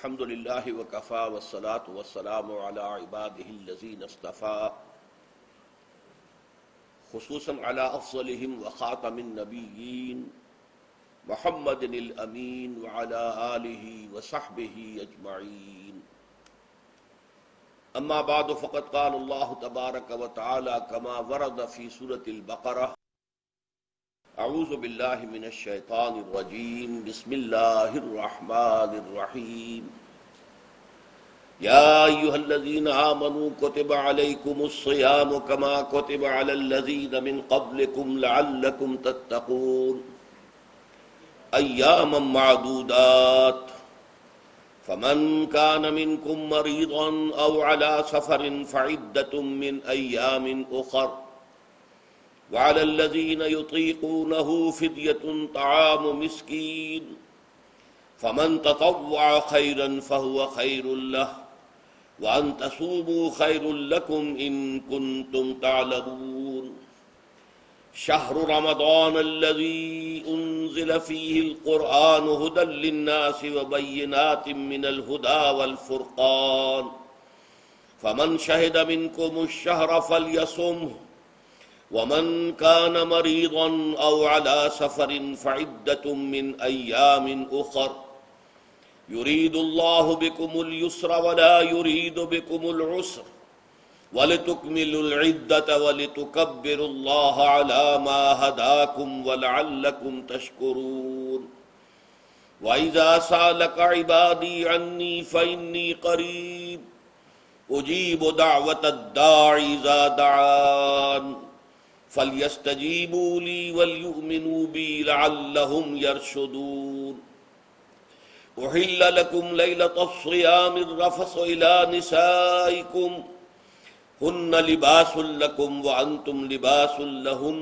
अल्हम्दुलिल्लाह वकफ़ा वसलात वसलाम अला इबादिल्लज़ीन इस्तफ़ा खुसूसन अला अफ़ज़लिहिम व ख़ातमिन नबिय्यीन मुहम्मदिन अमीन व अला आलिहि व सहबिहि अजमईन अम्मा बाद फ़क़त क़ाल तबारक व तआला कमा वरद फ़ी सूरतिल बक़रा अऊज़ु बिल्लाहि मिनश शैतानिर रजीम बिस्मिल्लाहिर रहमानिर रहीम या अय्युहल्लज़ीना आमनू कुतिबा अलैकुमुस सियाम कमा कुतिबा अलल्लज़ीना मिन क़ब्लिकुम लअल्लकुम तत्तक़ून अय्यामम मादूदात फमन कान मिनकुम मरीदन औ अला सफरिन फइद्दतुम मिन अय्यामिन उखर वाल लजीन युतीकूनह फिदियतुन ताम मिस्कीन फमन ततव्वा खैरन फहुव खैरुल्लह वन तसूमू खैरुल्लकुम इन कुंतुम तालमून शहर रमदान अल्लज़ी उन्ज़िल फ़ीहिल क़ुरआन हुदल लिन्नास व बय्यिनातिम मिनल हुदा वल फ़ुरक़ान फमन शहिद मिनकुमुश शहर फलयसुमहु वमन कान मरीदन औ अला सफरिन फ़इद्दतुम मिन अय्यामिन उखर युरीदुल्लाहु बिकुमुल युस्र वला युरीदु बिकुमुल उस्र वलितुकमिलुल इद्दत वलितुकब्बिरुल्लाह अला मा हदाकुम वलअल्लकुम तशकुरून वइज़ा सालक इबादी अन्नी फ़इन्नी क़रीब उजीब दावत दाई इज़ा दान फलयस्तजीबूली वलयुमिनू बी लअल्लहुम यरशुदून उहिल्ल लकुम लैलतस्सियामिर रफसु इला निसाइकुम हुन्न लिबासुल लकुम व अंतुम लिबासुल लहुन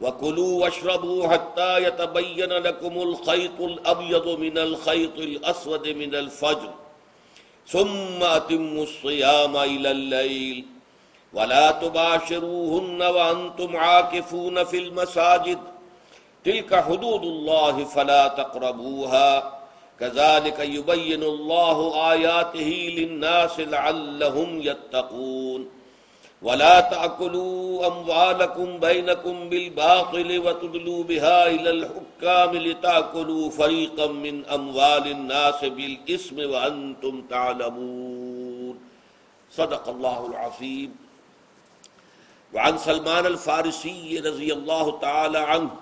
वकुलू वशरबू हत्ता यतबयन लकुमुल खैतुल अबयद मिनल खैतिल अस्वद मिनल फज्र सुम्म अतिम्मुस सियाम इलल लैल वला तुबाशिरूहुन्न व अंतुम आकिफून फिल मसाजिद तिल्क हुदूदुल्लाह फला तक़रबूहा कज़ालिक युबय्यिनुल्लाहु आयातिही लिन्नास लअल्लहुम यत्तक़ून वला तकुलू अमवालकुम बैनकुम बिलबातिल वतुदलू बिहा इलल हुक्काम लिताकुलू फरीक़म मिन अमवालिन नास बिल इस्म व अंतुम तालमून सदक़ल्लाहुल अज़ीम वअन सलमान अल फारिसी रज़ी अल्लाह तआला अन्हु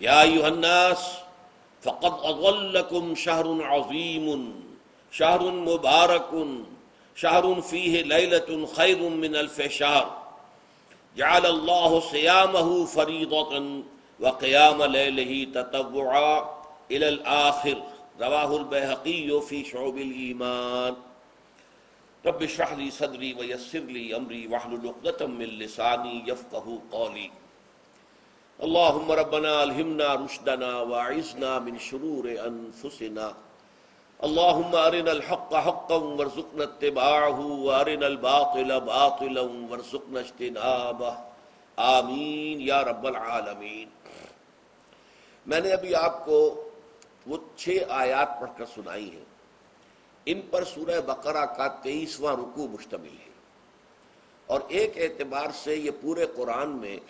या युहन्नास फ़क़द अज़ल्लकुम शहरुन अज़ीमुन शहरुन मुबारकुन शहरुन फ़ीह लैलतुन खैरुम मिन अल्फ़ शहर जअल अल्लाह सियामहु फरीदतन व क़ियाम लैलिही ततव्वुआ इलल आखिर रवाहुल बैहक़ी फ़ी शुअबिल ईमान रब इश्रह ली सदरी व यस्सिर ली अमरी वहलुल उक़दतम मिन लिसानी यफ़क़हू क़ौली रब्बना अलहिमना रुशदना वाइजना मिन शुरूर अनफुसिना अल्लाहुम्म अरिनल हक़्क़ हक़्क़न वरज़ुक़ना इत्तिबाअहु व अरिनल बातिल बातिलन वरज़ुक़ना इज्तिनाबह आमीन या रब्बल आलमीन मैंने अभी आपको वो छह आयात पढ़कर सुनाई हैं। इन पर सूरह बकरा का तेईसवां रुकू मुश्तमिल है। और एक एतबार से ये पूरे कुरान में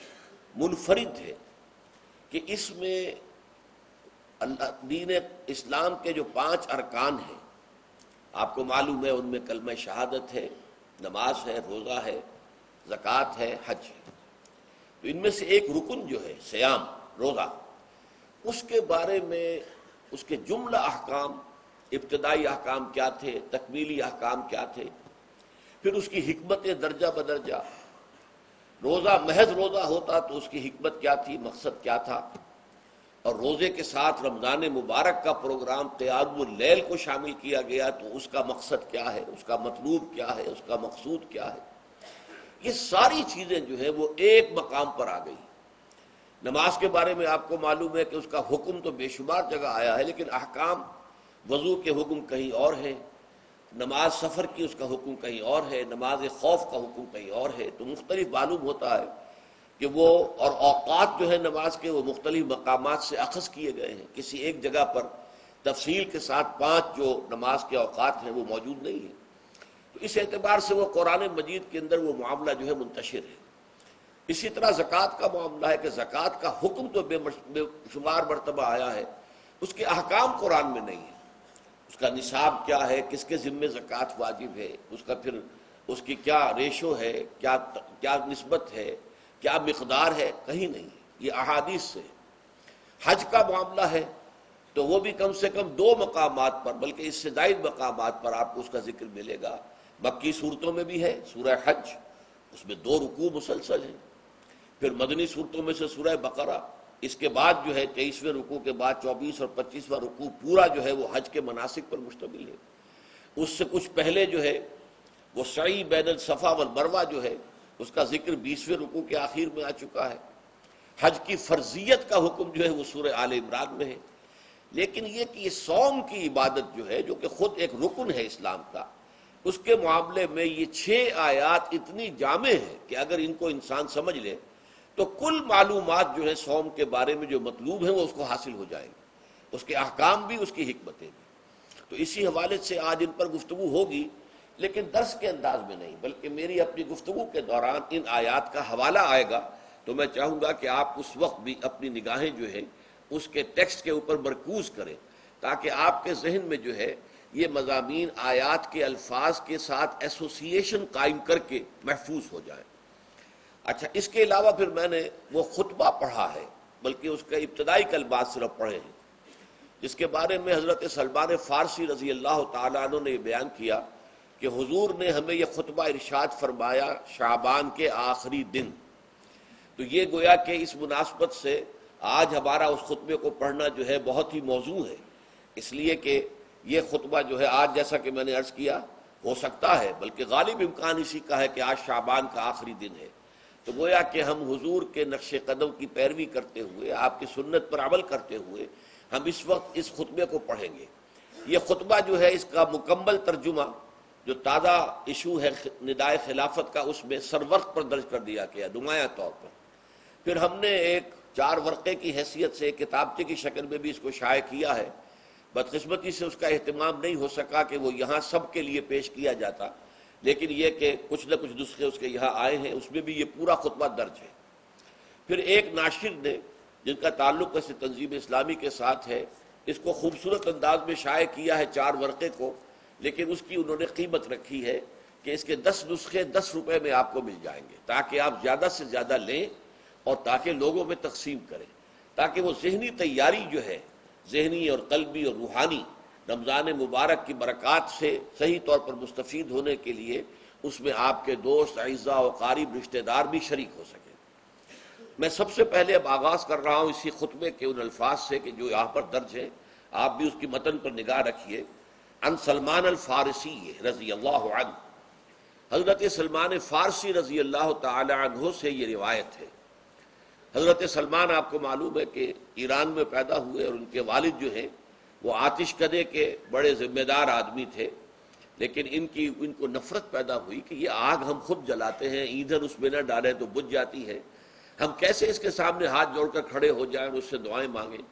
मुनफरिद है कि इसमें दीन इस्लाम के जो पाँच अरकान हैं, आपको मालूम है उनमें कलम शहादत है, नमाज़ है, रोज़ा है, ज़क़़त है, हज है। तो इनमें से एक रुकन जो है, सयाम, रोज़ा, उसके बारे में उसके जुमला अहकाम, इब्तदाई अहकाम क्या थे, तकमीली अहकाम क्या थे, फिर उसकी हमत दर्जा बदर्जा रोज़ा, महज रोज़ा होता तो उसकी हमत क्या थी, मकसद क्या था? और रोज़े के साथ रमज़ान मुबारक का प्रोग्राम, त्यागुल लैल को शामिल किया गया तो उसका मकसद क्या है? उसका मतलूब क्या है? उसका मकसूद क्या है? ये सारी चीज़ें जो है वो एक मकाम पर आ गई। नमाज़ के बारे में आपको मालूम है कि उसका हुक्म तो बेशुमार जगह आया है, लेकिन अहकाम, वज़ू के हुक्म कहीं और है। नमाज़ सफ़र की उसका हुक्म कहीं और है, नमाज़ खौफ का हुक्म कहीं और है तो मुख्तलिफ़ मालूम होता है कि वो और औकात जो है नमाज़ के, वो मुख्तलिफ़ मकाम से अखज़ किए गए हैं। किसी एक जगह पर तफसील के साथ पाँच जो नमाज़ के औकात हैं, वो मौजूद नहीं है। तो इस एतबार से वो कुरान मजीद के अंदर वो मामला जो है मुंतशिर है। इसी तरह ज़क़़त का मामला है कि ज़क़़त का हुक्म तो बेशुमार मरतबा आया है, उसके अहकाम कुरान में नहीं है। उसका निसाब क्या है? किसके ज़िम्मे ज़क़़त वाजिब है? उसका फिर उसकी क्या रेशो है? क्या क्या नस्बत है? क्या मकदार है? कहीं नहीं। ये अहादीस से हज का मामला है तो वो भी कम से कम दो मकाम पर, बल्कि इससे जायद मकाम पर आपको उसका ज़िक्र मिलेगा। मक्की सूरतों में भी है, सूरह हज, उसमें दो रुकू मुसलसल है। फिर मदनी सूरतों में से सूरह बकरा। इसके बाद जो है तेईसवें रुकू के बाद, चौबीस और पच्चीसवा रुकू पूरा जो है वो हज के मनासिक पर मुश्तमिल है। उससे कुछ पहले जो है वो सही बैन सफ़ा व बरवा जो है, उसका ज़िक्र बीसवें रुकू के आखिर में आ चुका है। हज की फर्जियत का हुक्म जो है वो सूर्य आल इमरान में है। लेकिन ये कि ये सोम की इबादत जो है, जो कि खुद एक रुकन है इस्लाम का, उसके मामले में ये छह आयात इतनी जामे हैं कि अगर इनको इंसान समझ ले तो कुल मालूम जो है सोम के बारे में जो मतलूब है वो उसको हासिल हो जाएँगे। उसके अहकाम भी, उसकी हमतें भी। तो इसी हवाले से आज इन पर गुफ्तु होगी, लेकिन दर्स के अंदाज में नहीं, बल्कि मेरी अपनी गुफ्तु के दौरान इन आयात का हवाला आएगा। तो मैं चाहूँगा कि आप उस वक्त भी अपनी निगाहें जो है, उसके टेक्स्ट के ऊपर मरकूज करें, ताकि आपके जहन में जो है, ये मजामी आयात के अल्फाज के साथ एसोसिएशन कायम करके महफूज हो जाए। अच्छा इसके अलावा फिर मैंने वो खुतबा पढ़ा है, बल्कि उसके इब्तदाई कलबात सिर्फ़ पढ़े हैं। जिसके बारे में हज़रत सलमान फ़ारसी रज़ी अल्लाह तु ने बयान किया कि हुजूर ने हमें यह खुतबा इरशाद फरमाया शाबान के आखिरी दिन। तो ये गोया कि इस मुनासबत से आज हमारा उस खुतबे को पढ़ना जो है बहुत ही मौजू है। इसलिए कि ये खुतबा जो है आज जैसा कि मैंने अर्ज़ किया, हो सकता है, बल्कि गालिब इम्कान इसी का है कि आज शाबान का आखिरी दिन है। तो गोया कि हम हुजूर के नक्श कदम की पैरवी करते हुए, आपकी सुन्नत पर अमल करते हुए, हम इस वक्त इस खुतबे को पढ़ेंगे। ये खुतबा जो है, इसका मुकम्मल तर्जुमा, जो ताज़ा इशू है निदाय खिलाफत का, उसमें सरवर्क पर दर्ज कर दिया गया नुमाया तौर पर। फिर हमने एक चार वर्क़े की हैसियत से किताबचे की शक्ल में भी इसको शाये किया है। बदकस्मती से उसका अहतमाम नहीं हो सका कि वो यहाँ सब के लिए पेश किया जाता। लेकिन यह कि कुछ न कुछ नुस्खे उसके यहाँ आए हैं, उसमें भी ये पूरा खुतबा दर्ज है। फिर एक नाशिर ने, जिनका ताल्लुक ऐसे तंजीम इस्लामी के साथ है, इसको खूबसूरत अंदाज में शाये किया है चार वर्क़े को, लेकिन उसकी उन्होंने कीमत रखी है कि इसके दस नुस्खे दस रुपए में आपको मिल जाएँगे, ताकि आप ज़्यादा से ज़्यादा लें और ताकि लोगों में तकसीम करें, ताकि वो जहनी तैयारी जो है, जहनी और कलबी और रूहानी रमज़ान मुबारक की बरक़ात से सही तौर पर मुस्तफ़ होने के लिए उसमें आपके दोस्त अज़ा व कारिब रिश्तेदार भी शरीक हो सके। मैं सबसे पहले अब आगाज़ कर रहा हूँ इसी खुतबे के उन अल्फाज से कि जो यहाँ पर दर्ज है, आप भी उसकी मतन पर निगाह रखिए। अन सलमान अल फारसी रज़ी अल्लाह हज़रत सलमान फ़ारसी रज़ी अल्लाह तहों से ये रिवायत है। हज़रत सलमान, आपको मालूम है कि ईरान में पैदा हुए और उनके वालिद जो हैं वो आतिश कदे के बड़े ज़िम्मेदार आदमी थे, लेकिन इनकी, इनको नफरत पैदा हुई कि ये आग हम खुद जलाते हैं, ईंधन उसमें न डालें तो बुझ जाती है। हम कैसे इसके सामने हाथ जोड़कर खड़े हो जाएँ उससे दुआएँ मांगें?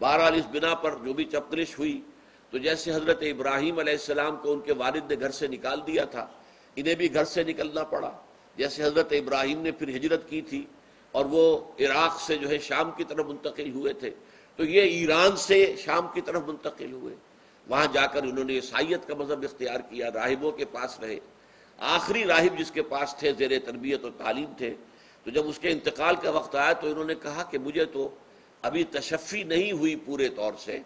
बहरहाल इस बिना पर जो भी चपकलिश हुई तो जैसे हज़रत इब्राहिम अलैहिस्सलाम को उनके वालिद ने घर से निकाल दिया था, इन्हें भी घर से निकलना पड़ा। जैसे हज़रत इब्राहिम ने फिर हिजरत की थी और वो इराक से जो है शाम की तरफ़ मुंतकिल हुए थे तो ये ईरान से शाम की तरफ़ मुंतकिल हुए। वहाँ जाकर उन्होंने ईसाइत का मज़हब इख्तियार किया, राहिबों के पास रहे। आखिरी राहिब जिसके पास थे, जेर तरबियत और तालीम थे। तो जब उसके इंतकाल का वक्त आया तो इन्होंने कहा कि मुझे तो अभी तशफ़ी नहीं हुई पूरे तौर से।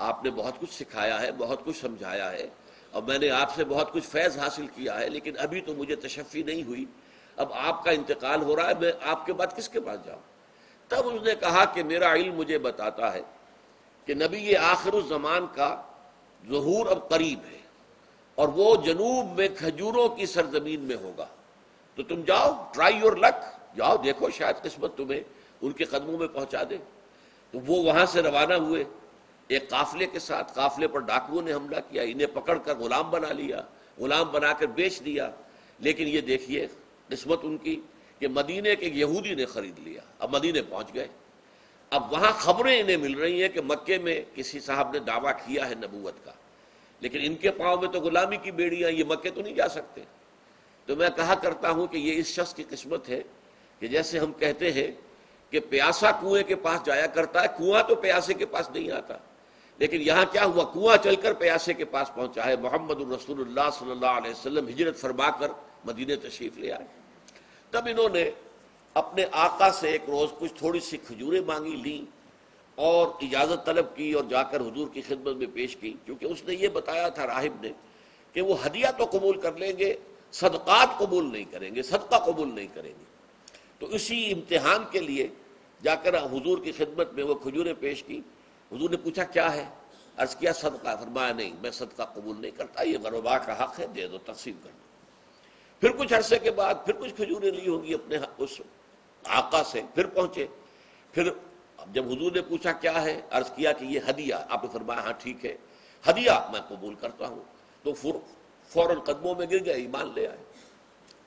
आपने बहुत कुछ सिखाया है, बहुत कुछ समझाया है। और मैंने आपसे बहुत कुछ फैज़ हासिल किया है, लेकिन अभी तो मुझे तशफ़ी नहीं हुई। अब आपका इंतकाल हो रहा है, मैं आपके बाद किसके पास जाऊँ? तब उसने कहा कि मेरा इल्म मुझे बताता है कि नबी ये आखिर जमान का जहूर अब करीब है और वो जनूब में खजूरों की सरजमीन में होगा। तो तुम जाओ ट्राई योर लक जाओ, देखो शायद किस्मत तुम्हें उनके कदमों में पहुँचा दे। तो वो वहाँ से रवाना हुए। एक काफले के साथ, काफले पर डाकुओं ने हमला किया, इन्हें पकड़कर गुलाम बना लिया, गुलाम बनाकर बेच दिया। लेकिन ये देखिए, किस्मत उनकी कि मदीने के यहूदी ने खरीद लिया। अब मदीने पहुँच गए। अब वहाँ खबरें इन्हें मिल रही हैं कि मक्के में किसी साहब ने दावा किया है नबूवत का। लेकिन इनके पाँव में तो गुलामी की बेड़ियाँ ये मक्के तो नहीं जा सकते। तो मैं कहा करता हूँ कि ये इस शख्स की किस्मत है कि जैसे हम कहते हैं कि प्यासा कुएँ के पास जाया करता है, कुआँ तो प्यासे के पास नहीं आता। लेकिन यहाँ क्या हुआ? कुआँ चलकर प्यासे के पास पहुँचा है। मोहम्मद रसूलुल्लाह सल्लल्लाहु अलैहि वसल्लम हिजरत फरमाकर मदीने तशरीफ़ ले आए। तब इन्होंने अपने आका से एक रोज कुछ थोड़ी सी खजूरें मांगी, ली और इजाज़त तलब की और जाकर हुजूर की खिदमत में पेश की। क्योंकि उसने ये बताया था राहिब ने कि वो हदिया तो कबूल कर लेंगे, सदकात कबूल नहीं करेंगे, सदका कबूल नहीं करेंगे। तो इसी इम्तिहान के लिए जाकर हुजूर की खिदमत में वो खजूरें पेश की। हुजूर ने पूछा, क्या है? अर्ज़ किया, सदका। फरमाया, नहीं, मैं सदका कबूल नहीं करता, ये गरबा का हक है, दे दो, तकसीम कर दो। फिर कुछ अरसे के बाद फिर कुछ खजूरें ली होंगी अपने उस आका से फिर पहुँचे। फिर जब हुजूर ने पूछा, क्या है? अर्ज़ किया कि ये हदिया। आपने फरमाया हाँ ठीक है। हदिया मैं कबूल करता हूँ। तो फ़ौरन कदमों में गिर गए, ईमान ले आए।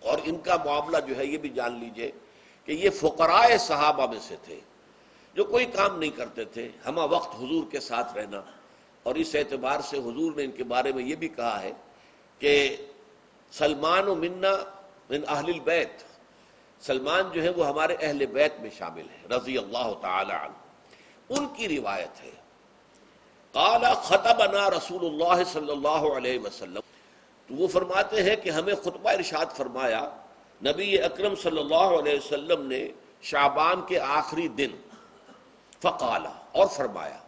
और इनका मामला जो है, ये भी जान लीजिए कि ये फ़कराए सहाबा में से थे, जो कोई काम नहीं करते थे। हम वक्त हुजूर के साथ रहना। और इस एतबार से हुजूर ने इनके बारे में ये भी कहा है कि सलमान मिन्ना मिन अहलिल बैत। सलमान जो है वो हमारे अहल बैत में शामिल है रज़ी अल्लाह उनकी रिवायत है, काला खतबना रसूल सल्लल्लाहु तो वो फरमाते हैं कि हमें खुतबा इरशाद फरमाया, नबी अकरम सल्लल्लाहु अलैहि वसल्लम ने शाबान के आखिरी दिन फ़काला और फरमाया,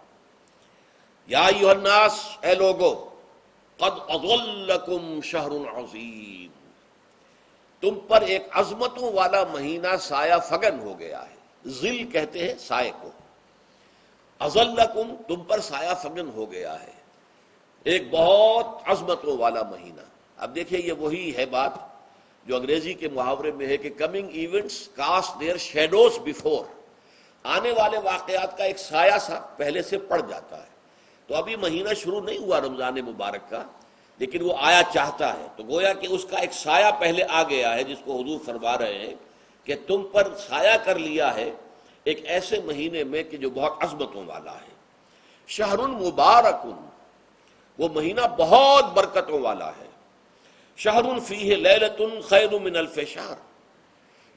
या यानास ए लोगो कद अजुल्लकुम शहरुन अजीम। तुम पर एक अजमतों वाला महीना साया फगन हो गया है। जिल कहते हैं साय को। अजल्लकुम तुम पर साया फगन हो गया है। एक बहुत अजमतों वाला महीना। अब देखिए, ये वही है बात जो अंग्रेज़ी के मुहावरे में है कि coming events cast their shadows before आने वाले वाकयात का एक साया सा पहले से पड़ जाता है। तो अभी महीना शुरू नहीं हुआ रमज़ान मुबारक का, लेकिन वो आया चाहता है। तो गोया कि उसका एक साया पहले आ गया है, जिसको हजूर फरमा रहे हैं कि तुम पर साया कर लिया है एक ऐसे महीने में कि जो बहुत अजमतों वाला है। शहरुन मुबारक वो महीना बहुत बरकतों वाला है। शहरुन फ़ी लैलतुन खैर मिन अल्फार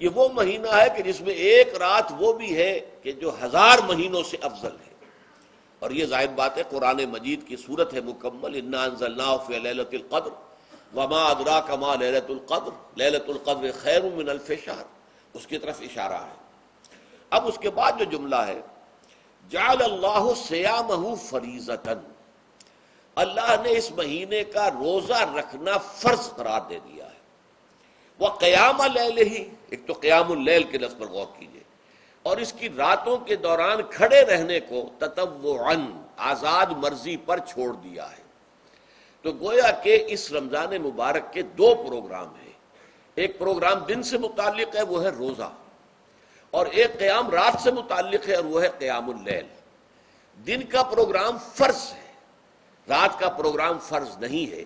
ये वो महीना है कि जिसमें एक रात वो भी है कि जो हज़ार महीनों से अफजल है। और ये ज़ाहिर बात है, कुरान मजीद की सूरत है मुकम्मल। इन्नाकद्र वमा अदरा कमा ललतुल्क़द्र ललतुल्क़द्र खैर मिन अल्फार उसकी तरफ़ इशारा है। अब उसके बाद जो जुमला है जाल अल्लाह सयामहू फरीजतन। अल्लाह ने इस महीने का रोजा रखना फ़र्ज़ करार दे दिया है। वह क्याम लैल ही, एक तो क्याम लैल के लफ्ज पर गौर कीजिए। और इसकी रातों के दौरान खड़े रहने को तत्वन आज़ाद मर्ज़ी पर छोड़ दिया है। तो गोया के इस रमज़ान मुबारक के दो प्रोग्राम है। एक प्रोग्राम दिन से मुतालिक है, वो है रोजा। और एक क्याम रात से मुतालिक है, और वो है क्याम दिन का प्रोग्राम फ़र्ज़ है। रात का प्रोग्राम फ़र्ज़ नहीं है।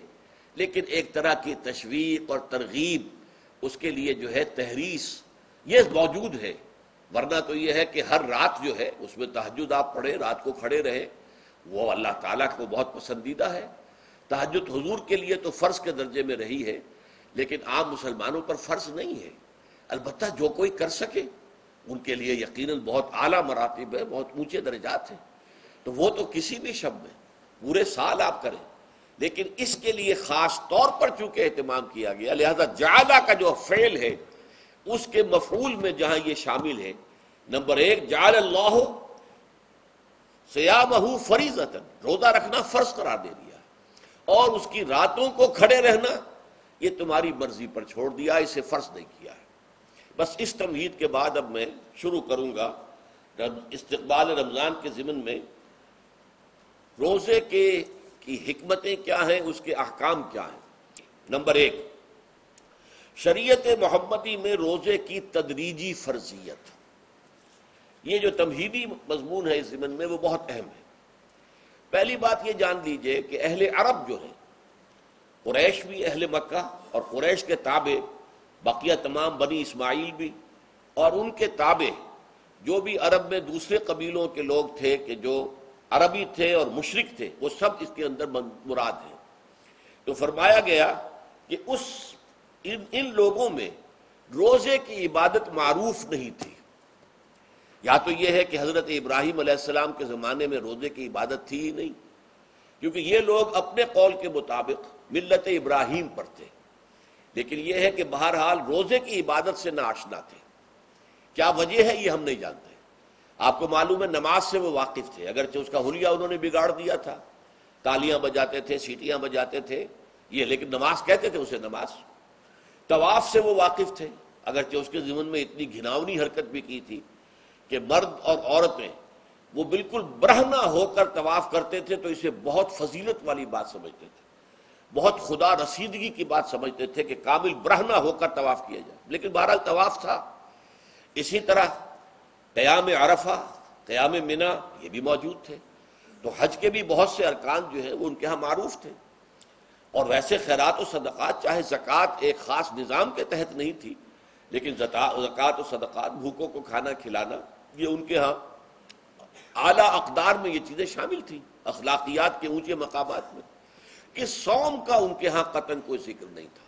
लेकिन एक तरह की तशवीक और तरगीब उसके लिए जो है तहरीस, ये मौजूद है। वरना तो यह है कि हर रात जो है, उसमें तहजद आप पढ़े, रात को खड़े रहे। वो अल्लाह ताला को बहुत पसंदीदा है। तहजद हजूर के लिए तो फ़र्ज़ के दर्जे में रही है, लेकिन आम मुसलमानों पर फ़र्ज़ नहीं है। अलबत् जो कोई कर सके, उनके लिए यकीन बहुत आला मरातब है, बहुत ऊँचे दर्जात हैं। तो वो तो किसी भी शब्द में, पूरे साल आप करें। लेकिन इसके लिए खास तौर पर चूँकि एहतमाम किया गया, लिहाजा जादा का जो फेल है उसके मफूल में जहाँ ये शामिल है। नंबर एक जाल अल्लाह सयामहू फरीजतन, रोजा रखना फ़र्ज़ करार दे दिया। और उसकी रातों को खड़े रहना, ये तुम्हारी मर्ज़ी पर छोड़ दिया, इसे फ़र्ज़ नहीं किया है। बस इस तमहीद के बाद अब मैं शुरू करूँगा इस्तकबाल रमज़ान के ज़िमन में। रोज़े के, की हमतें क्या हैं, उसके अहकाम क्या हैं? नंबर एक शरीयत मोहम्मदी में रोज़े की तदरीजी फर्जियत। ये जो तमहीबी मजमून है इस ज़मन में, वो बहुत अहम है। पहली बात ये जान लीजिए कि अहल अरब जो है, कुरैश भी अहल मक्का और कुरैश के ताबे, बकिया तमाम बनी इस्माइल भी, और उनके ताबे, जो भी अरब में दूसरे कबीलों के लोग थे कि जो अरबी थे और मुशरक थे, वो सब इसके अंदर मुराद हैं। तो फरमाया गया कि उस इन इन लोगों में रोज़े की इबादत मारूफ नहीं थी। या तो यह है कि हज़रत इब्राहिम अलैहिस्सलाम के ज़माने में रोज़े की इबादत थी ही नहीं, क्योंकि ये लोग अपने कौल के मुताबिक मिल्लत इब्राहिम पर थे। लेकिन यह है कि बहरहाल रोज़े की इबादत से ना आशना थे। क्या वजह है, ये हम नहीं जानते। आपको मालूम है, नमाज़ से वो वाकिफ थे। अगरचे उसका हुलिया उन्होंने बिगाड़ दिया था। तालियाँ बजाते थे, सीटियाँ बजाते थे। ये, लेकिन नमाज़ कहते थे उसे नमाज़। तवाफ से वो वाकिफ थे। अगरचे उसके जीवन में इतनी घिनावनी हरकत भी की थी कि मर्द और औरतें वो बिल्कुल ब्रहना होकर तवाफ करते थे तो इसे बहुत फजीलत वाली बात समझते थे। बहुत खुदा रसीदगी की बात समझते थे कि काबिल ब्रहना होकर तवाफ किया जाए। लेकिन बहरहाल तवाफ था। इसी तरह क्याम अरफा, क्याम मिना, ये भी मौजूद थे। तो हज के भी बहुत से अरकान जो है, वो उनके यहाँ मारूफ थे। और वैसे खैरात सदक़ात चाहे ज़क़़त एक ख़ास निज़ाम के तहत नहीं थी, लेकिन ज़क़़त और सदक़ात, भूखों को खाना खिलाना, ये उनके यहाँ आला अकदार में ये चीज़ें शामिल थी, अखलाकियात के ऊँचे मकाम में, कि सोम का उनके यहाँ कतन कोई ज़िक्र नहीं था।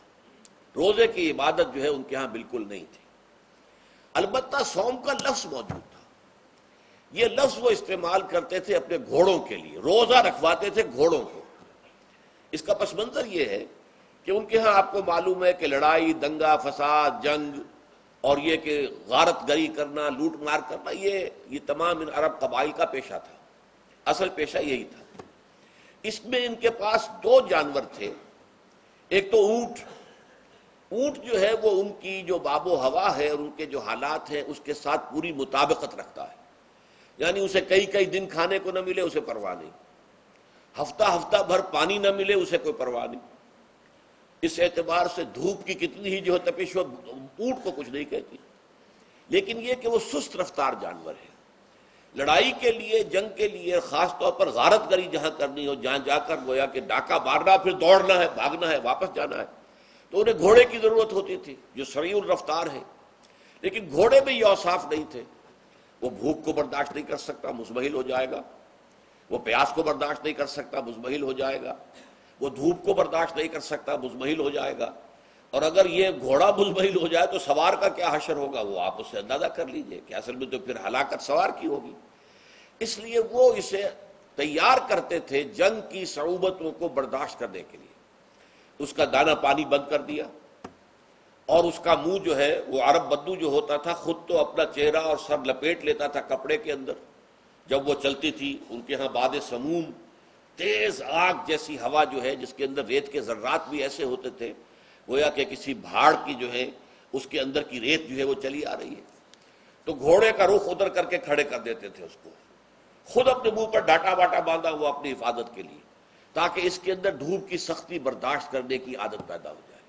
रोज़े की इबादत जो है उनके यहाँ बिल्कुल नहीं थी। अलबत्ता सोम का लफ्ज़ मौजूद था। ये लफ्ज़ वो इस्तेमाल करते थे अपने घोड़ों के लिए, रोज़ा रखवाते थे घोड़ों को। इसका पस मंजर ये है कि उनके यहाँ आपको मालूम है कि लड़ाई, दंगा, फसाद, जंग और ये कि गारत गरी करना लूट मार करना, ये ये तमाम इन अरब कबाइल का पेशा था। असल पेशा यही था। इसमें इनके पास दो जानवर थे। एक तो ऊँट। ऊँट जो है वो उनकी जो बाबो हवा है और उनके जो हालात हैं, उसके साथ पूरी मुताबिकत रखता है। यानी उसे कई कई दिन खाने को न मिले, उसे परवाह नहीं। हफ़्ता हफ़्ता भर पानी ना मिले, उसे कोई परवाह नहीं। इस एतबार से धूप की कितनी ही जो है तपिश ऊँट को कुछ नहीं कहती। लेकिन यह कि वो सुस्त रफ्तार जानवर है। लड़ाई के लिए, जंग के लिए खास तौर पर गारत गरी जहाँ करनी हो, जहाँ जाकर गोया कि डाका मारना फिर दौड़ना है, भागना है, वापस जाना है। तो उन्हें घोड़े की ज़रूरत होती थी, जो सरीउल रफ्तार है। लेकिन घोड़े में ये औसाफ नहीं थे। वो भूख को बर्दाश्त नहीं कर सकता मुजमहिल हो जाएगा। वो प्यास को बर्दाश्त नहीं कर सकता, मुजमहिल हो जाएगा। वो धूप को बर्दाश्त नहीं कर सकता, मुजमहिल हो जाएगा। और अगर ये घोड़ा मुजमहिल हो जाए तो सवार का क्या हशर होगा? वो आप उससे अंदाज़ा कर लीजिए कि असल में तो फिर हलाकत सवार की होगी। इसलिए वो इसे तैयार करते थे जंग की सऊबतों को बर्दाश्त करने के लिए। उसका दाना पानी बंद कर दिया। और उसका मुँह जो है, वो अरब बद्दू जो होता था, खुद तो अपना चेहरा और सर लपेट लेता था कपड़े के अंदर। जब वो चलती थी, उनके यहाँ बाद समूम, तेज आग जैसी हवा जो है, जिसके अंदर रेत के जर्रात भी ऐसे होते थे, गोया कि किसी भाड़ की जो है, उसके अंदर की रेत जो है, वो चली आ रही है। तो घोड़े का रुख उधर करके खड़े कर देते थे उसको। खुद अपने मुँह पर डाटा वाटा बांधा हुआ अपनी हिफाजत के लिए, ताकि इसके अंदर धूप की सख्ती बर्दाश्त करने की आदत पैदा हो जाए।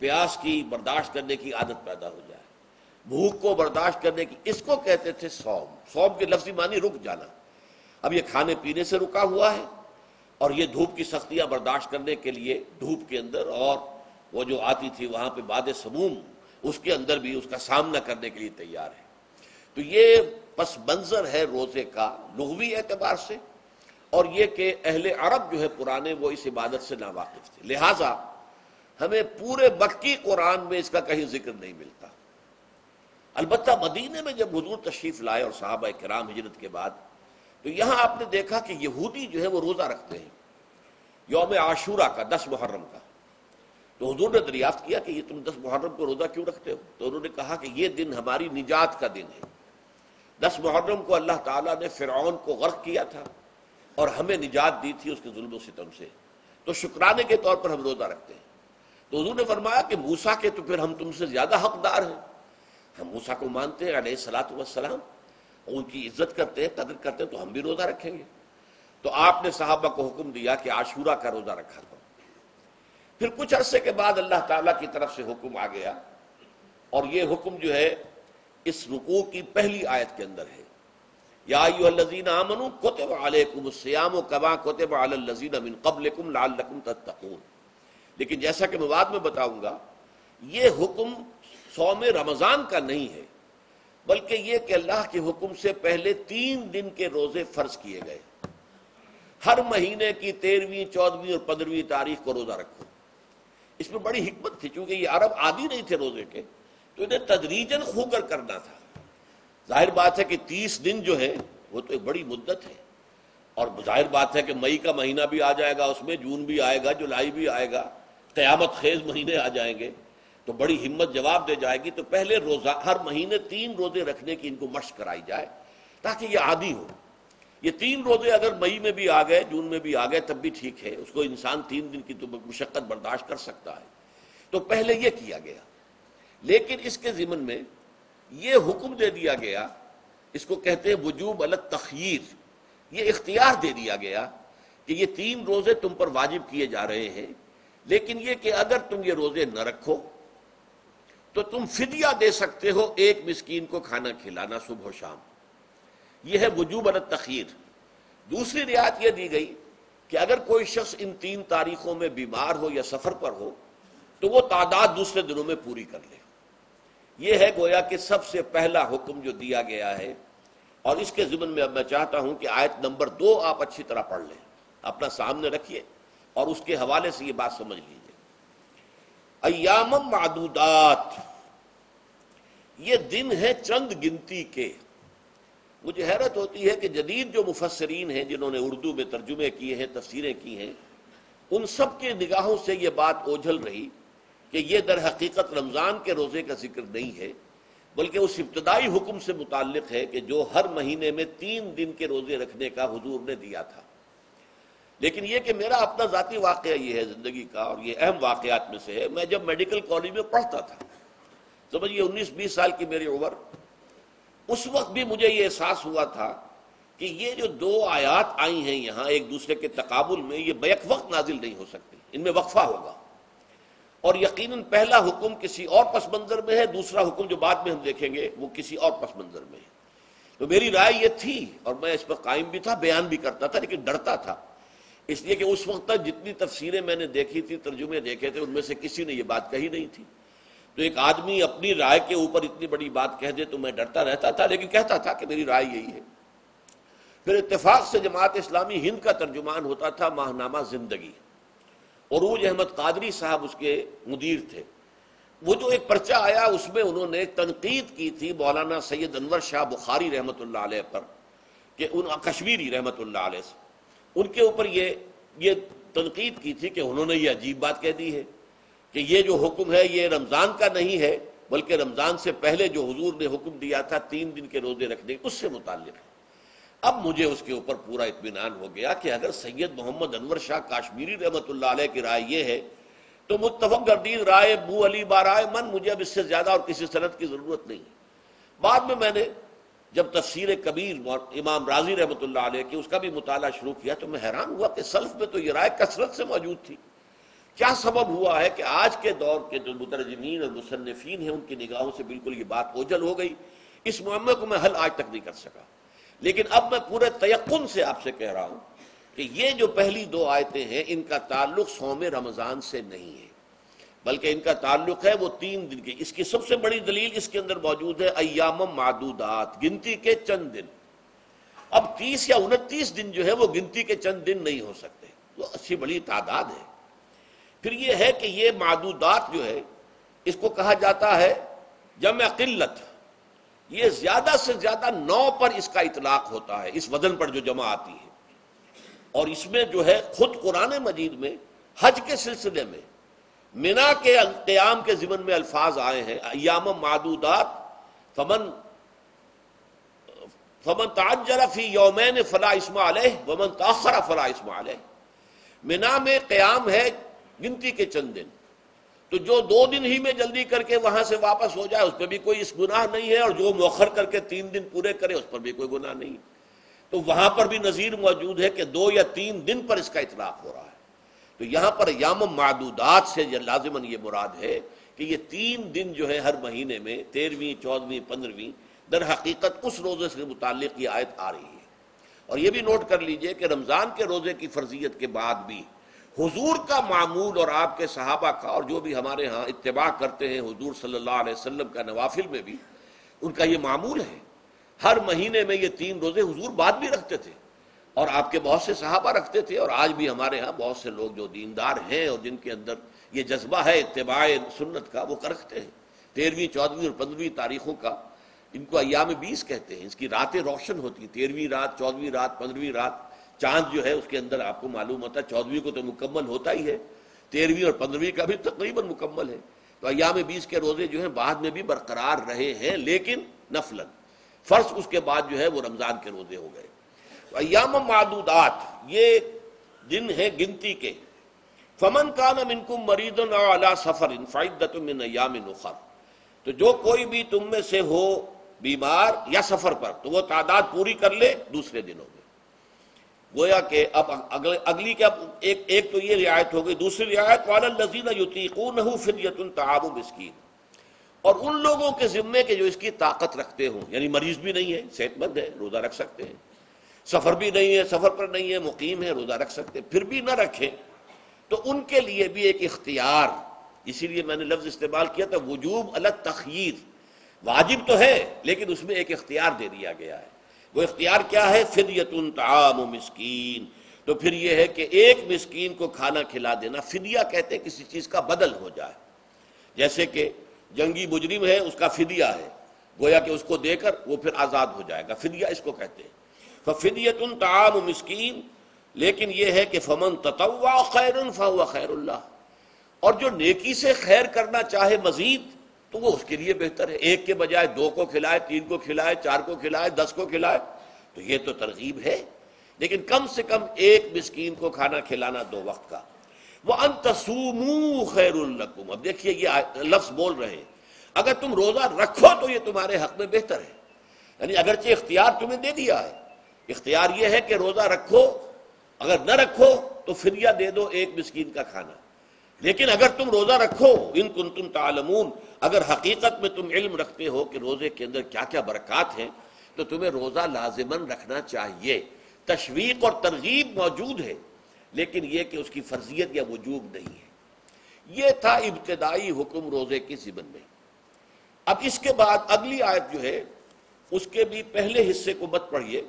प्यास की बर्दाश्त करने की आदत पैदा हो जाए। भूख को बर्दाश्त करने की, इसको कहते थे सौम। सौम के लफ्जी मानी रुक जाना। अब ये खाने पीने से रुका हुआ है और ये धूप की सख्तियाँ बर्दाश्त करने के लिए धूप के अंदर और वो जो आती थी वहाँ पे बाद समूम, उसके अंदर भी उसका सामना करने के लिए तैयार है। तो ये पस मंजर है रोज़े का लघवी एतबार से और ये कि अहले अरब जो है पुराने, वो इस इबादत से नावाकिफ थे। लिहाजा हमें पूरे बक्की कुरान में इसका कहीं ज़िक्र नहीं मिलता। अलबत् मदीने में जब हजूर तशरीफ़ लाए और साहबा कराम हिजरत के बाद तो यहाँ आपने देखा कि यहूदी जो है वो रोज़ा रखते हैं। योम आशूरा का, दस मुहर्रम का। तो हजूर ने दरियाफ्त किया कि ये तुम दस मुहर्रम को रोज़ा क्यों रखते हो? तो उन्होंने कहा कि ये दिन हमारी निजात का दिन है। दस मुहर्रम को अल्लाह ताला ने फ़िरौन को गर्क किया था और हमें निजात दी थी उसके जुल्म सितम से। तो शुक्राने के तौर पर हम रोज़ा रखते हैं। तो हजूर ने फरमाया कि मूसा के तो फिर हम तुमसे ज़्यादा हकदार हैं। हम मूसा को मानते हैं, अलह सलाम उनकी इज़्ज़त करते हैं, कदर करते हैं तो हम भी रोज़ा रखेंगे। तो आपने साहबा को हुक्म दिया कि आशूरा का रोज़ा रखा करो फिर कुछ अरसे के बाद अल्लाह ताला की तरफ़ से हुक्म आ गया, और ये हुक्म जो है, इस रुकू की पहली आयत के अंदर है। लेकिन जैसा कि मैं बाद में बताऊँगा, ये हुक्म सौम रमज़ान का नहीं है, बल्कि ये कि अल्लाह के हुक्म से पहले तीन दिन के रोज़े फ़र्ज़ किए गए। हर महीने की तेरहवीं, चौदहवीं और पंद्रहवीं तारीख को रोजा रखो। इसमें बड़ी हिकमत थी, चूँकि ये अरब आदि नहीं थे रोज़े के तो इन्हें तदरीजन खूकर करना था। ज़ाहिर बात है कि तीस दिन जो है, वो तो एक बड़ी मुद्दत है। और ज़ाहिर बात है कि मई का महीना भी आ जाएगा, उसमें जून भी आएगा, जुलाई भी आएगा, क्यामत खेज महीने आ जाएँगे। तो बड़ी हिम्मत जवाब दे जाएगी तो पहले रोजा, हर महीने तीन रोज़े रखने की इनको मश्क कराई जाए, ताकि ये आदि हो। ये तीन रोज़े अगर मई में भी आ गए, जून में भी आ गए, तब भी ठीक है। उसको इंसान तीन दिन की तो मुशक्कत बर्दाश्त कर सकता है। तो पहले ये किया गया। लेकिन इसके जिमन में ये हुक्म दे दिया गया, इसको कहते हैं वजूब अलग तखीर ये इख्तियार दे दिया गया कि ये तीन रोज़े तुम पर वाजिब किए जा रहे हैं, लेकिन ये कि अगर तुम ये रोज़े न रखो तो तुम फिदिया दे सकते हो एक मिस्कीन को खाना खिलाना सुबह शाम। यह है वजूब अलग तखीर। दूसरी रियायत यह दी गई कि अगर कोई शख्स इन तीन तारीखों में बीमार हो या सफ़र पर हो तो वो तादाद दूसरे दिनों में पूरी कर ले। ये है गोया कि सबसे पहला हुक्म जो दिया गया है, और इसके जुम्मन में अब मैं चाहता हूँ कि आयत नंबर दो आप अच्छी तरह पढ़ लें। अपना सामने रखिए और उसके हवाले से ये बात समझ लीजिए। अयाम मादूदात। ये दिन है चंद गिनती के। मुझे हैरत होती है कि जदीद जो मुफसरीन हैं, जिन्होंने उर्दू में तर्जुमे किए हैं, तफसीरें की हैं, उन सब के निगाहों से यह बात ओझल रही कि यह दर हकीकत रमज़ान के रोज़े का ज़िक्र नहीं है, बल्कि उस इब्तदाई हुक्म से मुतल है कि जो हर महीने में तीन दिन के रोज़े रखने का हजूर ने दिया था। लेकिन यह कि मेरा अपना ज़ाती वाक़ ये है ज़िंदगी का और ये अहम वाक़ात में से है। मैं जब मेडिकल कॉलेज में पढ़ता था, समझिए उन्नीस बीस साल की मेरी उम्र, उस वक्त भी मुझे ये एहसास हुआ था कि ये जो दो आयात आई हैं यहाँ एक दूसरे के तकाबुल में, ये बैक वक्त नाजिल नहीं हो सकती, इनमें वक्फा होगा। और यकीनन पहला हुक्म किसी और पस मंजर में है, दूसरा हुक्म जो बाद में हम देखेंगे, वो किसी और पस मंजर में है। तो मेरी राय ये थी, और मैं इस पर कायम भी था, बयान भी करता था, लेकिन डरता था। इसलिए कि उस वक्त तक जितनी तफसीरें मैंने देखी थी, तर्जुमे देखे थे, उनमें से किसी ने ये बात कही नहीं थी। तो एक आदमी अपनी राय के ऊपर इतनी बड़ी बात कह दे तो मैं डरता रहता था, लेकिन कहता था कि मेरी राय यही है। फिर इतफाक से जमात इस्लामी हिंद का तर्जुमान होता था, माहनामा ज़िंदगी। अरूज अहमद कादरी साहब उसके मुदीर थे। वो जो एक पर्चा आया, उसमें उन्होंने तनकीद की थी मौलाना सैयद अनवर शाह बुखारी रहमत पर, कि उन कश्मीरी रहमत से। उनके ऊपर ये ये तनकीद की थी कि उन्होंने ये अजीब बात कह दी है कि ये जो हुक्म है, ये रमज़ान का नहीं है, बल्कि रमज़ान से पहले जो हुजूर ने हुक्म दिया था, तीन दिन के रोज़े रखने, उससे मुतल है। अब मुझे उसके ऊपर पूरा इतमान हो गया कि अगर सैयद मोहम्मद अनवर शाह काश्मीरी रहमत की राय ये है तो मुतफ़ गर्दीन राय, बू अली बाराय, मन मुझे अब इससे ज़्यादा और किसी सनत की ज़रूरत नहीं बाद में मैंने जब तफसीर कबीर इमाम राज़ी रहमत की उसका भी मुताला शुरू किया तो मैं हैरान हुआ कि सल्फ में तो ये राय कसरत से मौजूद थी। क्या सबब हुआ है कि आज के दौर के जो मुतरजमीन और मुसनफिन हैं, उनकी निगाहों से बिल्कुल ये बात ओझल हो गई। इस मामले को मैं हल आज तक नहीं कर सका। लेकिन अब मैं पूरे तयकुन से आपसे कह रहा हूँ कि ये जो पहली दो आयतें हैं, इनका ताल्लुक सोम रमज़ान से नहीं है। बल्कि इनका ताल्लुक है वो तीन दिन की। इसकी सबसे बड़ी दलील इसके अंदर मौजूद है अयाम मादूदात, गिनती के चंद दिन। अब तीस या उनतीस दिन जो है वो गिनती के चंद दिन नहीं हो सकते। वो अच्छी बड़ी तादाद है। फिर ये है कि ये मादूदात जो है, इसको कहा जाता है जम किल्लत ये ज़्यादा से ज़्यादा नौ पर इसका इतलाक होता है, इस वज़न पर जो जमा आती है। और इसमें जो है खुद कुरान मजीद में, हज के सिलसिले में मिना के क्याम के जिमन में अल्फाज आए हैं अयाम मादूदात, फमन फमन ताजरफी यौमैन फला इसमा वमन ताखरा फला इसमा मिना में क्याम है गिनती के चंद दिन। तो जो दो दिन ही में जल्दी करके वहाँ से वापस हो जाए, उस पर भी कोई इस गुनाह नहीं है, और जो मौखर करके तीन दिन पूरे करे, उस पर भी कोई गुनाह नहीं। तो वहाँ पर भी नजीर मौजूद है कि दो या तीन दिन पर इसका इतलाफ हो रहा है तो यहाँ पर याम मादूदात से लाजमन ये मुराद है कि ये तीन दिन जो है हर महीने में, तेरहवीं, चौदहवीं, पंद्रहवीं, दर हकीकत उस रोज़े से मुतल ये आयत आ रही है। और ये भी नोट कर लीजिए कि रमज़ान के रोज़े की फर्जियत के बाद भी हुजूर का मामूल और आपके सहाबा का और जो भी हमारे यहाँ इतबा करते हैं हुजूर सल्लल्लाहु अलैहि वसल्लम का नवाफिल में भी, उनका ये मामूल है। हर महीने में ये तीन रोज़े हुजूर बाद भी रखते थे। और आपके बहुत से सहाबा रखते थे, और आज भी हमारे यहाँ बहुत से लोग जो दीनदार हैं और जिनके अंदर ये जज्बा है इतबा सुन्नत का, वो कर रखते हैं। तेरहवीं, चौदहवीं और पंद्रहवीं तारीखों का इनको अयाम बीस कहते हैं। इसकी रातें रोशन होती हैं। तेरहवीं रात, चौदहवीं रात, पंद्रहवीं रात, चाँद जो है उसके अंदर आपको मालूम होता है, चौदहवीं को तो मुकम्मल होता ही है। तेरहवीं और पंद्रहवीं का भी तकरीबन मुकम्मल है। तो अयाम बीस के रोज़े जो है, बाद में भी बरकरार रहे हैं, लेकिन नफलन। फ़र्ज़ उसके बाद जो है वो रमज़ान के रोज़े हो गए। अयाम मादूदात, ये दिन है गिनती के। फमन का नम इनकुम मरीदन अला सफ़र इन फ़ायदत मिन अयाम नुखर तो जो कोई भी तुम में से हो बीमार या सफ़र पर तो वो तादाद पूरी कर ले दूसरे दिनों में। गोया के अब अगले, अगली क्या एक एक तो ये रियायत हो गई, दूसरी रियायत, वाला लजीना युतीकून फिर ताबु मिसकीन। और उन लोगों के जिम्मे के जो इसकी ताकत रखते हो, यानी मरीज़ भी नहीं है, सेहतमंद है, रोजा रख सकते हैं। सफ़र भी नहीं है, सफ़र पर नहीं है, मुकीम है, रोजा रख सकते फिर भी ना रखें। तो उनके लिए भी एक इख्तियार। इसीलिए मैंने लफ्ज इस्तेमाल किया था, वजूब अलग तखीर वाजिब तो है, लेकिन उसमें एक इख्तियार दे दिया गया है। वो इख्तियार क्या है? फिदियतुन ताम मिसकीन। तो फिर यह है कि एक मिसकीन को खाना खिला देना, फिदिया कहते हैं किसी चीज़ का बदल हो जाए। जैसे कि जंगी मुजरिम है, उसका फिदिया है। गोया कि उसको देकर वो फिर आज़ाद हो जाएगा। फिदिया इसको कहते हैं। फिदियतुन ताम मिसकीन लेकिन यह है कि फमन ततवा खैर फ़ा खैर और जो नेकी से खैर करना चाहे मजीद तो वो उसके लिए बेहतर है। एक के बजाय दो को खिलाए, तीन को खिलाए, चार को खिलाए, दस को खिलाए तो ये तो तरगीब है। लेकिन कम से कम एक मिसकीन को खाना खिलाना दो वक्त का। वह अंतसूमू खैरुल्लकुम अब देखिए, ये लफ्ज बोल रहे हैं। अगर तुम रोजा रखो तो ये तुम्हारे हक में बेहतर है। यानी अगरचे इख्तियार तुम्हें दे दिया है। इख्तियार यह है कि रोजा रखो, अगर न रखो तो फिरिया दे दो एक मिसकीन का खाना। लेकिन अगर तुम रोजा रखो, इन कुन तुम तालमून, अगर हकीकत में तुम इल्म रखते हो कि रोज़े के अंदर क्या क्या बरकत हैं तो तुम्हें रोजा लाजिमन रखना चाहिए। तशवीक और तरगीब मौजूद है, लेकिन यह कि उसकी फर्जियत या वजूब नहीं है। यह था इब्तदाई हुक्म रोज़े की जिबन में। अब इसके बाद अगली आयत जो है, उसके भी पहले हिस्से को मत पढ़िए।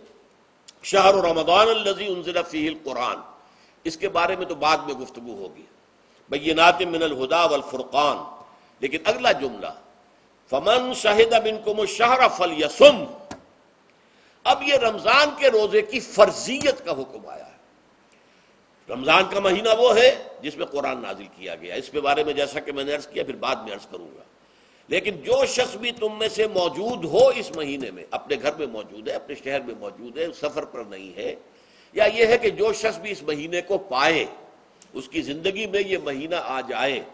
शाहर रमदान उनजिला कुरान इसके बारे में तो बाद में गुफ्तु होगी। बैनात मिनल हुदा वल फुरकान। लेकिन अगला जुमला, फमन शाहिद बिन को शहर फल यसुम अब ये रमज़ान के रोज़े की फर्जियत का हुक्म आया है। रमज़ान का महीना वो है जिसमें कुरान नाजिल किया गया इसके बारे में जैसा कि मैंने अर्ज़ किया, फिर बाद में अर्ज़ करूँगा। लेकिन जो शख्स भी तुम में से मौजूद हो इस महीने में, अपने घर में मौजूद है, अपने शहर में मौजूद है, सफ़र पर नहीं है, या यह है कि जो शख्स भी इस महीने को पाए, उसकी ज़िंदगी में ये महीना आ जाए,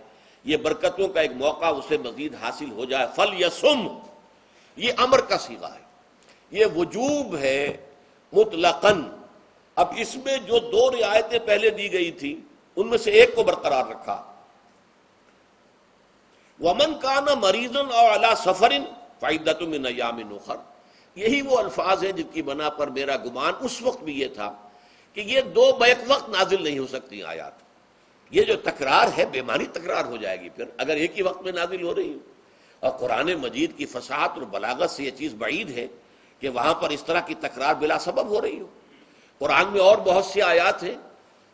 ये बरकतों का एक मौका उसे मजीद हासिल हो जाए। फल यसुम ये अमर का सीगा है। ये वजूब है मुतलकन। अब इसमें जो दो रियायतें पहले दी गई थी, उनमें से एक को बरकरार रखा। वमन का न मरीजन और अला सफरिन फ़ायदतुमिन यामिनखर यही वो अल्फाज हैं जिनकी बना पर मेरा गुमान उस वक्त भी ये था कि ये दो बैक वक्त नाजिल नहीं हो सकती आयात। ये जो तकरार है, बेमानी तकरार हो जाएगी फिर, अगर एक ही वक्त में नाजिल हो रही हो। और कुरान मजीद की फसात और बलागत से यह चीज़ बईद है कि वहाँ पर इस तरह की तकरार बिला सबब हो रही हो। कुरान में और बहुत सी आयात हैं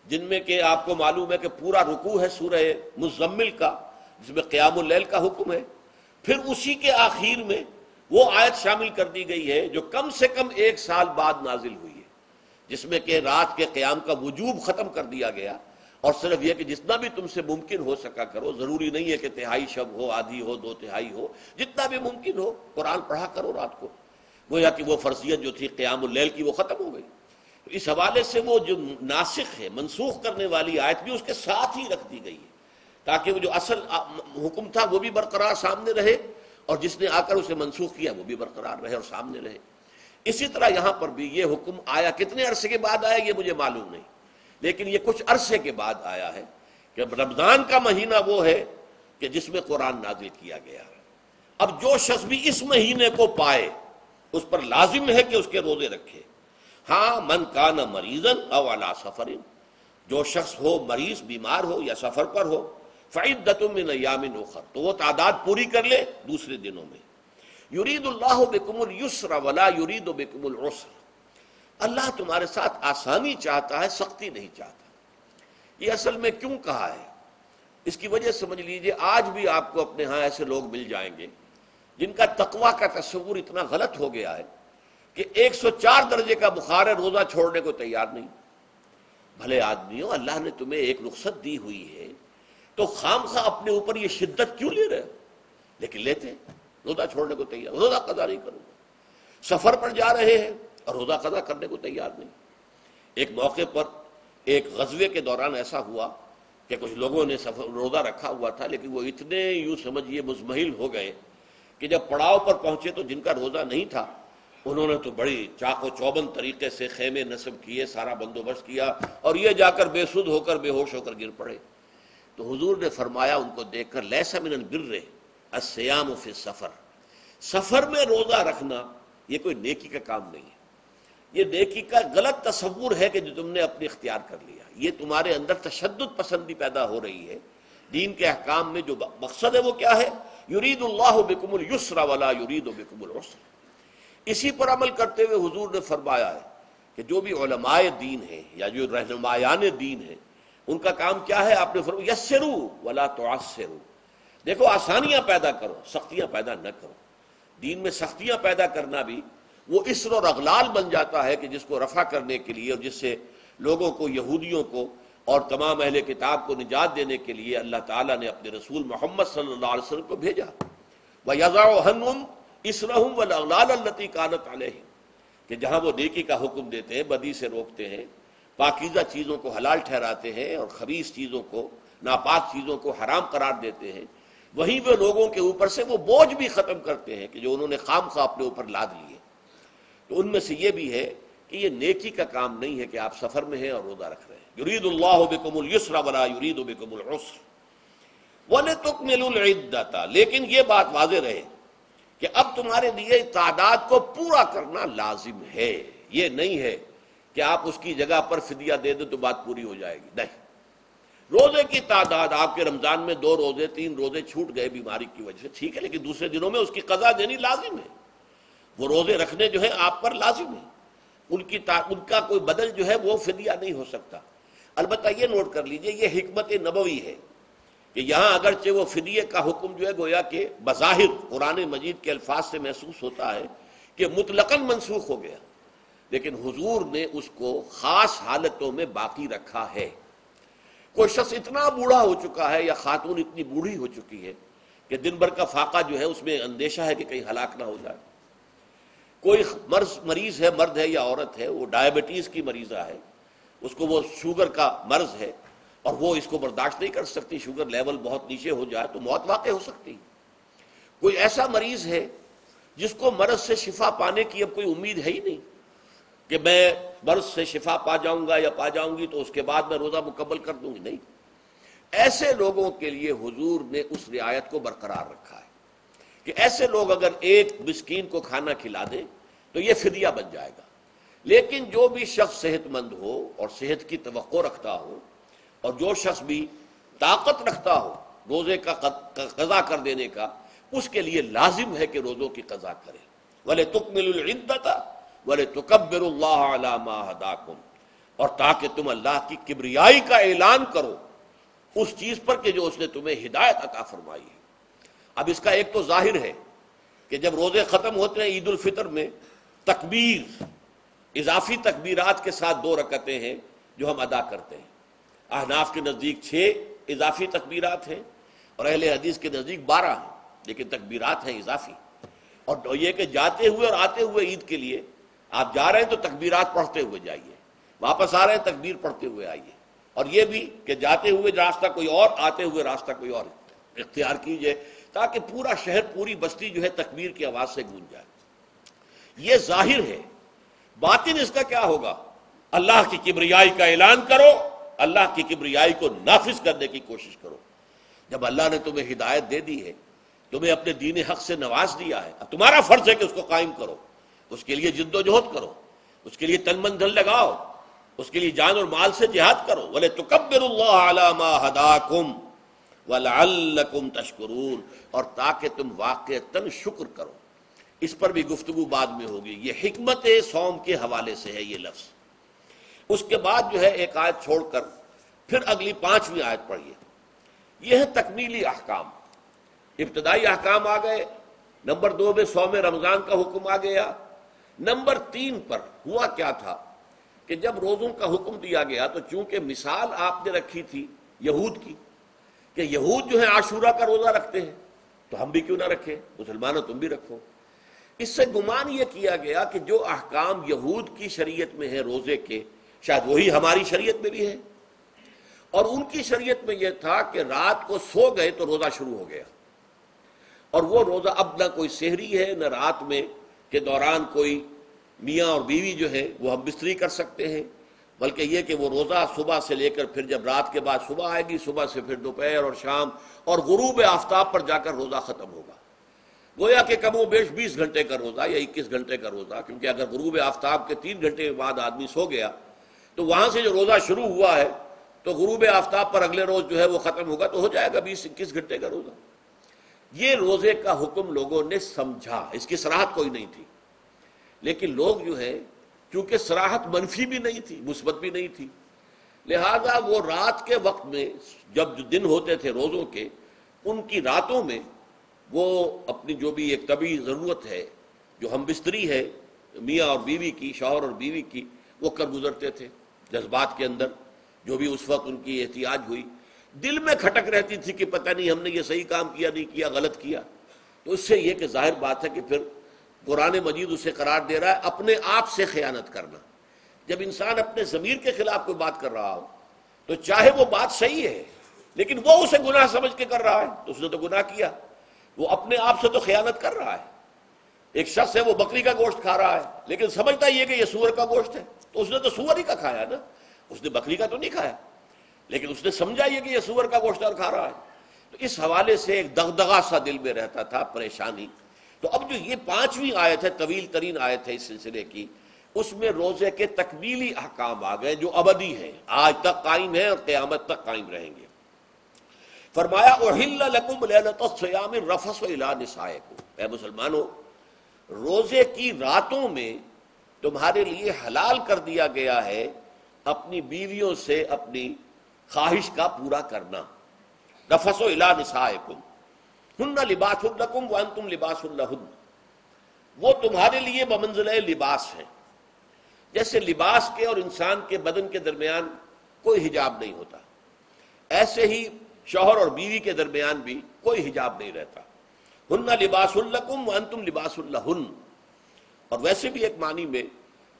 जिनमें कि आपको मालूम है कि पूरा रुकू है सूरह मुजम्मिल का। जिसमें क़यामुल्लैल का हुक्म है। फिर उसी के आखिर में वो आयत शामिल कर दी गई है, जो कम से कम एक साल बाद नाजिल हुई है, जिसमें कि रात के क्याम का वजूब ख़त्म कर दिया गया। और सिर्फ़ यह कि जितना भी तुमसे मुमकिन हो सका करो, ज़रूरी नहीं है कि तिहाई शब हो, आधी हो, दो तिहाई हो, जितना भी मुमकिन हो, कुरान पढ़ा करो रात को। गोया कि वो फर्जियत जो थी क़यामुल्लैल की, वो ख़त्म हो गई। तो इस हवाले से वो जो नासिक है, मनसूख करने वाली आयत भी उसके साथ ही रख दी गई है। ताकि वो जो असल हुक्म था, वो भी बरकरार सामने रहे और जिसने आकर उसे मनसूख किया, वो भी बरकरार रहे और सामने रहे। इसी तरह यहाँ पर भी ये हुक्म आया। कितने अरसे के बाद आया, ये मुझे मालूम नहीं। लेकिन ये कुछ अरसे के बाद आया है कि रमज़ान का महीना वो है कि जिसमें कुरान नाजिल किया गया अब जो शख्स भी इस महीने को पाए, उस पर लाजिम है कि उसके रोज़े रखे। हाँ मन का न मरीजन अला सफरिन। जो शख्स हो, मरीज़, बीमार हो या सफ़र पर हो फ़ैदतुमिन तो वो तादाद पूरी कर ले दूसरे दिनों में। युरीद अल्लाह तुम्हारे साथ आसानी चाहता है, सख्ती नहीं चाहता। ये असल में क्यों कहा है? इसकी वजह समझ लीजिए, आज भी आपको अपने यहाँ ऐसे लोग मिल जाएँगे, जिनका तकवा का तस्वुर इतना गलत हो गया है कि 104 दर्जे का बुखार है, रोजा छोड़ने को तैयार नहीं। भले आदमियों, अल्लाह ने तुम्हें एक रुख्सत दी हुई है तो खाम खा अपने ऊपर ये शिद्दत क्यों ले रहे लेकिन लेते, रोजा छोड़ने को तैयार, रोजा कदा नहीं करूँगा। सफ़र पर जा रहे हैं और रोजा कदा करने को तैयार नहीं। एक मौके पर, एक गजबे के दौरान ऐसा हुआ कि कुछ लोगों ने सफ़र, रोजा रखा हुआ था, लेकिन वो इतने यूँ समझिए मुजमहिल हो गए कि जब पड़ाव पर पहुँचे तो जिनका रोजा नहीं था, उन्होंने तो बड़ी चाको चौबन तरीके से खेमे नस्ब किए, सारा बंदोबस्त किया और ये जाकर बेसुद होकर बेहोश होकर गिर पड़े। तो हुजूर ने फरमाया उनको देखकर, लैसा मिनन बिर्रे असयाम फिर सफ़र। सफ़र में रोजा रखना, ये कोई नेकी का काम नहीं है। ये नेकी का गलत तस्वुर है कि जो तुमने अपने इख्तियार कर लिया। ये तुम्हारे अंदर तशद पसंदी पैदा हो रही है। दीन के अहकाम में जो मकसद है वो क्या है? युरीदुल्लाह बिकुमुल युसरा वाला युरीद बिकुमुल उसर। इसी पर अमल करते हुए हुजूर ने फरमाया है कि जो भी ओलमाए दीन है या जो रहनुमायान दीन है उनका काम क्या है? आपने फरमाया, यस्सरू वला तो देखो, आसानियाँ पैदा करो, सख्तियाँ पैदा न करो। दीन में सख्तियाँ पैदा करना भी, वो इसर और अगलाल बन जाता है कि जिसको रफा करने के लिए और जिससे लोगों को, यहूदियों को और तमाम अहले किताब को निजात देने के लिए अल्लाह ताला ने अपने रसूल मोहम्मद सल्लल्लाहु अलैहि वसल्लम को भेजा। व यजाहम इसरहम वलालती कानत कि जहाँ वो नेकी का हुक्म देते हैं, बदी से रोकते हैं पाकिजा चीज़ों को हलाल ठहराते हैं और खबीस चीज़ों को, नापाक चीज़ों को हराम करार देते हैं। वहीं वे लोगों के ऊपर से वो बोझ भी ख़त्म करते हैं कि जो उन्होंने खाम खा अपने ऊपर लाद लिए तो उनमें से ये भी है कि ये नेकी का काम नहीं है कि आप सफ़र में हैं और रोजा रख रहे हैं। युरीदुल्लाहबिकमुल युसरा वला युरीदबिकमुल उसर। वले तुकमिलुल लेकिन ये बात वाजे रहे कि अब तुम्हारे लिए तादाद को पूरा करना लाजिम है। ये नहीं है कि आप उसकी जगह पर फिदिया दे दो तो बात पूरी हो जाएगी। नहीं। रोज़े की तादाद, आपके रमज़ान में दो रोज़े, तीन रोज़े छूट गए बीमारी की वजह से। ठीक है, लेकिन दूसरे दिनों में उसकी कजा देनी लाजिम है। वो रोज़े रखने जो है आप पर लाजिम है। उनकी उनका कोई बदल जो है वो फिदिया नहीं हो सकता। अलबत् ये नोट कर लीजिए, ये हमत नबवी है कि यहाँ अगरचे वो फिदिये का हुक्म जो है गोया कि बज़ाहिर, कुरान मजीद के अल्फाज से महसूस होता है कि मुतलकन मनसूख हो गया। लेकिन हुजूर ने उसको ख़ास हालतों में बाकी रखा है। कोई शख्स इतना बूढ़ा हो चुका है या खातून इतनी बूढ़ी हो चुकी है कि दिन भर का फाका जो है उसमें अंदेशा है कि कहीं हलाक ना हो जाए। कोई मर्ज, मरीज़ है, मर्द है या औरत है, वो डायबिटीज़ की मरीजा है, उसको वो शुगर का मर्ज है और वो इसको बर्दाश्त नहीं कर सकती शुगर लेवल बहुत नीचे हो जाए तो मौत वाक़ हो सकती। कोई ऐसा मरीज़ है जिसको मर्ज से शिफा पाने की अब कोई उम्मीद है ही नहीं। कि मैं मर्ज से शिफा पा जाऊँगा या पा जाऊँगी तो उसके बाद मैं रोजा मुकम्मल कर दूँगी। नहीं। ऐसे लोगों के लिए हुजूर ने उस रियायत को बरकरार रखा है कि ऐसे लोग अगर एक मिस्कीन को खाना खिला दें तो ये फिदिया बन जाएगा। लेकिन जो भी शख्स सेहतमंद हो और सेहत की तो रखता हो और जो शख्स भी ताकत रखता हो रोज़े का कजा कर देने का, उसके लिए लाजिम है कि रोजों की कजा करे। वले तुकमिलता वले तुकबरदाकुम और ताकि तुम अल्लाह की किबरियाई का ऐलान करो, उस चीज़ पर कि जो उसने तुम्हें हिदायत अता फरमाई है। अब इसका एक तो ज़ाहिर है कि जब रोज़े खत्म होते हैं ईद फितर में, तकबीर, इजाफी तकबीरात के साथ दो रकतें हैं जो हम अदा करते हैं। अहनाफ के नज़दीक छः इजाफी तकबीरात हैं और अहले हदीस के नज़दीक बारह हैं, लेकिन तकबीरात हैं इजाफी। और ये कि जाते हुए और आते हुए ईद के लिए आप जा रहे हैं तो तकबीरात पढ़ते हुए जाइए। वापस आ रहे हैं, तकबीर पढ़ते हुए आइए। और ये भी कि जाते हुए रास्ता कोई और, आते हुए रास्ता कोई और। इख्तियार कीजिए, ताकि पूरा शहर, पूरी बस्ती जो है तकबीर की आवाज़ से गूंज जाए। ये ज़ाहिर है, बातिन इसका क्या होगा? अल्लाह की किबरियाई का ऐलान करो, अल्लाह की किब्रियाई को नाफिज करने की कोशिश करो। जब अल्लाह ने तुम्हें हिदायत दे दी है, तुम्हें अपने दीन हक से नवाज़ दिया है तुम्हारा फ़र्ज़ है कि उसको कायम करो। उसके लिए जिद्दोजहद करो। उसके लिए तन मन धन लगाओ। उसके लिए जान और माल से जिहाद करो। बोले तो और ताकि तुम वाक़ तन शुक्र करो। इस पर भी गुफ्तगु बाद में होगी। ये हिकमत सोम के हवाले से है ये लफ्ज़। उसके बाद जो है एक आयत छोड़कर फिर अगली पांचवी आयत पढ़िए। यह है तकमीली अहकाम। इब्तदाई अहकाम आ गए। नंबर दो में सौ में रमज़ान का हुक्म आ गया। नंबर तीन पर हुआ क्या था कि जब रोजों का हुक्म दिया गया तो चूँकि मिसाल आपने रखी थी यहूद की, कि यहूद जो है आशूरा का रोजा रखते हैं तो हम भी क्यों ना रखें? मुसलमानों तुम भी रखो। इससे गुमान यह किया गया कि जो अहकाम यहूद की शरीयत में है रोज़े के, शायद वही हमारी शरीयत में भी है। और उनकी शरीयत में यह था कि रात को सो गए तो रोजा शुरू हो गया। और वो रोजा अब ना कोई सेहरी है, न रात में के दौरान कोई मियाँ और बीवी जो है, वो हम बिस्तरी कर सकते हैं। बल्कि ये कि वो रोज़ा सुबह से लेकर फिर जब रात के बाद सुबह आएगी, सुबह से फिर दोपहर और शाम और गुरूब आफ्ताब पर जाकर रोज़ा ख़त्म होगा। गोया कि कमो बेश बीस घंटे का रोज़ा या इक्कीस घंटे का रोज़ा, क्योंकि अगर गुरूब आफ्ताब के तीन घंटे के बाद आदमी सो गया तो वहाँ से जो रोज़ा शुरू हुआ है तो गुरूब आफ्ताब पर अगले रोज़ जो है वो ख़त्म होगा तो हो जाएगा बीस इक्कीस घंटे का रोज़ा। ये रोज़े का हुक्म लोगों ने समझा। इसकी सराहत कोई नहीं थी। लेकिन लोग जो है क्योंकि सराहत मनफी भी नहीं थी, मुस्बत भी नहीं थी, लिहाजा वो रात के वक्त में, जब जो दिन होते थे रोज़ों के, उनकी रातों में वो अपनी जो भी एक तभी ज़रूरत है, जो हम बिस्तरी है, मियाँ और बीवी की, शौहर और बीवी की, वो कर गुजरते थे। जज्बात के अंदर जो भी उस वक्त उनकी एहतियाज हुई दिल में खटक रहती थी कि पता नहीं हमने ये सही काम किया, नहीं किया, गलत किया। तो उससे यह कि ज़ाहिर बात है कि फिर कुरान मजीद उसे करार दे रहा है, अपने आप से खयानत करना। जब इंसान अपने ज़मीर के खिलाफ कोई बात कर रहा हो तो चाहे वो बात सही है, लेकिन वो उसे गुनाह समझ के कर रहा है तो उसने तो गुनाह किया। वो अपने आप से तो खयानत कर रहा है। एक शख्स है, वो बकरी का गोश्त खा रहा है, लेकिन समझता ही है कि ये सुअर का गोश्त है तो उसने तो सुअर ही का खाया ना। उसने बकरी का तो नहीं खाया। लेकिन उसने समझा ये कि यह सुअर का गोश्त और खा रहा है। तो इस हवाले से एक दगदगा सा दिल में रहता था, परेशानी। तो अब जो ये पांचवी आयत है, तवील तरीन आयत है इस सिलसिले की, उसमें रोज़े के तकमीली अहकाम आ गए, जो अबदी हैं। आज तक कायम है और क्यामत तक कायम रहेंगे। फरमाया मुसलमानों, रोज़े की रातों में तुम्हारे लिए हलाल कर दिया गया है अपनी बीवियों से अपनी ख्वाहिश का पूरा करना। रफसो इला निसायकुम हन्ना लिबासुल्लकुम वन तुम लिबासुल्लहुन वो तुम्हारे लिए बमंजिल लिबास है। जैसे लिबास के और इंसान के बदन के दरमियान कोई हिजाब नहीं होता। ऐसे ही शोहर और बीवी के दरमियान भी कोई हिजाब नहीं रहता। हन्ना लिबासुल्लकुम वन तुम लिबासुल्लहुन और वैसे भी एक मानी में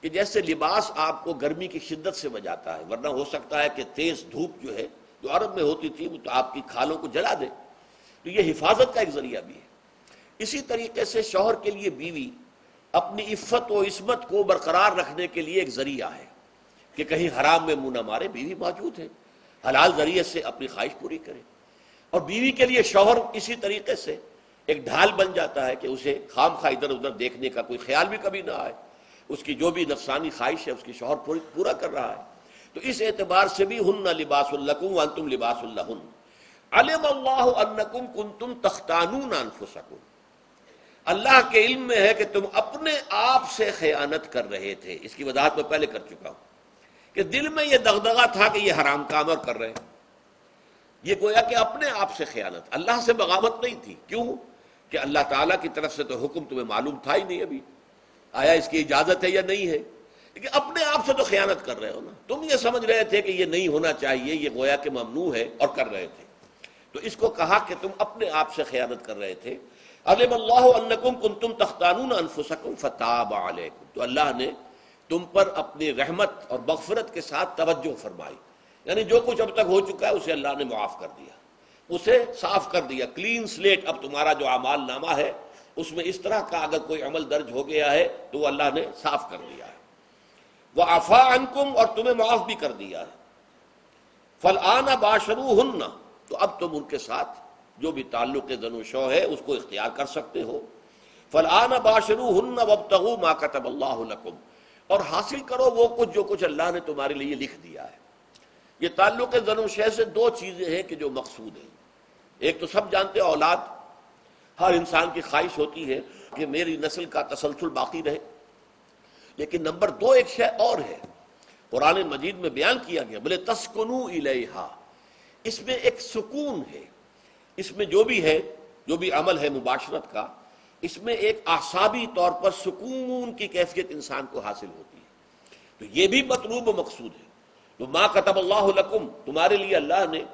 कि जैसे लिबास आपको गर्मी की शिद्दत से बजाता है, वरना हो सकता है कि तेज धूप जो है, जो अरब में होती थी, वो तो आपकी खालों को जला दे। तो यह हिफाजत का एक ज़रिया भी है। इसी तरीके से शोहर के लिए बीवी अपनी इफ्फत व इसमत को बरकरार रखने के लिए एक ज़रिया है कि कहीं हराम में मुँह न मारे, बीवी मौजूद है। हलाल ज़रिए से अपनी ख्वाहिश पूरी करे। और बीवी के लिए शोहर इसी तरीके से एक ढाल बन जाता है कि उसे खाम खा इधर उधर देखने का कोई ख्याल भी कभी ना आए। उसकी जो भी नफसानी ख्वाहिश है, उसकी शोहर पूरा कर रहा है। तो इस एतबार से भी हन लिबासुल्लकुम वन तुम लिबासुल्लहुन अल्लाह के इल्म में है कि तुम अपने आप से खयानत कर रहे थे। इसकी वजाहत मैं पहले कर चुका हूँ कि दिल में यह दगदगा था कि यह हराम काम और कर रहे हैं। ये गोया कि अपने आप से खयानत। अल्लाह से बगावत नहीं थी। क्यों? कि अल्लाह ताला की तरफ़ से तो हुक्म तुम्हें मालूम था ही नहीं अभी। आया इसकी इजाज़त है या नहीं है? लेकिन अपने आप से तो खयानत कर रहे हो ना। तुम ये समझ रहे थे कि ये नहीं होना चाहिए, ये गोया के ममनू है और कर रहे थे। तो इसको कहा कि तुम अपने आप से ख्यानत कर रहे थे। तो अल्लाह ने तुम पर अपनी रहमत और मगफरत के साथ तवज्जो फरमाई। यानी जो कुछ अब तक हो चुका है, उसे अल्लाह ने मुआफ कर दिया। उसे साफ़ कर दिया। क्लीन स्लेट अब तुम्हारा जो अमाल नामा है उसमें इस तरह का अगर कोई अमल दर्ज हो गया है तो अल्लाह ने साफ़ कर दिया है। वह आफा अनकुम और तुम्हें माफ़ भी कर दिया है। फल आना बाशरू हन्ना तो अब तुम उनके साथ जो भी ताल्लुक जनुशो है, उसको इख्तियार कर सकते हो। फल आना बाशरू हन्ना वब तगु मा कतब अल्लाकुम और हासिल करो वो कुछ जो कुछ अल्लाह ने तुम्हारे लिए लिख दिया है। ये ताल्लुक जनुशह से दो चीज़ें हैं कि जो मकसूद है। एक तो सब जानते औलाद हर इंसान की ख्वाहिश होती है कि मेरी नस्ल का तसलसल बाकी रहे। लेकिन नंबर दो एक शय और है। कुरान मजीद में बयान किया गया, बोले, तस्कुनू इलेहा। इसमें एक सुकून है। इसमें जो भी है, जो भी अमल है मुबाशरत का, इसमें एक आसाबी तौर पर सुकून की कैफियत इंसान को हासिल होती है। तो ये भी मतलूब मकसूद है। तो माँ कतब तुम्हारे लिए अल्लाह ने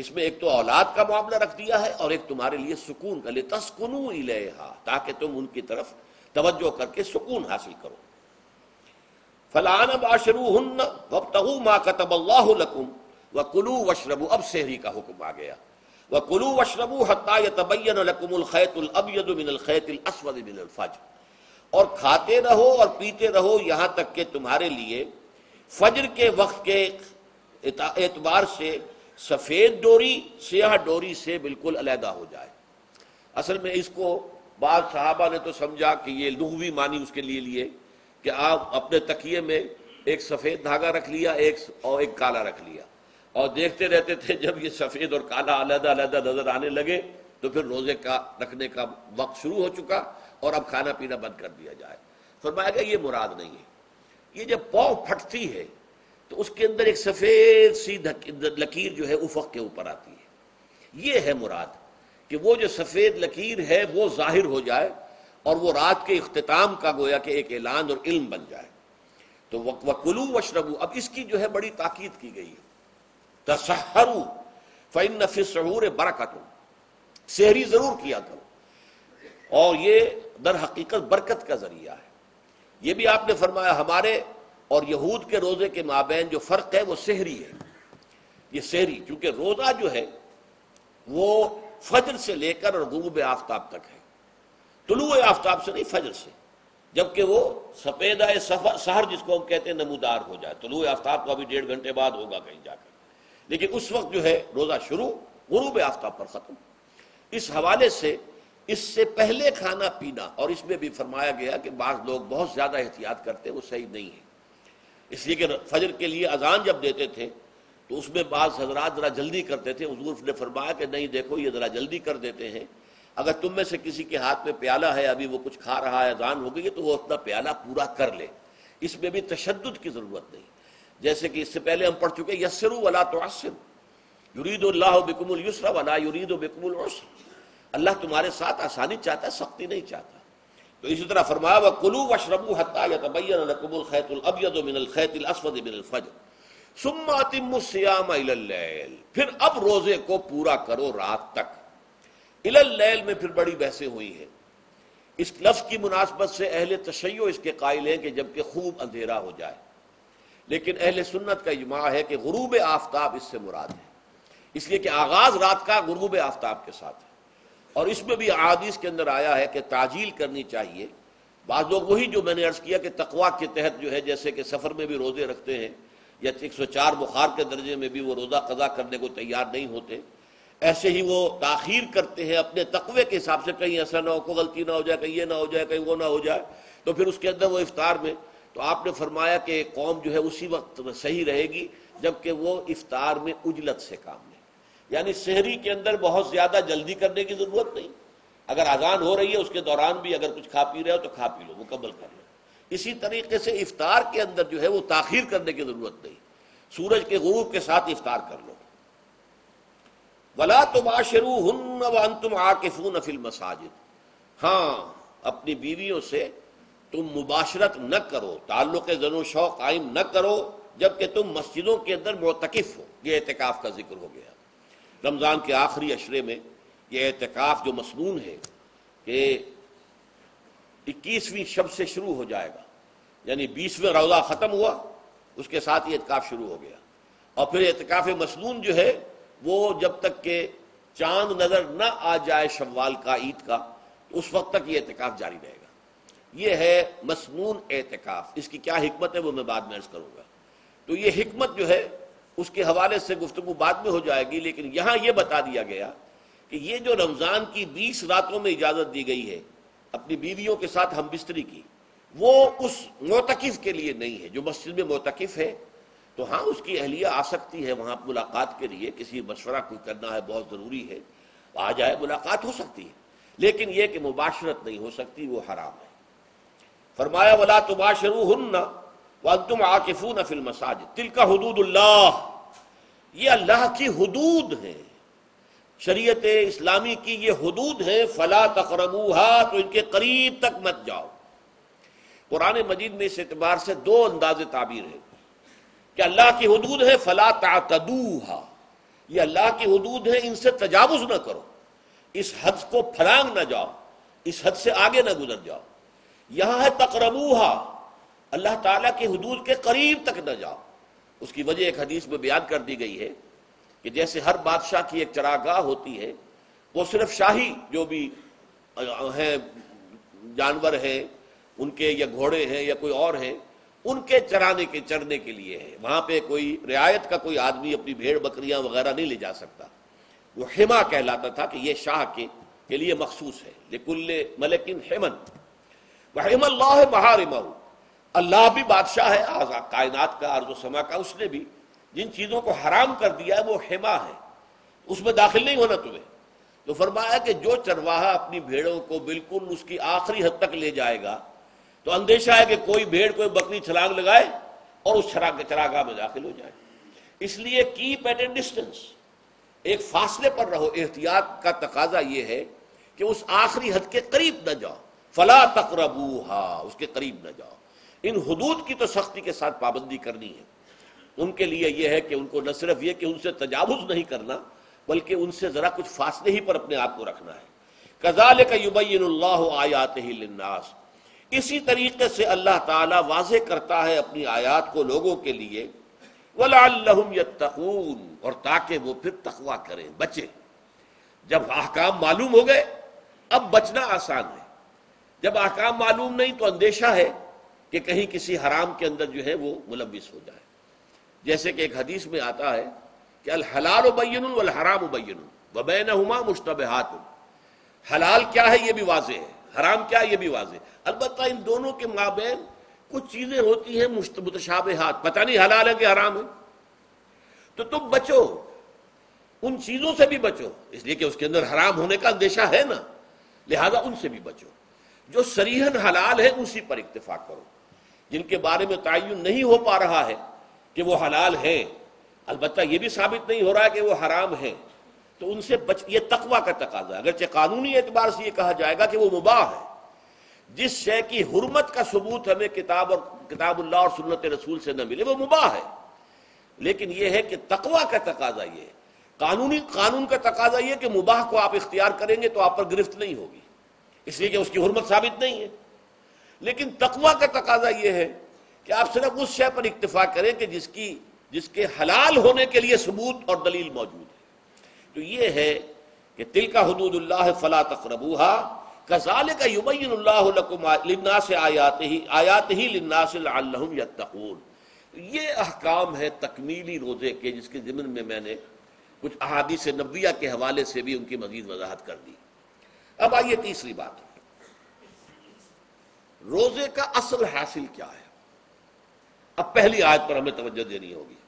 इसमें एक तो औलाद का मामला रख दिया है और एक तुम्हारे लिए सुकून का लिए तस्कुनू इलेहा, ताकि तुम उनकी तरफ़ तवज्जो करके सुकून हासिल करो। खाते रहो और पीते रहो यहाँ तक कि तुम्हारे लिए फजर के वक्त के एतबार से सफ़ेद डोरी, सियाह डोरी से बिल्कुल अलहदा हो जाए। असल में इसको बाद साहबा ने तो समझा कि ये लुहवी मानी उसके लिए लिए कि आप अपने तकिए में एक सफ़ेद धागा रख लिया, एक और एक काला रख लिया। और देखते रहते थे जब ये सफ़ेद और काला अलहदा अलहदा नज़र आने लगे तो फिर रोज़े का रखने का वक्त शुरू हो चुका और अब खाना पीना बंद कर दिया जाए। फरमाया गया, ये मुराद नहीं है। ये जब पौ फटती है तो उसके अंदर एक सफ़ेद सी लकीर जो है उफक के ऊपर आती है। ये है मुराद कि वो जो सफ़ेद लकीर है, वो ज़ाहिर हो जाए और वो रात के अख्ताम का गोया के एक ऐलान और इल्म बन जाए। तो वकुलू वशरबू, अब इसकी जो है बड़ी ताकीद की गई है। तसहरू फ़ैन नफिसूर बरकत शहरी ज़रूर किया करो। और ये दर हकीकत बरकत का ज़रिया है। ये भी आपने फरमाया, हमारे और यहूद के रोज़े के माबेन जो फ़र्क है वो शहरी है। ये शहरी क्योंकि रोजा जो है, वो फजर से लेकर और गुरूब आफ्ताब तक है। तुलु आफ्ताब से नहीं, फजर से। जबकि वो सफ़ेद सहर, जिसको हम कहते हैं नमूदार हो जाए। तुलु आफ्ताब को अभी डेढ़ घंटे बाद होगा कहीं जाकर। लेकिन उस वक्त जो है, रोजा शुरू, गुरूब आफ्ताब पर खत्म। इस हवाले से, इससे पहले खाना पीना, और इसमें भी फरमाया गया कि बाज लोग बहुत ज़्यादा एहतियात करते वो सही नहीं है। इसलिए कि फजर के लिए अजान जब देते थे तो उसमें बाज हजरात जरा जल्दी करते थे। हजूर ने फरमाया कि नहीं, देखो, ये जरा जल्दी कर देते हैं। अगर तुम में से किसी के हाथ में प्याला है, अभी वो कुछ खा रहा है, अजान हो गई है तो वो अपना प्याला पूरा कर ले। इसमें भी तशद की ज़रूरत नहीं। जैसे कि इससे पहले हम पढ़ चुके यसरु वला तो असर युरीद बिकुमुल युसरा वला युरीद बिकुमुल अल्लाह तुम्हारे साथ आसानी चाहता है, सख्ती नहीं चाहता। तो इसी तरह फरमाया व कुलू वशरबू हत्ता लकुमुल खैतुल अबयद मिनल खैतिल अस्वद मिनल फजर। सुम्मा फिर अब रोज़े को पूरा करो रात तक। इलल लैल में फिर बड़ी बहसें हुई हैं। इस लफ्ज की मुनासबत से अहले तशैयो इसके कायल हैं कि जबकि खूब अंधेरा हो जाए। लेकिन अहल सुन्नत का इजमा है कि गुरूब आफ्ताब इससे मुराद है। इसलिए कि आगाज़ रात का गुरूब आफ्ताब के साथ और इसमें भी आदिश के अंदर आया है कि ताजील करनी चाहिए। बाद लोग वही जो मैंने अर्ज़ किया कि तकवा के तहत जो है, जैसे कि सफ़र में भी रोज़े रखते हैं, या एक सौ चार बुखार के दर्जे में भी वो रोज़ा कदा करने को तैयार नहीं होते। ऐसे ही वो ताखीर करते हैं अपने तकवे के हिसाब से, कहीं ऐसा ना हो को गलती ना हो जाए, कहीं ये ना हो जाए, कहीं वो ना हो जाए तो फिर उसके अंदर वो इफ्तार में। तो आपने फरमाया कि कौम जो है उसी वक्त सही रहेगी, जबकि वो इफ्तार में उजलत से काम यानी शहरी के अंदर बहुत ज़्यादा जल्दी करने की ज़रूरत नहीं। अगर आजान हो रही है, उसके दौरान भी अगर कुछ खा पी रहे हो तो खा पी लो, मुकम्मल कर लो। इसी तरीके से इफ्तार के अंदर जो है वो ताखिर करने की ज़रूरत नहीं। सूरज के गुरूब के साथ इफ्तार कर लो। वला तुम आशरू हन तुम आकिफून फिल मसाजिद। हाँ अपनी बीवियों से तुम मुबाशरत न करो, ताल्लुक जनो शौक कायम न करो, जबकि तुम मस्जिदों के अंदर मोतकफ हो। यह एहतिकाफ का ज़िक्र हो गया। रमज़ान के आखिरी अशरे में यह एहतिकाफ जो मसनून है कि इक्कीसवीं शब से शुरू हो जाएगा। यानी बीसवें रोज़ा ख़त्म हुआ, उसके साथ ही एहतिकाफ शुरू हो गया। और फिर एहतिकाफ मसनून जो है, वो जब तक के चाँद नज़र न आ जाए शवाल का, ईद का, उस वक्त तक ये एहतिकाफ जारी रहेगा। ये है मसनून एहतिकाफ। इसकी क्या हिकमत है वो मैं बाद में अर्ज़ करूँगा। तो ये हिकमत जो है उसके हवाले से गुफ्तु बाद में हो जाएगी, लेकिन यहाँ यह बता दिया गया कि ये जो रमज़ान की बीस रातों में इजाज़त दी गई है, अपनी बीवियों के साथ हम बिस्तरी की, वो उस मोतकिफ के लिए नहीं है। जो मस्जिद में मोतकिफ है तो हाँ उसकी अहलिया आ सकती है वहाँ मुलाकात के लिए। किसी मशवरा कोई करना है, बहुत ज़रूरी है। आ जाए, मुलाकात हो सकती है, लेकिन यह कि मुबाशरत नहीं हो सकती, वो हराम है। फरमाया, वला तुबाशरू हन्ना व तुम आकिफू न फिल मसाज तिल का हदूदुल्लाह। ये अल्लाह की हदूद है। शरीयत इस्लामी की ये हदूद है, फला तकरबूहा तो इनके करीब तक मत जाओ। कुरान मजीद में इस एतबार से दो अंदाज ताबीर है। कि अल्लाह की हदूद है, फला तातदूहा ये अल्लाह की हदूद है, इनसे तजावुज ना करो। इस हद को फलांग ना जाओ। इस हद से आगे ना गुजर जाओ। यहाँ है तकरबूहा। अल्लाह ताला की हदूद के करीब तक न जाओ। उसकी वजह एक हदीस में बयान कर दी गई है कि जैसे हर बादशाह की एक चरागाह होती है वो सिर्फ़ शाही जो भी हैं जानवर हैं उनके या घोड़े हैं या कोई और हैं उनके चराने के चरने के लिए है। वहाँ पे कोई रियायत का कोई आदमी अपनी भेड़ बकरियाँ वगैरह नहीं ले जा सकता। वो हेमा कहलाता था कि ये शाह के, के लिए मखसूस है। लेकुल्ले मलकिन हेमन। वहम अल्लाह महारिमहू। अल्लाह भी बादशाह है, आजा कायनात का अर्ज़ समा का, उसने भी जिन चीज़ों को हराम कर दिया है, वो हेमा है। उसमें दाखिल नहीं होना तुम्हें। तो फरमाया कि जो चरवाहा अपनी भेड़ों को बिल्कुल उसकी आखिरी हद तक ले जाएगा तो अंदेशा है कि कोई भेड़, कोई बकरी छलांग लगाए और उस चराग चरागाह में दाखिल हो जाए। इसलिए कीप एट ए डिस्टेंस एक फासले पर रहो। एहतियात का तकाजा यह है कि उस आखिरी हद के करीब न जाओ। फला तकरबूहा, उसके करीब न जाओ। इन हदूद की तो सख्ती के साथ पाबंदी करनी है। उनके लिए यह है कि उनको न सिर्फ़ यह कि उनसे तजावुज नहीं करना, बल्कि उनसे जरा कुछ फासले ही पर अपने आप को रखना है। कजाल का आयात ही लिन्नास। इसी तरीके से अल्लाह ताला वाजे करता है अपनी आयात को लोगों के लिए। यत्तकून, और ताकि वो फिर तकवा करें, बचे। जब अहकाम मालूम हो गए, अब बचना आसान है। जब अहकाम मालूम नहीं तो अंदेशा है। कि कहीं किसी हराम के अंदर जो है वो मुलविस हो जाए। जैसे कि एक हदीस में आता है कि अल हलाल उबैन वल हराम उबैन वबैन हुमा मुश्तबहात हलाल क्या है? ये भी वाजे है। हराम क्या है? ये भी वाजे अलबत् इन दोनों के माबेन कुछ चीज़ें होती हैं मुतशाबहात। पता नहीं हलाल है कि हराम है? तो तुम बचो। उन चीज़ों से भी बचो। इसलिए कि उसके अंदर हराम होने का अंदेशा है ना। लिहाजा उनसे भी बचो। जो सरीहन हलाल है, उसी पर इतफाक करो। जिनके बारे में तयन नहीं हो पा रहा है कि वो हलाल है। अलबत् ये भी साबित नहीं हो रहा है कि वो हराम है। तो उनसे बच, ये तकवा का तकाजा अगरचे कानूनी एतबार से ये कहा जाएगा कि वो मुबाह है। जिस शय की हरमत का सबूत हमें किताब और किताबुल्ला और सुन्नत रसूल से न मिले, वो मुबाह है। लेकिन यह है कि तकवा का तकाजा ये कानूनी, कानून का तकाजा यह कि मुबाह को आप इख्तियार करेंगे तो आप पर गिरफ्त नहीं होगी। इसलिए कि उसकी हुरमत साबित नहीं है। लेकिन तकवा का तकाजा यह है कि आप सिर्फ़ उस शय पर इतफाक करें कि जिसकी, जिसके हलाल होने के लिए सबूत और दलील मौजूद है। तो यह है कि तिल का हदूदुल्लाह फला तकरबूहा कजाल का युबैनल्ला से आयात ही आयात ही यत्तकून। ये अहकाम है तकमीली रोज़े के, जिसके ज़िमन में मैंने कुछ अहादी से नबिया के हवाले से भी उनकी मजीद वजाहत कर दी। अब आइए तीसरी बात। रोज़े का असल हासिल क्या है? अब पहली आयत पर हमें तवज्जो देनी होगी।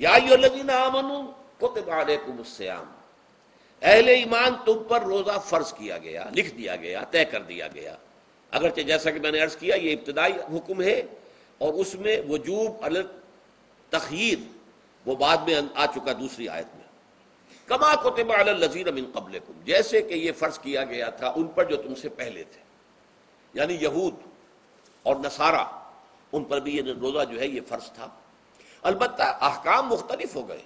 याजीन आमनु कुतबालकुमस्याम अहले ईमान तुम पर रोजा फ़र्ज़ किया गया, लिख दिया गया, तय कर दिया गया। अगरचे जैसा कि मैंने अर्ज़ किया, ये इब्तदाई हुक्म है और उसमें वजूब अलग तखीर, वो बाद में आ चुका दूसरी आयत में। कमा कुतबाजीर मिन कबल जैसे कि ये फ़र्ज़ किया गया था उन पर जो तुमसे पहले थे। यानी यहूद और नसारा, उन पर भी ये रोज़ा जो है, ये फ़र्ज़ था। अलबत् अहकाम मुख्तलिफ़ हो गए।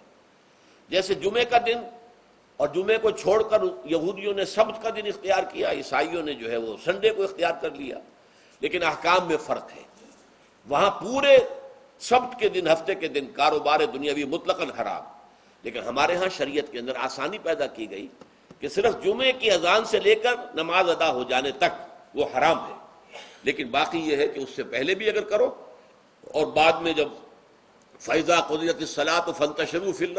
जैसे जुमे का दिन और जुमे को छोड़कर यहूदियों ने सब्त का दिन इख्तियार किया, ईसाइयों ने जो है वो संडे को इख्तियार कर लिया। लेकिन अहकाम में फ़र्क है। वहाँ पूरे सब्त के दिन, हफ़्ते के दिन कारोबार दुनियावी मुतलकन हराम लेकिन हमारे यहाँ शरीयत के अंदर आसानी पैदा की गई कि सिर्फ़ जुमे की अजान से लेकर नमाज़ अदा हो जाने तक वो हराम है। लेकिन बाकी यह है कि उससे पहले भी अगर करो, और बाद में जब फैज़ा कुदरत सलाह तो फन तशरू फिल्द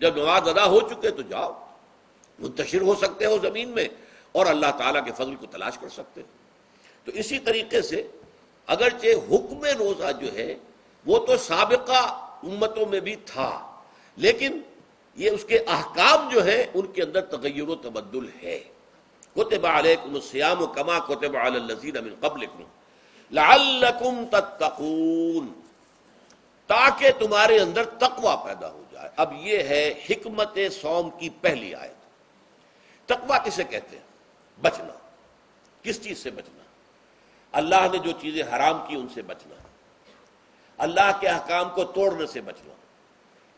जब नमाज़ अदा हो चुके तो जाओ, मुंतशिर हो सकते हो ज़मीन में, और अल्लाह ताला के फजल को तलाश कर सकते हो। तो इसी तरीके से अगरचे हुक्म रोज़ा जो है, वो तो सबका उम्मतों में भी था, लेकिन ये उसके अहकाम जो है, उनके अंदर तगैर तबदुल है। कुतबालकुम कमा कुतबाजीन तत्तकून ताकि तुम्हारे अंदर तकवा पैदा हो जाए अब ये है हिकमत सोम की पहली आयत तकवा किसे कहते हैं बचना किस चीज़ से बचना अल्लाह ने जो चीज़ें हराम की उनसे बचना अल्लाह के अहकाम को तोड़ने से बचना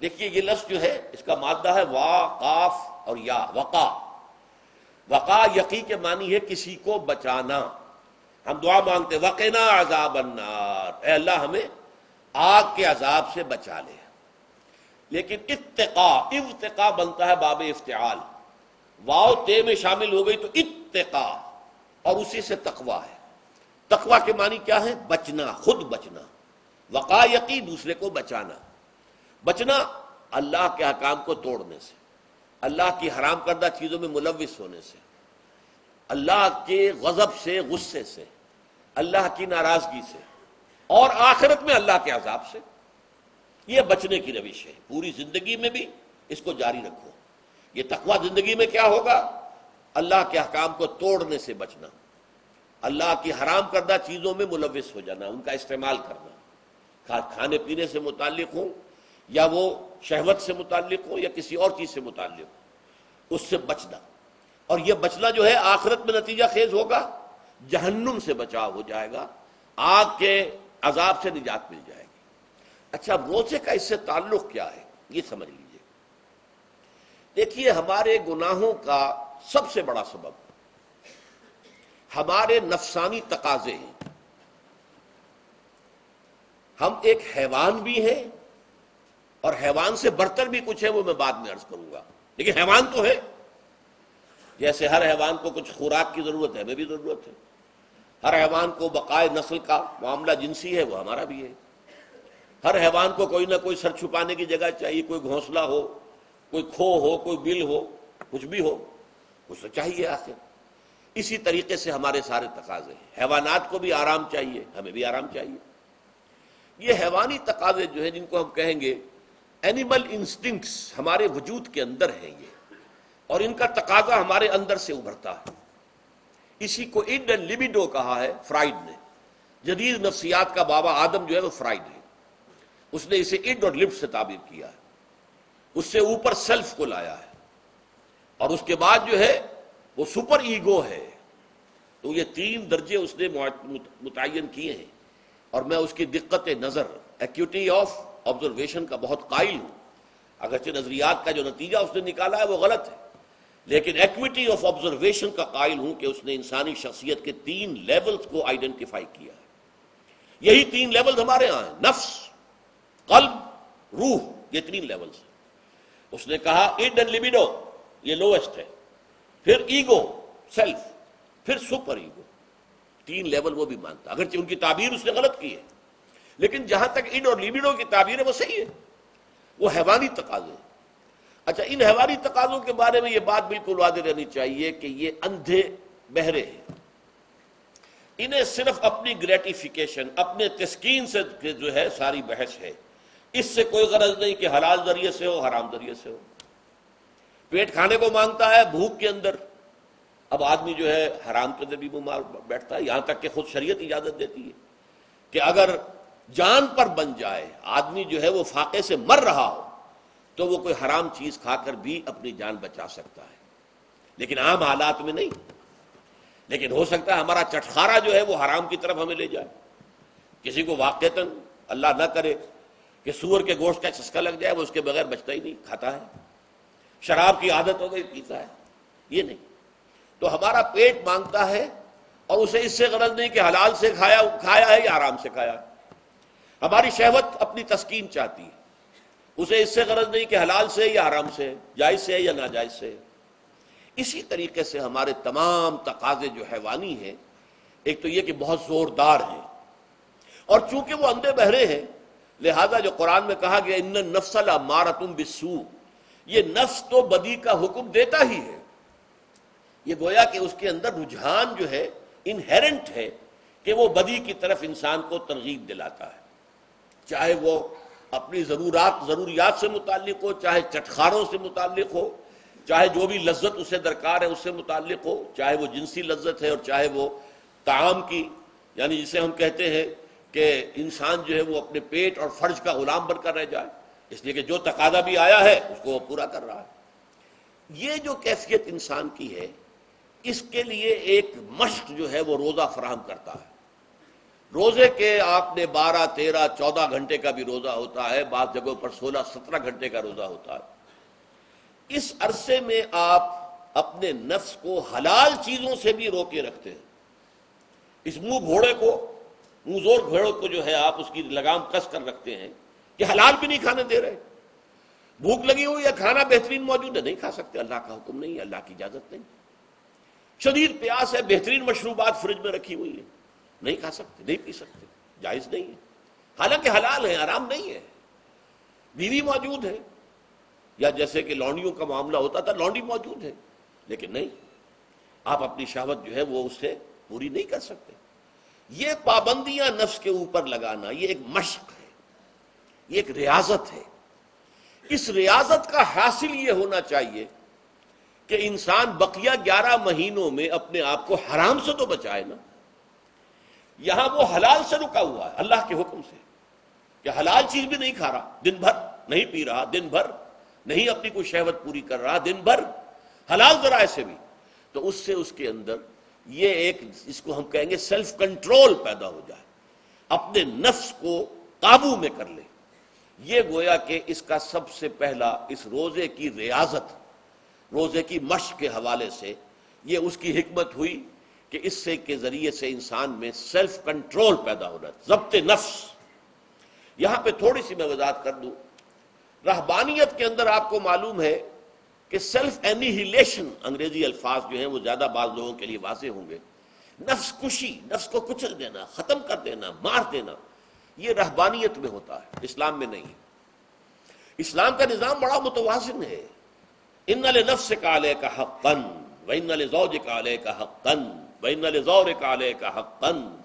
देखिए ये लफ्ज जो है इसका मादा है वा काफ और या वका वका यकी के मानी है किसी को बचाना। हम दुआ मांगते वक़ना अजाब अन्नार अल्लाह हमें आग के अजाब से बचा ले। लेकिन इत्तेका इफ्तिका बनता है बाब इफ्तियाल वाव ते में शामिल हो गई तो इत्तेका, और उसी से तकवा है। तकवा के मानी क्या है? बचना, खुद बचना। वका यकी दूसरे को बचाना। बचना अल्लाह के हकाम को तोड़ने से। अल्लाह की हराम करदा चीज़ों में मुलविस होने से, अल्लाह के गजब से, गुस्से से, अल्लाह की नाराज़गी से, और आखिरत में अल्लाह के अजाब से यह बचने की रविश है। पूरी ज़िंदगी में भी इसको जारी रखो। ये तकवा ज़िंदगी में क्या होगा? अल्लाह के हकाम को तोड़ने से बचना। अल्लाह की हराम करदा चीज़ों में मुलविस हो जाना, उनका इस्तेमाल करना। खाने पीने से मुतालिक हो या वो शहवत से मुतालिक हो या किसी और चीज़ से मुतालिक हो, उससे बचना। और यह बचना जो है, आखिरत में नतीजा खेज होगा, जहन्नुम से बचाव हो जाएगा, आग के अजाब से निजात मिल जाएगी। अच्छा रोज़े का इससे ताल्लुक क्या है, ये समझ लीजिए। देखिए, हमारे गुनाहों का सबसे बड़ा सबब, हमारे नफसानी तकाजे हैं। हम एक हैवान भी हैं और हैवान से बढ़तर भी कुछ है, वो मैं बाद में अर्ज़ करूँगा। लेकिन हैवान तो है। जैसे हर हैवान को कुछ खुराक की ज़रूरत है, हमें भी ज़रूरत है। हर हैवान को बकाए नस्ल का मामला जिनसी है, वो हमारा भी है। हर हैवान को कोई ना कोई सर छुपाने की जगह चाहिए, कोई घोंसला हो, कोई खो हो, कोई बिल हो, कुछ भी हो, कुछ तो चाहिए आखिर। इसी तरीके से हमारे सारे तकाजे हैं। हैवानात को भी आराम चाहिए, हमें भी आराम चाहिए। ये हैवानी तकाजे जो है, जिनको हम कहेंगे एनिमल इंस्टिंक्ट्स हमारे वजूद के अंदर है ये, और इनका तकाजा हमारे अंदर से उभरता है। इसी को एंड लिबिडो कहा है, फ्राइड ने। जदीद नफ्सियात का बाबा आदम जो है वो फ्राइड है। उसने इसे इड और लिप्ट से ताबीर किया है। उससे ऊपर सेल्फ को लाया है। और उसके बाद जो है, वो सुपर ईगो है। तो ये तीन दर्जे उसने मुतन किए हैं। और मैं उसकी दिक्कत नज़र, एक्यूटी ऑफ़ ऑब्जर्वेशन का बहुत कायल हूँ। अगरचे नजरियात का जो नतीजा उसने निकाला है, वो गलत है। लेकिन एक्विटी ऑफ़ ऑब्जर्वेशन का कायल हूँ कि उसने इंसानी शख्सियत के तीन लेवल्स को आइडेंटिफाई किया है। यही तीन लेवल्स हमारे यहाँ नफ्स, कल्ब, रूह, ये तीन लेवल्स हैं। उसने कहा इड एंड लिबिडो ये लोएस्ट है। फिर ईगो सेल्फ फिर सुपर ईगो तीन लेवल वो भी मानता अगर उनकी ताबीर उसने गलत की है। लेकिन जहाँ तक इड और लिबिडो की ताबीर है, वो सही है। वो हैवानी तकाजे अच्छा इन हैवानी तकाजों के बारे में ये बात बिल्कुल वादे रहनी चाहिए कि ये अंधे बहरे हैं। इन्हें सिर्फ़ अपनी ग्रेटिफिकेशन अपने तस्कीन से जो है सारी बहस है। इससे कोई गरज नहीं कि हलाल ज़रिए से हो, हराम ज़रिए से हो। पेट खाने को माँगता है भूख के अंदर। अब आदमी जो है हराम के अंदर भी बीमार बैठता है। यहाँ तक कि खुद शरीयत इजाज़त देती है कि अगर जान पर बन जाए, आदमी जो है वो फाके से मर रहा हो तो वो कोई हराम चीज़ खाकर भी अपनी जान बचा सकता है। लेकिन आम हालात में नहीं। लेकिन हो सकता है हमारा चटखारा जो है वो हराम की तरफ़ हमें ले जाए। किसी को वाक्यतन अल्लाह ना करे कि सुअर के गोश्त का चस्का लग जाए, वो उसके बगैर बचता ही नहीं, खाता है। शराब की आदत हो गई, पीता है। ये नहीं। तो हमारा पेट माँगता है और उसे इससे गरज नहीं कि हलाल से खाया खाया है या आराम से खाया। हमारी शहवत अपनी तस्कीन चाहती है। उसे इससे गरज नहीं कि हलाल से या आराम से, जायज़ से या नाजायज से। इसी तरीके से हमारे तमाम तकाजे जो हैवानी हैं, एक तो यह कि बहुत जोरदार हैं। और चूँकि वो अंधे बहरे हैं, लिहाजा जो कुरान में कहा गया इन नफ्सला मारा तुम बिस्सू ये नफ्स तो बदी का हुक्म देता ही है। ये गोया कि उसके अंदर रुझान जो है इनहेरेंट है कि वो बदी की तरफ़ इंसान को तरगीब दिलाता है। चाहे वो अपनी ज़रूरत, ज़रूरियात से मुतक हो, चाहे चटखारों से मुतक हो, चाहे जो भी लज्जत उसे दरकार है उससे मुतक हो, चाहे वो जिनसी लज्जत है और चाहे वो ताम की, यानी जिसे हम कहते हैं कि इंसान जो है वो अपने पेट और फ़र्ज़ का गुलाम बनकर रह जाए। इसलिए कि जो तकादा भी आया है, उसको वो पूरा कर रहा है। ये जो कैफियत इंसान की है, इसके लिए एक मश्क जो है वो रोज़ा फराहम करता है। रोज़े के आपने 12, 13, 14 घंटे का भी रोजा होता है बाद जगहों पर 16, 17 घंटे का रोजा होता है। इस अरसे में आप अपने नफ्स को हलाल चीज़ों से भी रोके रखते हैं। इस मुँह घोड़े को मुँह ज़ोर घोड़े को जो है आप उसकी लगाम कस कर रखते हैं कि हलाल भी नहीं खाने दे रहे। भूख लगी हुई या खाना बेहतरीन मौजूद है नहीं खा सकते। अल्लाह का हुक्म नहीं अल्लाह की इजाज़त नहीं। शदीद प्यास है बेहतरीन मशरूबात फ्रिज में रखी हुई है। नहीं खा सकते, नहीं पी सकते, जायज़ नहीं है। हालाँकि हलाल है, आराम नहीं है। बीवी मौजूद है। या जैसे कि लौंडियों का मामला होता था, लौंडी मौजूद है। लेकिन नहीं, आप अपनी शहावत जो है, वो उससे पूरी नहीं कर सकते। ये पाबंदियाँ नफ्स के ऊपर लगाना, ये एक मशक है, ये एक रियाजत है। इस रियाजत का हासिल ये होना चाहिए कि इंसान बकिया ग्यारह महीनों में अपने आप को हराम से तो बचाए ना। यहाँ वो हलाल से रुका हुआ है, अल्लाह के हुक्म से। कि हलाल चीज़ भी नहीं खा रहा, दिन भर नहीं पी रहा, दिन भर नहीं अपनी कोई शहवत पूरी कर रहा, दिन भर हलाल जराए से भी। तो उससे उसके अंदर ये एक, इसको हम कहेंगे सेल्फ कंट्रोल पैदा हो जाए। अपने नफ्स को काबू में कर ले। ये गोया कि इसका सबसे पहला, इस रोज़े की रियाजत, रोज़े की मश्क के हवाले से ये उसकी हिकमत हुई कि इससे के ज़रिए से इंसान में सेल्फ कंट्रोल पैदा हो रहा है जब्त नफ्स। यहाँ पे थोड़ी सी मैं वजात कर दू। रहबानियत के अंदर आपको मालूम है कि सेल्फ एनिहिलेशन अंग्रेज़ी अल्फाज जो हैं वो ज़्यादा बाज लोगों के लिए वाजे होंगे। नफ्स खुशी, नफ्स को कुचल देना, खत्म कर देना, मार देना, ये रहबानियत में होता है, इस्लाम में नहीं। इस्लाम का निज़ाम बड़ा मुतवाजन है। इन नफ्स काले का हक्कन, व इन जौज काले का हक्कन।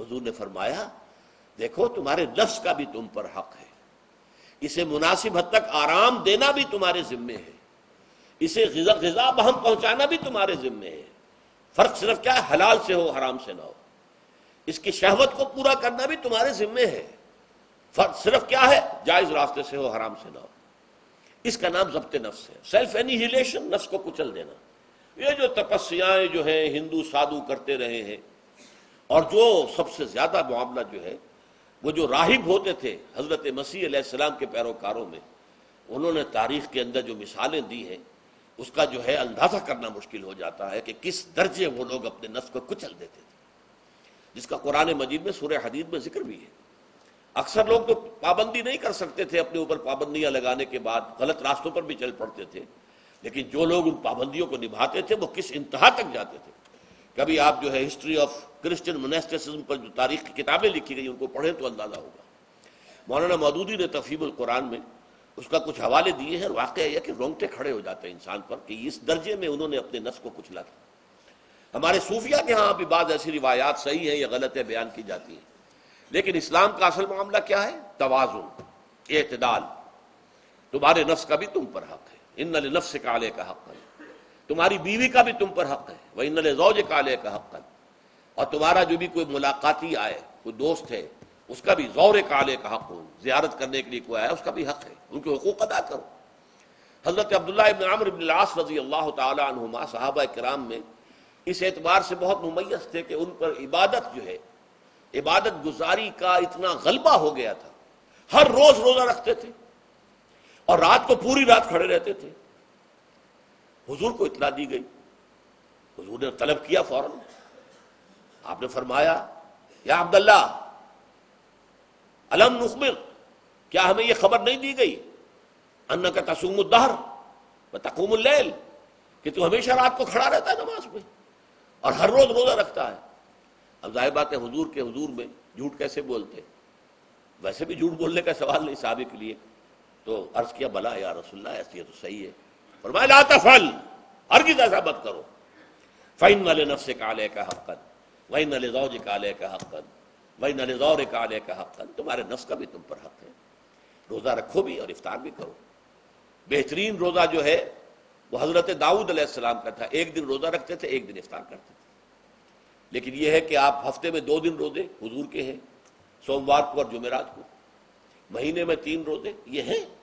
हजूर ने फरमाया, देखो, तुम्हारे नफ्स का भी तुम पर हक है। इसे मुनासिब हद तक आराम देना भी तुम्हारे जिम्मे है। इसे गजा गजा बहम पहुंचाना भी तुम्हारे जिम्मे है। फ़र्क सिर्फ़ क्या है? हलाल से हो, हराम से ना हो। इसकी शहवत को पूरा करना भी तुम्हारे जिम्मे है। फ़र्क सिर्फ़ क्या है? जायज़ रास्ते से हो, हराम से ना हो। इसका नाम जब्त नफ्स है। सेल्फ एनिहिलेशन, नफ्स को कुचल देना। ये जो तपस्याएँ जो है, हिंदू साधु करते रहे हैं, और जो सबसे ज़्यादा मामला जो है, वो जो राहिब होते थे, हज़रत मसीह सलाम के पैरोकारों में, उन्होंने तारीख के अंदर जो मिसालें दी हैं, उसका जो है अंदाज़ा करना मुश्किल हो जाता है कि किस दर्जे वो लोग अपने नफ्स को कुचल देते थे। जिसका कुरान मजीद में सूर्य हदीद में ज़िक्र भी है। अक्सर लोग तो पाबंदी नहीं कर सकते थे, अपने ऊपर पाबंदियाँ लगाने के बाद, गलत रास्तों पर भी चल पड़ते थे। लेकिन जो लोग उन पाबंदियों को निभाते थे, वो किस इंतहा तक जाते थे? कभी आप जो है हिस्ट्री ऑफ़ क्रिश्चियन मोनेस्टिसिज्म पर जो तारीख की किताबें लिखी गई, उनको पढ़ें तो अंदाज़ा होगा। मौलाना मदूदी ने तफीम कुरान में उसका कुछ हवाले दिए हैं वाक़ यह कि रोंगटे खड़े हो जाते हैं इंसान पर कि इस दर्जे में उन्होंने अपने नस को कुचला था हमारे सूफिया के यहाँ भी बाद ऐसी रिवायात सही है या गलत है बयान की जाती है। लेकिन इस्लाम का असल मामला क्या है? तोज़ुन एतदाल। तुम्हारे नफ्स का भी तुम पर हक है। इन नफ्स काले का हक तुम्हारी बीवी का भी तुम पर हक है वह इन जौज काले का हक और तुम्हारा जो भी कोई मुलाकाती आए, कोई दोस्त है, उसका भी जौर काले का हक हो, जियारत करने के लिए कोई आया, उसका भी हक है, उनके हकूक अदा करो। हज़रत अब्दुल्ला इबन आमर इबन लास रज़ी अल्लाह तुमा साहबा कराम में इस एतबार से बहुत मुमैस थे कि उन पर इबादत जो है, इबादत गुजारी का इतना गलबा हो गया था। हर रोज रोजा रखते थे। और रात को पूरी रात खड़े रहते थे। हुजूर को इतला दी गई। हुजूर ने तलब किया फ़ौरन। आपने फरमाया, या अब्दुल्ला अलम नुखबिर क्या हमें यह खबर नहीं दी गई? अन्न का तसूमुद्दहर व तकूमुल्लैल कि तू हमेशा रात को खड़ा रहता है नमाज़ में और हर रोज रोजा रखता है? अब ज़ाहिर बात है, हुजूर के हुजूर में झूठ कैसे बोलते? वैसे भी झूठ बोलने का सवाल नहीं साहबे के लिए। तो अर्ज़ किया, भला या रसुल्ला ऐसी तो सही है। फरमाया लाता फल अर्गित ऐसा मत करो। फ़ैन वाले नफ्स काले का हक्कन वही नले जौज काले का हक्कन वही नले जौर काले का हक्कन। तुम्हारे नफ्स का भी तुम पर हक है। रोज़ा रखो भी और इफ्तार भी करो। बेहतरीन रोज़ा जो है, वो हज़रत दाऊद अलैहिस्सलाम का था। एक दिन रोज़ा रखते थे, एक दिन इफ्तार करते थे। लेकिन यह है कि आप हफ़्ते में दो दिन रोज़े, हुजूर के हैं, सोमवार को और जुमेरात को। महीने में तीन रोज़े, ये हैं।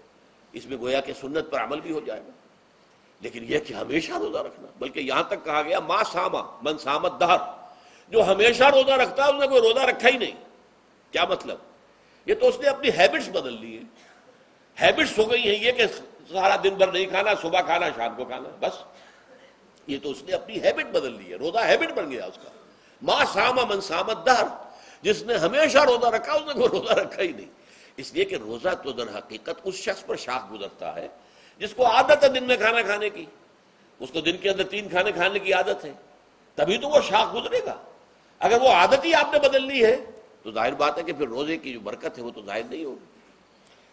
इसमें गोया के सुन्नत पर अमल भी हो जाएगा। लेकिन यह कि हमेशा रोजा रखना, बल्कि यहाँ तक कहा गया, माँ सामा, मन सामत दहर। जो हमेशा रोजा रखता है, उसने कोई रोजा रखा ही नहीं। क्या मतलब? ये तो उसने अपनी हैबिट्स बदल ली है। हैबिट्स हो गई है ये कि सारा दिन भर नहीं खाना, सुबह खाना, शाम को खाना, बस। ये तो उसने अपनी हैबिट बदल ली है, रोजा हैबिट बन गया उसका। माँ सामा, मन सामत दहर। जिसने हमेशा रोजा रखा, उसने कोई रोजा रखा ही नहीं। इसलिए कि रोजा तो दर हकीकत उस शख्स पर शाख गुजरता है, जिसको आदत है दिन में खाना खाने की। उसको दिन के अंदर तीन खाने खाने की आदत है, तभी तो वो शाख गुजरेगा। अगर वो आदत ही आपने बदल ली है तो ज़ाहिर बात है कि फिर रोज़े की जो बरकत है वो तो ज़ाहिर नहीं होगी।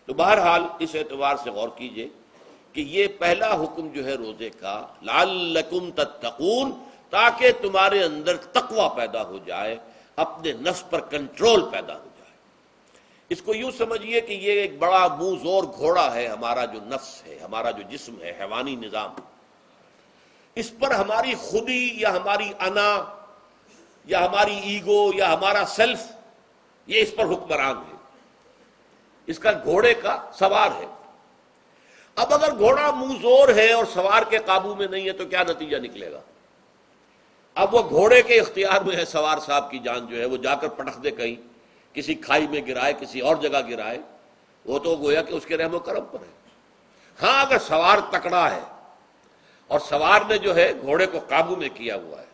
तो बहरहाल इस एतवार से गौर कीजिए कि ये पहला हुक्म जो है रोज़े का लाल लकुम तत्तकून, ताकि तुम्हारे अंदर तकवा पैदा हो जाए, अपने नफ्स पर कंट्रोल पैदा हो इसको यूँ समझिए कि ये एक बड़ा मुँह ज़ोर घोड़ा है, हमारा जो नफ्स है, हमारा जो जिस्म है, हैवानी निज़ाम। इस पर हमारी खुदी या हमारी अना या हमारी ईगो या हमारा सेल्फ, ये इस पर हुक्मरान है। इसका घोड़े का सवार है। अब अगर घोड़ा मुँह ज़ोर है और सवार के काबू में नहीं है तो क्या नतीजा निकलेगा? अब वो घोड़े के इख्तियार में है, सवार साहब की जान जो है, वो जाकर पटक दे कहीं। किसी खाई में गिराए, किसी और जगह गिराए, वो तो गोया कि उसके रहमो करम पर है। हाँ अगर सवार तकड़ा है और सवार ने जो है घोड़े को काबू में किया हुआ है,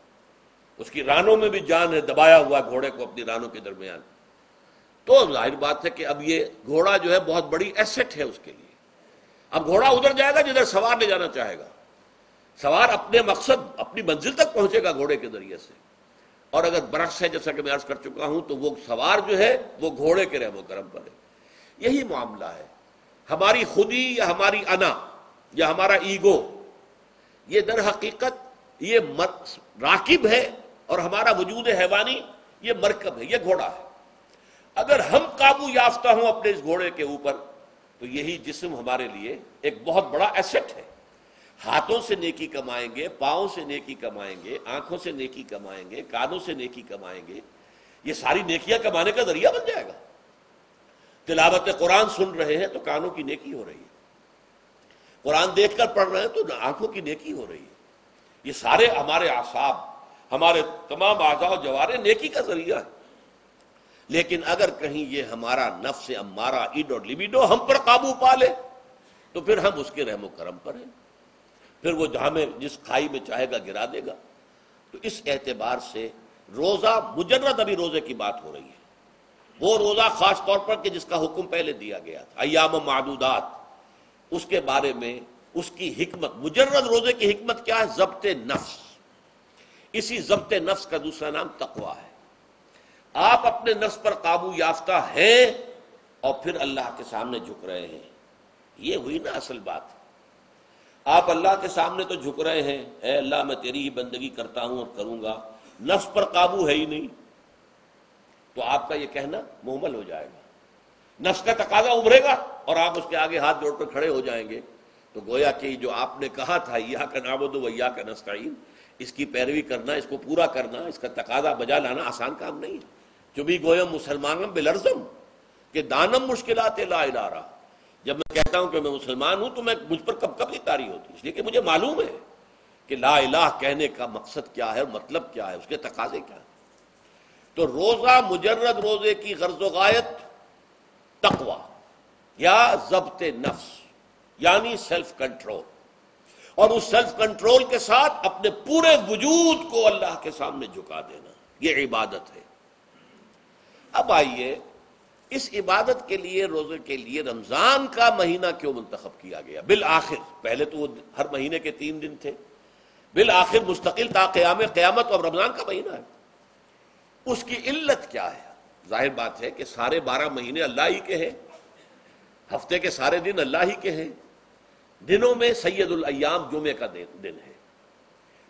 उसकी रानों में भी जान है, दबाया हुआ है घोड़े को अपनी रानों के दरमियान तो ज़ाहिर बात है कि अब ये घोड़ा जो है बहुत बड़ी एसेट है उसके लिए। अब घोड़ा उधर जाएगा जिधर सवार ले जाना चाहेगा। सवार अपने मकसद, अपनी मंजिल तक पहुंचेगा घोड़े के ज़रिए से। और अगर बरस है, जैसा कि मैं अर्ज़ कर चुका हूँ तो वो सवार जो है, वो घोड़े के रहमो करम पर है यही मामला है। हमारी खुदी या हमारी अना या हमारा ईगो, ये दर हकीकत, ये राकिब है और हमारा वजूद हैवानी, ये मरकब है, ये घोड़ा है। अगर हम काबू याफ्ता हूँ अपने इस घोड़े के ऊपर तो यही जिस्म हमारे लिए एक बहुत बड़ा एसेट है। हाथों से नेकी कमाएँगे पाओं से नेकी कमाएँगे, आँखों से नेकी कमाएँगे, कानों से नेकी कमाएँगे, ये सारी नेकियाँ कमाने का ज़रिया बन जाएगा। तिलावत कुरान सुन रहे हैं तो कानों की नेकी हो रही है। कुरान देखकर पढ़ रहे हैं तो आँखों की नेकी हो रही है। ये सारे हमारे आसाब, हमारे तमाम आजाव जवारे नेकी का ज़रिया है। लेकिन अगर कहीं ये हमारा नफ्स अम्मारा ईड और लिबिडो हम पर काबू पा ले तो फिर हम उसके रहमो करम पर हैं। फिर वो जहाँ में जिस खाई में चाहेगा गिरा देगा। तो इस एतबार से रोजा मुजर्रद अभी रोज़े की बात हो रही है। वो रोजा खास तौर पर कि जिसका हुक्म पहले दिया गया था अयाम मादूदात, उसके बारे में उसकी हिकमत, मुजर्रद रोज़े की हिकमत क्या है? जब्त नफ्स। इसी जब्त नफ्स का दूसरा नाम तकवा है। आप अपने नफ्स पर काबू याफ्ता हैं और फिर अल्लाह के सामने झुक रहे हैं। ये हुई ना असल बात। आप अल्लाह के सामने तो झुक रहे हैं। ए अल्लाह, मैं तेरी ही बंदगी करता हूँ और करूँगा। नफ्स पर काबू है ही नहीं। तो आपका यह कहना मुहमल हो जाएगा। नफ्स का तकाजा उभरेगा और आप उसके आगे हाथ जोड़कर खड़े हो जाएँगे। तो गोया कि जो आपने कहा था यह का नाबद वैया का नस्ताइन इसकी पैरवी करना, इसको पूरा करना, इसका तकाजा बजा लाना आसान काम नहीं। जो भी गोयम मुसलमानम बिलरजम, के दानम मुश्किल ला इला रहा जब मैं कहता हूँ कि मैं मुसलमान हूँ तो मैं मुझ पर कब कब तारी होती इसलिए कि मुझे मालूम है कि ला इलाह कहने का मकसद क्या है मतलब क्या है, उसके तकाजे क्या है। तो रोजा मुजर्रद रोज़े की गर्जोगायत तकवा या जब्त नफ्स, यानी सेल्फ कंट्रोल और उस सेल्फ कंट्रोल के साथ अपने पूरे वजूद को अल्लाह के सामने झुका देना यह इबादत है। अब आइए इस इबादत के लिए, रोज़े के लिए रमज़ान का महीना क्यों मुंतखब किया गया? बिल आखिर। पहले तो वो हर महीने के तीन दिन थे। बिल आखिर मुस्तकिल ता क्याम, क्यामत और रमज़ान का महीना है। उसकी इल्लत क्या है? ज़ाहिर बात है कि सारे बारह महीने अल्लाह ही के हैं। हफ़्ते के सारे दिन अल्लाह ही के हैं। दिनों में सैयदुल अयाम जुमे का दिन है।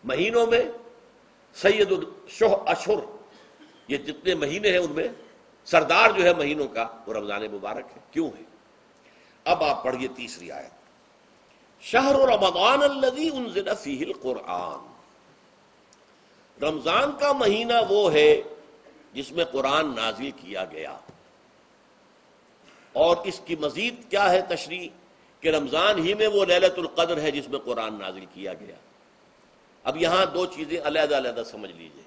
महीनों में सैयदुल शोह अशुर, ये जितने महीने हैं उनमें सरदार जो है महीनों का, वो रमज़ान मुबारक है। क्यों है? अब आप पढ़िए तीसरी आयत। शहर रमदान कुरान रमज़ान का महीना वो है जिसमें कुरान नाजिल किया गया। और इसकी मजीद क्या है तशरी कि रमज़ान ही में वो ललतुल कद्र है जिसमें कुरान नाजिल किया गया। अब यहाँ दो चीज़ें अलहदा अलहदा समझ लीजिए।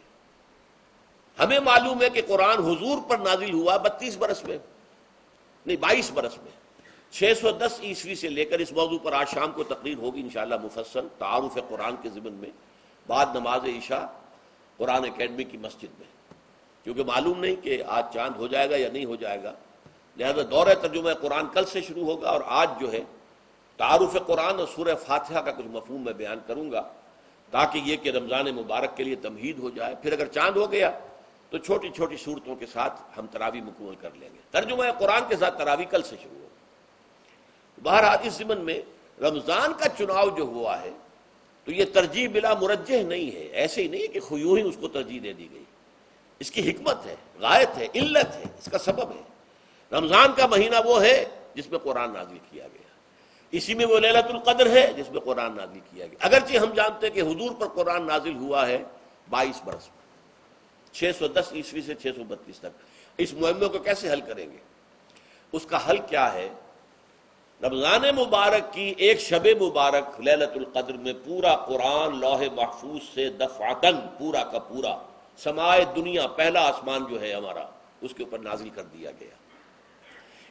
हमें मालूम है कि कुरान हुजूर पर नाजिल हुआ बत्तीस बरस में, नहीं, बाईस बरस में। 610 ईस्वी से लेकर इस मौजू पर आज शाम को तकरीर होगी इंशाला मुफसल तारुफ कुरान के ज़िमन में, बाद नमाज़ ईशा कुरान अकेडमी की मस्जिद में। क्योंकि मालूम नहीं कि आज चाँद हो जाएगा या नहीं हो जाएगा। लिहाजा दौर तर्जुमा कुरान कल से शुरू होगा और आज जो है, तारुफ कुरान और सूर्य फातिहा का कुछ मफहूम मैं बयान करूँगा, ताकि ये कि रमज़ान मुबारक के लिए तमहीद हो जाए। फिर अगर चाँद हो गया तो छोटी छोटी सूरतों के साथ हम तरावी मुकम्मल कर लेंगे। तर्जुमा कुरान के साथ तरावी कल से शुरू होगा। बहरहाल इस जिमन में रमज़ान का चुनाव जो हुआ है तो ये तरजीह बिला मुरजह नहीं है। ऐसे ही नहीं है कि खुयू ही उसको तरजीह दे दी गई। इसकी हिकमत है, गायत है, इल्लत है, इसका सबब है। रमज़ान का महीना वो है जिसमें कुरान नाजिल किया गया। इसी में वो लैलतुल कद्र है जिसमें कुरान नाजिल किया गया। अगरचे हम जानते हैं कि हुजूर पर कुरान नाजिल हुआ है बाईस बरस में। छह सौ दस ईस्वी से छह सौ बत्तीस तक। इस मुहिम को कैसे हल करेंगे? उसका हल क्या है? रमज़ान मुबारक की एक शब मुबारक ललतुल कद्र में पूरा कुरान लोहे महफूज से दफातन पूरा का पूरा। समाए दुनिया, पहला आसमान जो है हमारा, उसके ऊपर नाजिल कर दिया गया।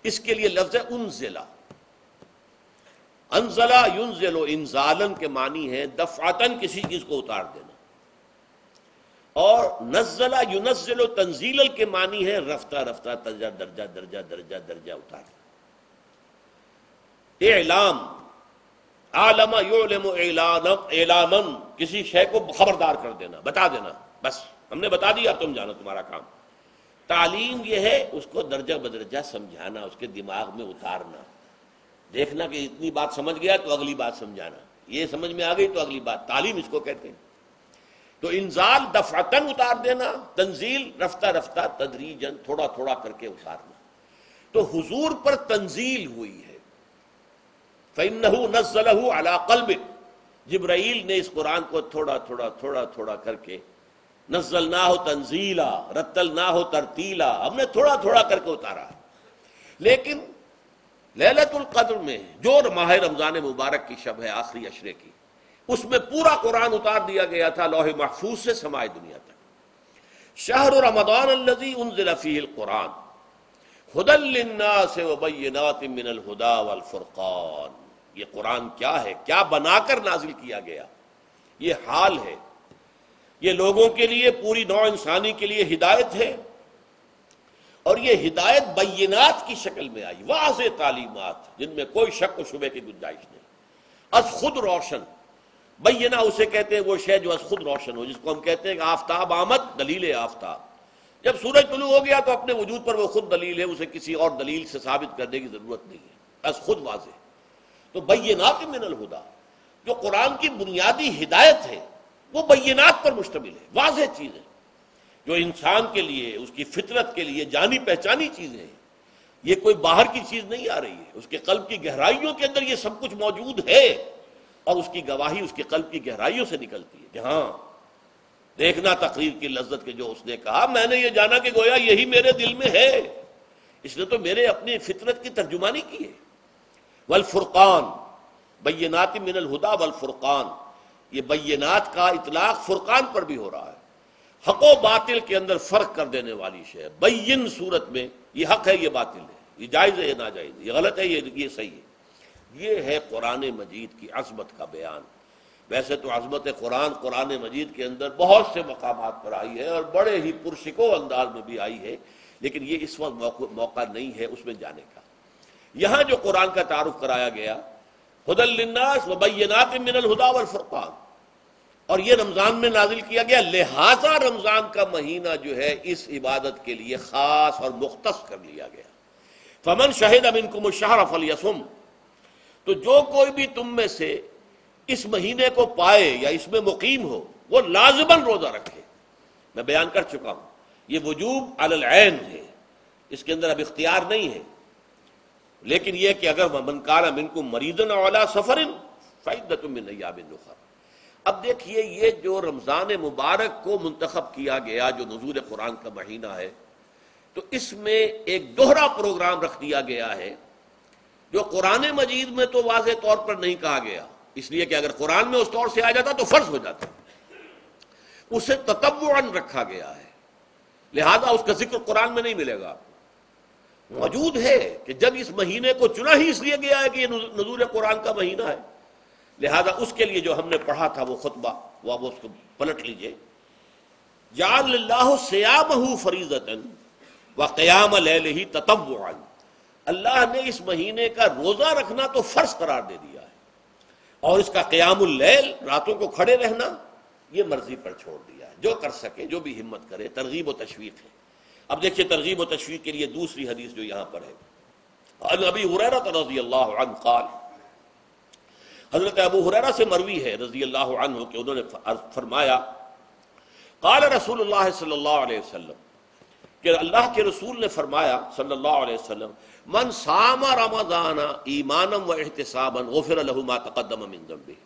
इसके लिए लफ्ज उन जिला अनजला युनजलो इंजालन के मानी है दफातन किसी चीज़ को उतार देना। और नजला युनजलो तंजील के मानी है रफ्ता रफ्ता दर्जा दर्जा दर्जा दर्जा दर्जा उतार एलाम आलमा एलामन किसी शय को खबरदार कर देना, बता देना, बस। हमने बता दिया, तुम जानो तुम्हारा काम। तालीम यह है, उसको दर्जा बदर्जा समझाना, उसके दिमाग में उतारना। देखना कि इतनी बात समझ गया तो अगली बात समझाना। ये समझ में आ गई तो अगली बात। तालीम इसको कहते हैं। तो इंजाल दफातन उतार देना, तंजील रफ्ता रफ्ता, तदरीजन थोड़ा थोड़ा करके उतारना। तो हुजूर पर तंजील हुई है। फ़ैनहू नजलहू अला कल्बिक। जिब्राइल ने इस कुरान को थोड़ा थोड़ा थोड़ा थोड़ा करके नजल ना हो तंजीला रत्तल ना हो तरतीला, हमने थोड़ा थोड़ा करके उतारा। लेकिन ललतुल कद्र में, जो माह रमज़ान मुबारक की शब है, आखिरी अशरे की उसमें पूरा कुरान उतार दिया गया था, लोहे महफूज से समाए दुनिया तक। शहर रमदान उन फ़ील कुरान। हुदल्लिन्ना से वबैनात ये कुरान क्या है? क्या बनाकर नाजिल किया गया? ये हाल है। ये लोगों के लिए, पूरी नौ इंसानी के लिए हिदायत है। और ये हिदायत बैनात की शक्ल में आई। वाज तालीमत, जिनमें कोई शक व शुबे की गुंजाइश नहीं। अस खुद रोशन बैना उसे कहते हैं, वो शय जो खुद रोशन हो, जिसको हम कहते हैं आफ्ताब आमद, दलील आफ्ताब। जब सूरज तुलू हो गया तो अपने वजूद पर वो खुद दलील है, उसे किसी और दलील से साबित करने की ज़रूरत नहीं है। अस खुद वाजे तो बैनात मिनल हुदा, जो कुरान की बुनियादी हिदायत है, वो बैनात पर मुश्तमिल है वाज चीज़ है। जो इंसान के लिए, उसकी फितरत के लिए जानी पहचानी चीज़ें हैं, ये कोई बाहर की चीज़ नहीं आ रही है। उसके कल्ब की गहराइयों के अंदर ये सब कुछ मौजूद है। और उसकी गवाही उसके कल्ब की गहराइयों से निकलती है कि हाँ देखना तकरीर की लज्जत के जो उसने कहा, मैंने ये जाना कि गोया यही मेरे दिल में है। इसने तो मेरे अपनी फितरत की तर्जुमानी की है। वल फुरकान बैनात मिनल हुदा वल फुरकान। ये बैनात का इतलाक फुरकान पर भी हो रहा है। हको बातिल के अंदर फ़र्क कर देने वाली शे। बैन सूरत में ये हक है, ये बातिल है। ये जायज़ है, ये नाजायज ये गलत है, ये ये सही है। ये है कुरान मजीद की अजमत का बयान। वैसे तो अजमत कुरान कुरान मजीद के अंदर बहुत से मकाम पर आई है और बड़े ही पुरशिको अंदाज में भी आई है, लेकिन ये इस वक्त मौका नहीं है उसमें जाने का। यहाँ जो कुरान का तारुफ कराया गया हुदलनास वबैनात मिनल हुदा वल फुरकान। और ये रमज़ान में नाजिल किया गया, लिहाजा रमज़ान का महीना जो है इस इबादत के लिए खास और मुख्त कर लिया गया। फमन शहीद अमिन को फल यसुम। तो जो कोई भी तुम में से इस महीने को पाए या इसमें मुकीम हो, वो लाजमन रोजा रखे। मैं बयान कर चुका हूँ, ये वजूब अलैन है। इसके अंदर अब इख्तियार नहीं है। लेकिन यह कि अगर मनकारा मिनको मरीजन अला सफरिन फ़ैदतुमिन अब देखिए, ये जो रमज़ान मुबारक को मुंतखब किया गया, जो नजूर कुरान का महीना है तो इसमें एक दोहरा प्रोग्राम रख दिया गया है। जो कुरान मजीद में तो वाज तौर पर नहीं कहा गया। इसलिए कि अगर कुरान में उस तौर से आ जाता तो फ़र्ज़ हो जाता। उसे तत्वन रखा गया है। लिहाजा उसका ज़िक्र कुरान में नहीं मिलेगा। मौजूद है कि जब इस महीने को चुना ही इसलिए गया है कि यह नजूर कुरान का महीना है। लिहाजा उसके लिए जो हमने पढ़ा था वो खुतबा, वो अब उसको पलट लीजिए। जाल्लाहू फरीजतन व क्याम ही ततवान अल्लाह ने इस महीने का रोजा रखना तो फ़र्ज़ करार दे दिया है। और इसका क्यामुल रातों को खड़े रहना, ये मर्ज़ी पर छोड़ दिया है। जो कर सके, जो भी हिम्मत करे, तरगीब व तशवीक है। अब देखिए, तरगीब व तशवीक के लिए दूसरी हदीस जो यहाँ पर है। हज़रत अबू हुरैरा से मरवी है रज़ी अल्लाह के उन्होंने फरमाया, काल रसूल सल्लल्लाहु अलैहि अल्लाह के रसूल ने फरमाया, सल्लल्लाहु मन सामा रमजाना ईमानम व एहतसाबन गफिर लहुमा तकदम मिन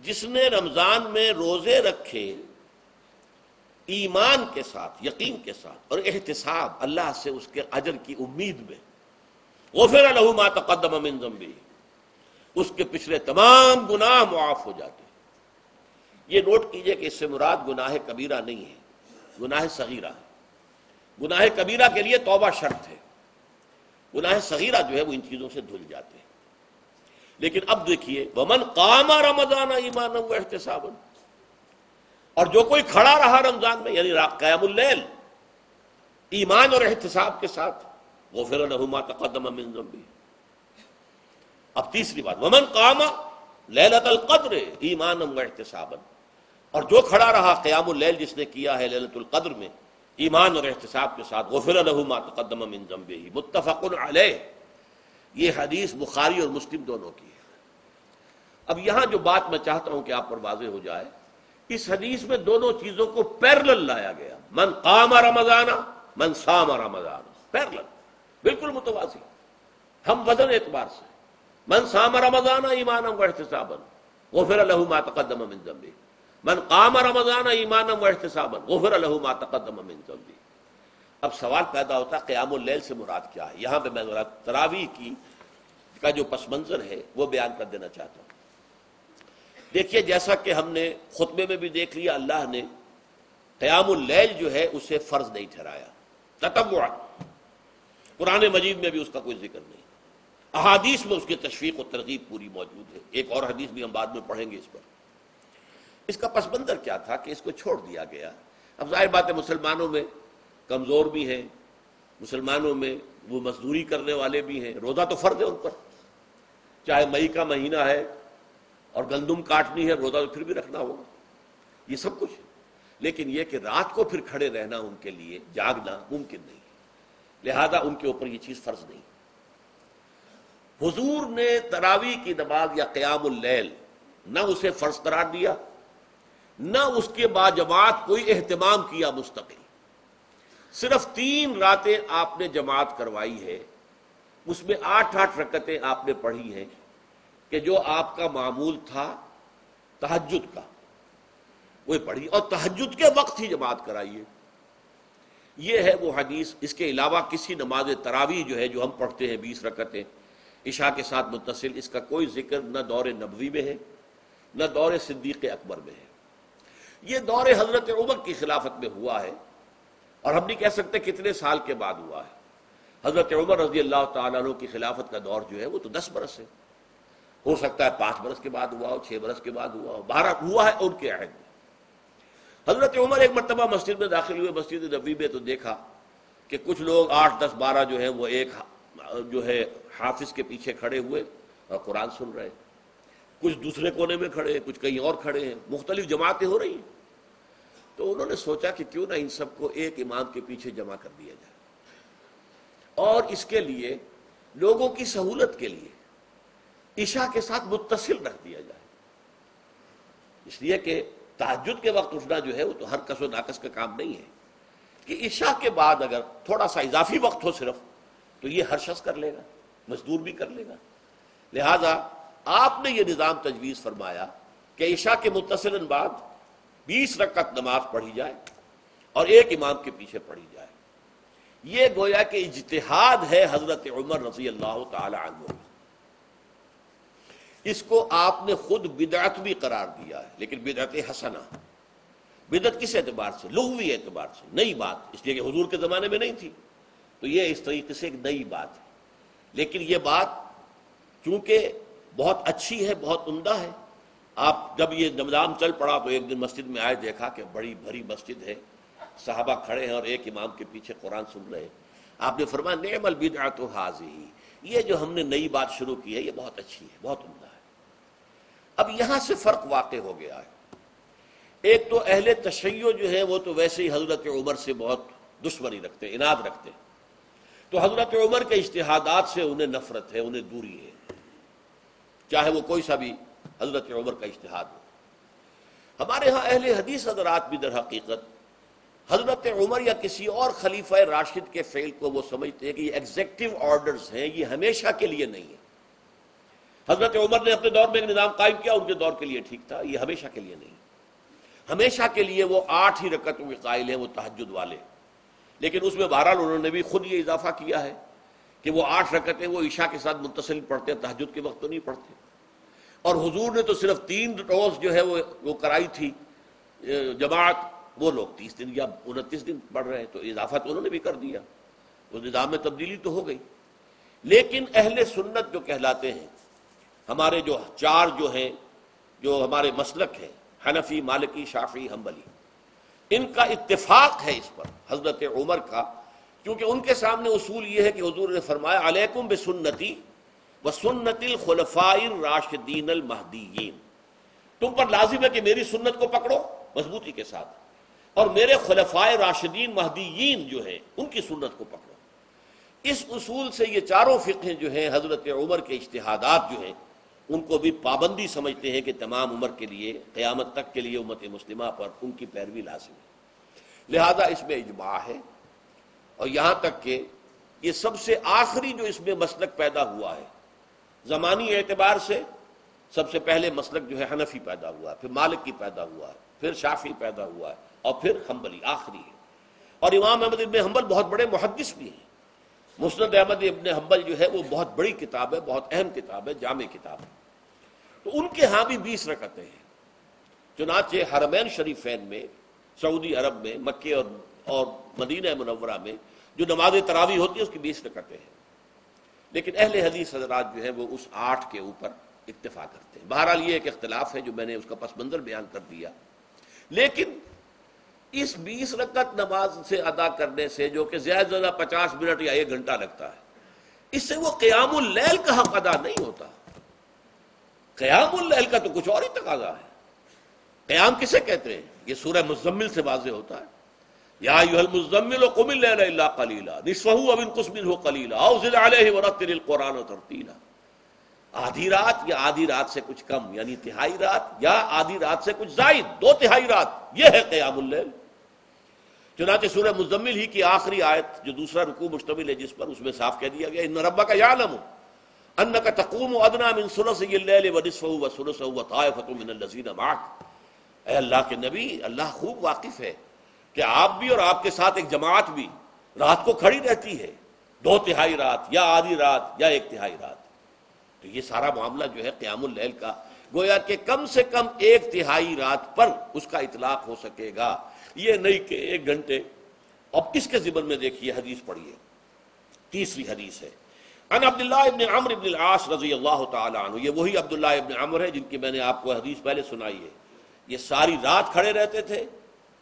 जिसने रमज़ान में रोज़े रखे ईमान के साथ, यकीन के साथ और एहतसाब अल्लाह से उसके अजर की उम्मीद में गफिर लहुमा तकदम मिन उसके पिछले तमाम गुनाह मुआफ हो जाते ये नोट कीजिए कि इससे मुराद गुनाह कबीरा नहीं है, गुनाह सगीरा है। गुनाह कबीरा के लिए तौबा शर्त है। गुनाह सगीरा जो है वो इन चीज़ों से धुल जाते हैं। लेकिन अब देखिए, वमन कामा रमजाना ईमान एहतसाबन। और जो कोई खड़ा रहा रमज़ान में, यानी कयामुल्लैल ईमान और एहतसाब के साथ वो फिर तकदम जम्बी अब तीसरी बात, वमन कामा लैलतल कद्र ईमान एहतसाबन। और जो खड़ा रहा क़यामुल लैल जिसने किया है लैलतुल कद्र में ईमान और एहतसाब के साथ, गफिर लहुमा तकदम मिन जम्बे ही मुतफ़न ये हदीस बुखारी और मुस्लिम दोनों की है। अब यहाँ जो बात मैं चाहता हूँ कि आप पर वाजे हो जाए, इस हदीस में दोनों चीज़ों को पैरल लाया गया। मन कामा रमजाना, मन सामा रमजाना। पैरल बिल्कुल मुतवाजी। हम वज़न एतबार से। मन साम रमजाना ईमानम वहतसाबन वो फिर लहू मा तकदम मिन जम्बी मन काम रमजाना ईमानम वहतसाबन वो फिर लहू मा तकदम जम्बी अब सवाल पैदा होता क़यामुल से मुराद क्या है? यहाँ पे मैं तरावी की, का जो पस मंजर है, वो बयान कर देना चाहता हूँ। देखिए, जैसा कि हमने खुतबे में भी देख लिया, अल्लाह ने क़यामुल जो है, उसे फ़र्ज़ नहीं ठहराया। ततवा पुराने मजीद में भी उसका कोई ज़िक्र नहीं। अहादीस में उसकी तशवीक और तरगीब पूरी मौजूद है। एक और हदीस भी हम बाद में पढ़ेंगे इस पर। इसका पसमंदर क्या था कि इसको छोड़ दिया गया? अब ज़ाहिर बात है, मुसलमानों में कमज़ोर भी हैं, मुसलमानों में वो मजदूरी करने वाले भी हैं। रोज़ा तो फ़र्ज़ है उन पर। चाहे मई का महीना है और गंदुम काटनी है, रोज़ा तो फिर भी रखना होगा। ये सब कुछ लेकिन यह कि रात को फिर खड़े रहना उनके लिए जागना मुमकिन नहीं। लिहाजा उनके ऊपर ये चीज़ फ़र्ज़ नहीं। हुजूर ने तरावी की नमाज़ या क़यामुल न उसे फ़र्ज़ करार दिया न उसके बाद जमात कोई एहतमाम किया मुस्तकिल। सिर्फ़ तीन रातें आपने जमात करवाई है, उसमें आठ आठ रकतें आपने पढ़ी हैं कि जो आपका मामूल था तहजद का, वही पढ़ी। और तहजद के वक्त ही जमात कराइए। यह है वो हदीस, इसके अलावा किसी नमाज़ तरावी जो है, जो हम पढ़ते हैं बीस रकतें, इशा के साथ मुतसिल इसका कोई ज़िक्र न दौर नबवी में है, न दौर सिद्दीक अकबर में है। ये दौर हज़रत उमर की खिलाफत में हुआ है। और हम नहीं कह सकते कितने साल के बाद हुआ है। हज़रत उमर रज़ी अल्लाह तु की खिलाफत का दौर जो है, वो तो दस बरस है। हो सकता है पाँच बरस के बाद हुआ हो, छह बरस के बाद हुआ हो, बारह हुआ है उनके अहद में। हज़रत उमर एक मरतबा मस्जिद में दाखिल हुए, मस्जिद नबी में तो देखा कि कुछ लोग आठ, दस, बारह जो है, वो एक, जो है, हाफिज के पीछे खड़े हुए और कुरान सुन रहे। कुछ दूसरे कोने में खड़े हैं, कुछ कहीं और खड़े हैं। मुख्तलिफ़ जमातें हो रही हैं। तो उन्होंने सोचा कि क्यों ना इन सबको एक इमाम के पीछे जमा कर दिया जाए। और इसके लिए, लोगों की सहूलत के लिए, ईशा के साथ मुतसिल रख दिया जाए। इसलिए कि तहजद के वक्त उठना जो है, वो तो हर कसो नाकस का काम नहीं है। कि ईशा के बाद अगर थोड़ा सा इजाफी वक्त हो सिर्फ़ तो ये हर शख्स कर लेगा, मजदूर भी कर लेगा। लिहाजा आपने ये निज़ाम तजवीज़ फरमाया कि ईशा के मुतसिल बाद बीस रकत नमाज़ पढ़ी जाए और एक इमाम के पीछे पढ़ी जाए। ये गोया कि इजतहाद है हज़रत उमर रज़ी अल्लाह तु इसको आपने खुद बिदअत भी करार दिया है, लेकिन बिदअत हसना बिदत किस एतबार से? लघवी एतबार से। नई बात। इसलिए कि हजूर के ज़माने में नहीं थी। तो ये इस तरीके से एक नई बात है। लेकिन ये बात, चूँकि बहुत अच्छी है, बहुत उमदा है। आप जब ये नमदाम चल पड़ा तो एक दिन मस्जिद में आए, देखा कि बड़ी भरी मस्जिद है। साहबा खड़े हैं और एक इमाम के पीछे कुरान सुन रहे हैं। आपने फरमाया, नेमल बिदा तो हाजी ये जो हमने नई बात शुरू की है, ये बहुत अच्छी है, बहुत उमदा है। अब यहाँ से फ़र्क वाक़ हो गया है। एक तो अहले तशैय जो है, वो तो वैसे ही हज़रत उमर से बहुत दुश्मनी रखते इनाद रखते तो हज़रत उमर के इश्तहादात से उन्हें नफरत है, उन्हें दूरी है। चाहे वो कोई सा भी हज़रत उमर का इश्तहाद हो। हमारे यहाँ अहले हदीस हजरात भी दर हकीकत, हज़रत उमर या किसी और खलीफा राशिद के फेल को वो समझते हैं कि ये एग्जेक्टिव ऑर्डर्स हैं, ये हमेशा के लिए नहीं है। हज़रत उमर ने अपने दौर में एक निज़ाम कायम किया, उनके दौर के लिए ठीक था, ये हमेशा के लिए नहीं। हमेशा के लिए वो आठ ही रकतों के कायल हैं, वो तहजद वाले। लेकिन उसमें बहरहाल उन्होंने भी खुद ये इजाफा किया है। कि वो आठ रकतें वो ईशा के साथ मुतसिल पढ़ते हैं तहजद के वक्त तो नहीं पढ़ते। और हुजूर ने तो सिर्फ़ तीन रोज जो है वो वो कराई थी जमात, वो लोग तीस दिन या उनतीस दिन पढ़ रहे हैं तो इजाफा तो उन्होंने भी कर दिया। उस निज़ाम में तब्दीली तो हो गई। लेकिन अहले सुन्नत जो कहलाते हैं, हमारे जो चार जो हैं, जो हमारे मसलक हैं, हनफी, मालिकी, शाफी, हम्बली, इनका इत्तेफाक है इस पर, हज़रत उमर का क्योंकि उनके सामने उसूल ये है कि हजूर ने फरमाया, अलैकुम व सुन्नतिल खुलफाइन राशिदीन महदीन तुम पर लाजिम है कि मेरी सुन्नत को पकड़ो मजबूती के साथ। और मेरे खुलफाए राशिदीन महदीन जो है, उनकी सुन्नत को पकड़ो। इस उसूल से ये चारों फ़िक्र जो हैं, हज़रत उमर के इश्तहादात जो हैं, उनको भी पाबंदी समझते हैं कि तमाम उम्र के लिए, क़यामत तक के लिए उम्मत मुस्लिमा पर उनकी पैरवी लाजिम है। लिहाजा इसमें इजमा है। और यहाँ तक कि ये सबसे आखिरी जो इसमें मसलक पैदा हुआ है, जमानी एतबार से सबसे पहले मसलक जो है हनफी पैदा हुआ है, फिर मालिक पैदा हुआ है, फिर शाफी पैदा हुआ है, और फिर हम्बली आखिरी है। और इमाम अहमद इबन हम्बल बहुत बड़े मुहदस भी हैं। मुस्ंद अहमद इबन हम्बल जो है वो बहुत बड़ी किताब है, बहुत अहम किताब है, जाम किताब है। तो उनके यहाँ भी बीस रकतें हैं। चुनाचे हरमैन शरीफैन में, सऊदी अरब में, मक्के और और मदीना मुनवरा में जो नमाज़ तरावी होती है, उसकी बीस रकतें हैं। लेकिन अहले हदीस हजरात जो है, वो उस आठ के ऊपर इतफा करते हैं। बहरहाल ये एक इख्तलाफ है जो मैंने उसका पस मंजर बयान कर दिया। लेकिन इस बीस रकत नमाज़ से अदा करने से, जो कि ज़्यादा ज़्यादा पचास मिनट या एक घंटा लगता है, इससे वो क्यामुल लैल का हक अदा नहीं होता। क्यामुल लैल का तो कुछ और ही तकाजा है। क्याम किसे कहते हैं? ये सूरह मुजम्मिल से वाजे होता है। आधी रात या आधी रात से कुछ कम यानी तिहाई रात या आधी रात से कुछ जायद दो तिहाई रात यह है क्यामुल चुनाचे सूर्य मुजम्मिल ही की आखिरी आयत जो दूसरा रुकू मुश्तमिल है जिस पर उसमें साफ़ कह दिया गया इन रब्बा का यालम अन्न का तकूम अदना मिन सुलस वनिसफहु व सुलस व तायफतु मिन लजीन माक अल्लाह के नबी अल्लाह खूब वाकिफ है कि आप भी और आपके साथ एक जमात भी रात को खड़ी रहती है। दो तिहाई रात, या आधी रात, या एक तिहाई रात। तो ये सारा मामला जो है क्यामुल लैल का। गोया के कम से कम एक तिहाई रात पर उसका इतलाक हो सकेगा। ये नहीं कि एक घंटे। अब किसके जिबन में देखिए, हदीस पढ़िए। तीसरी हदीस है। अन अब्दुल्ला अमर इब्न आस रज़ी अल्लाह तु ये वही अब्दुल्ला इब्न अमर है जिनकी मैंने आपको हदीस पहले सुनाई है। ये सारी रात खड़े रहते थे,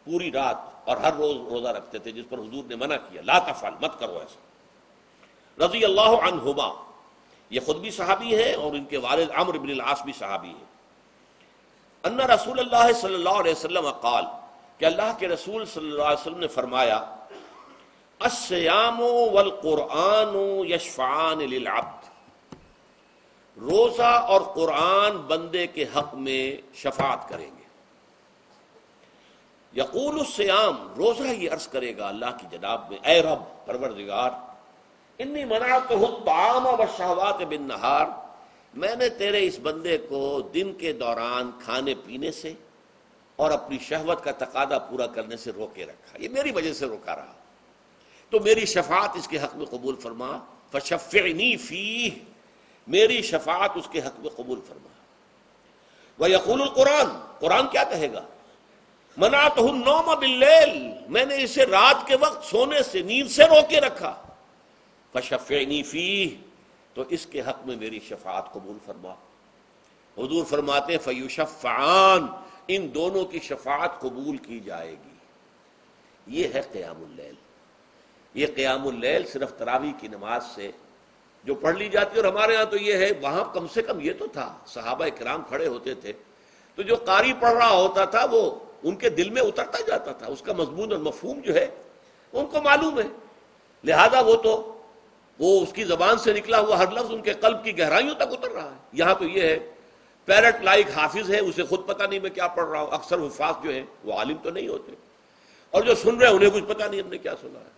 पूरी रात। और हर रोज रोजा रखते थे, जिस पर हजूर ने मना किया, ला तफल, मत करो ऐसा। रज़ी अल्लाह अनहुमा, ये खुद भी सहाबी हैं और इनके वालिद अमर बिन आस भी सहाबी हैं। अन्ना रसूल अल्लाह सल्लल्लाहु अल्लाह के रसूल सल्लल्लाहु ने फरमाया असयामो वल कुरान यशफ़ान रोज़ा और कुरान बंदे के हक में शफात करेंगे। यकूल श्याम रोज़ा ये अर्ज़ करेगा अल्लाह की जनाब में ए रब, परवरदिगार, इन्नी मना तो ताम व शहवात बिन नहार, मैंने तेरे इस बंदे को दिन के दौरान खाने पीने से और अपनी शहवत का तकादा पूरा करने से रोके रखा। ये मेरी वजह से रोका रहा। तो मेरी शफात इसके हक में कबूल फरमा। फशफ़नी फ़ी मेरी शफात उसके हक में कबूल फरमा। वह यकूल कुरान कुरान क्या कहेगा? मना तो नौम बिल्लेल, मैंने इसे रात के वक्त सोने से, नींद से रोके रखा। फशफ़नी फ़ी तो इसके हक में मेरी शफात कबूल फरमा। हजूर फरमाते फ़युशफ़ान, इन दोनों की शफात कबूल की जाएगी। ये है क़यामुल्लैल ये क़यामुल्लैल सिर्फ़ तरावी की नमाज़ से, जो पढ़ ली जाती है, और हमारे यहाँ तो ये है, वहाँ कम से कम ये तो था। सहाबा कराम खड़े होते थे। तो जो कारी पढ़ रहा होता था, वो उनके दिल में उतरता जाता था। उसका मजमून और मफहूम जो है उनको मालूम है। लिहाजा वो तो वो उसकी जबान से निकला हुआ हर लफ्ज उनके कल्ब की गहराइयों तक उतर रहा है। यहाँ तो ये है, पैरट लाइक हाफिज है, उसे खुद पता नहीं मैं क्या पढ़ रहा हूँ। अक्सर हुफाज जो है, वो आलिम तो नहीं होते। और जो सुन रहे हैं, उन्हें कुछ पता नहीं हमने क्या सुना है।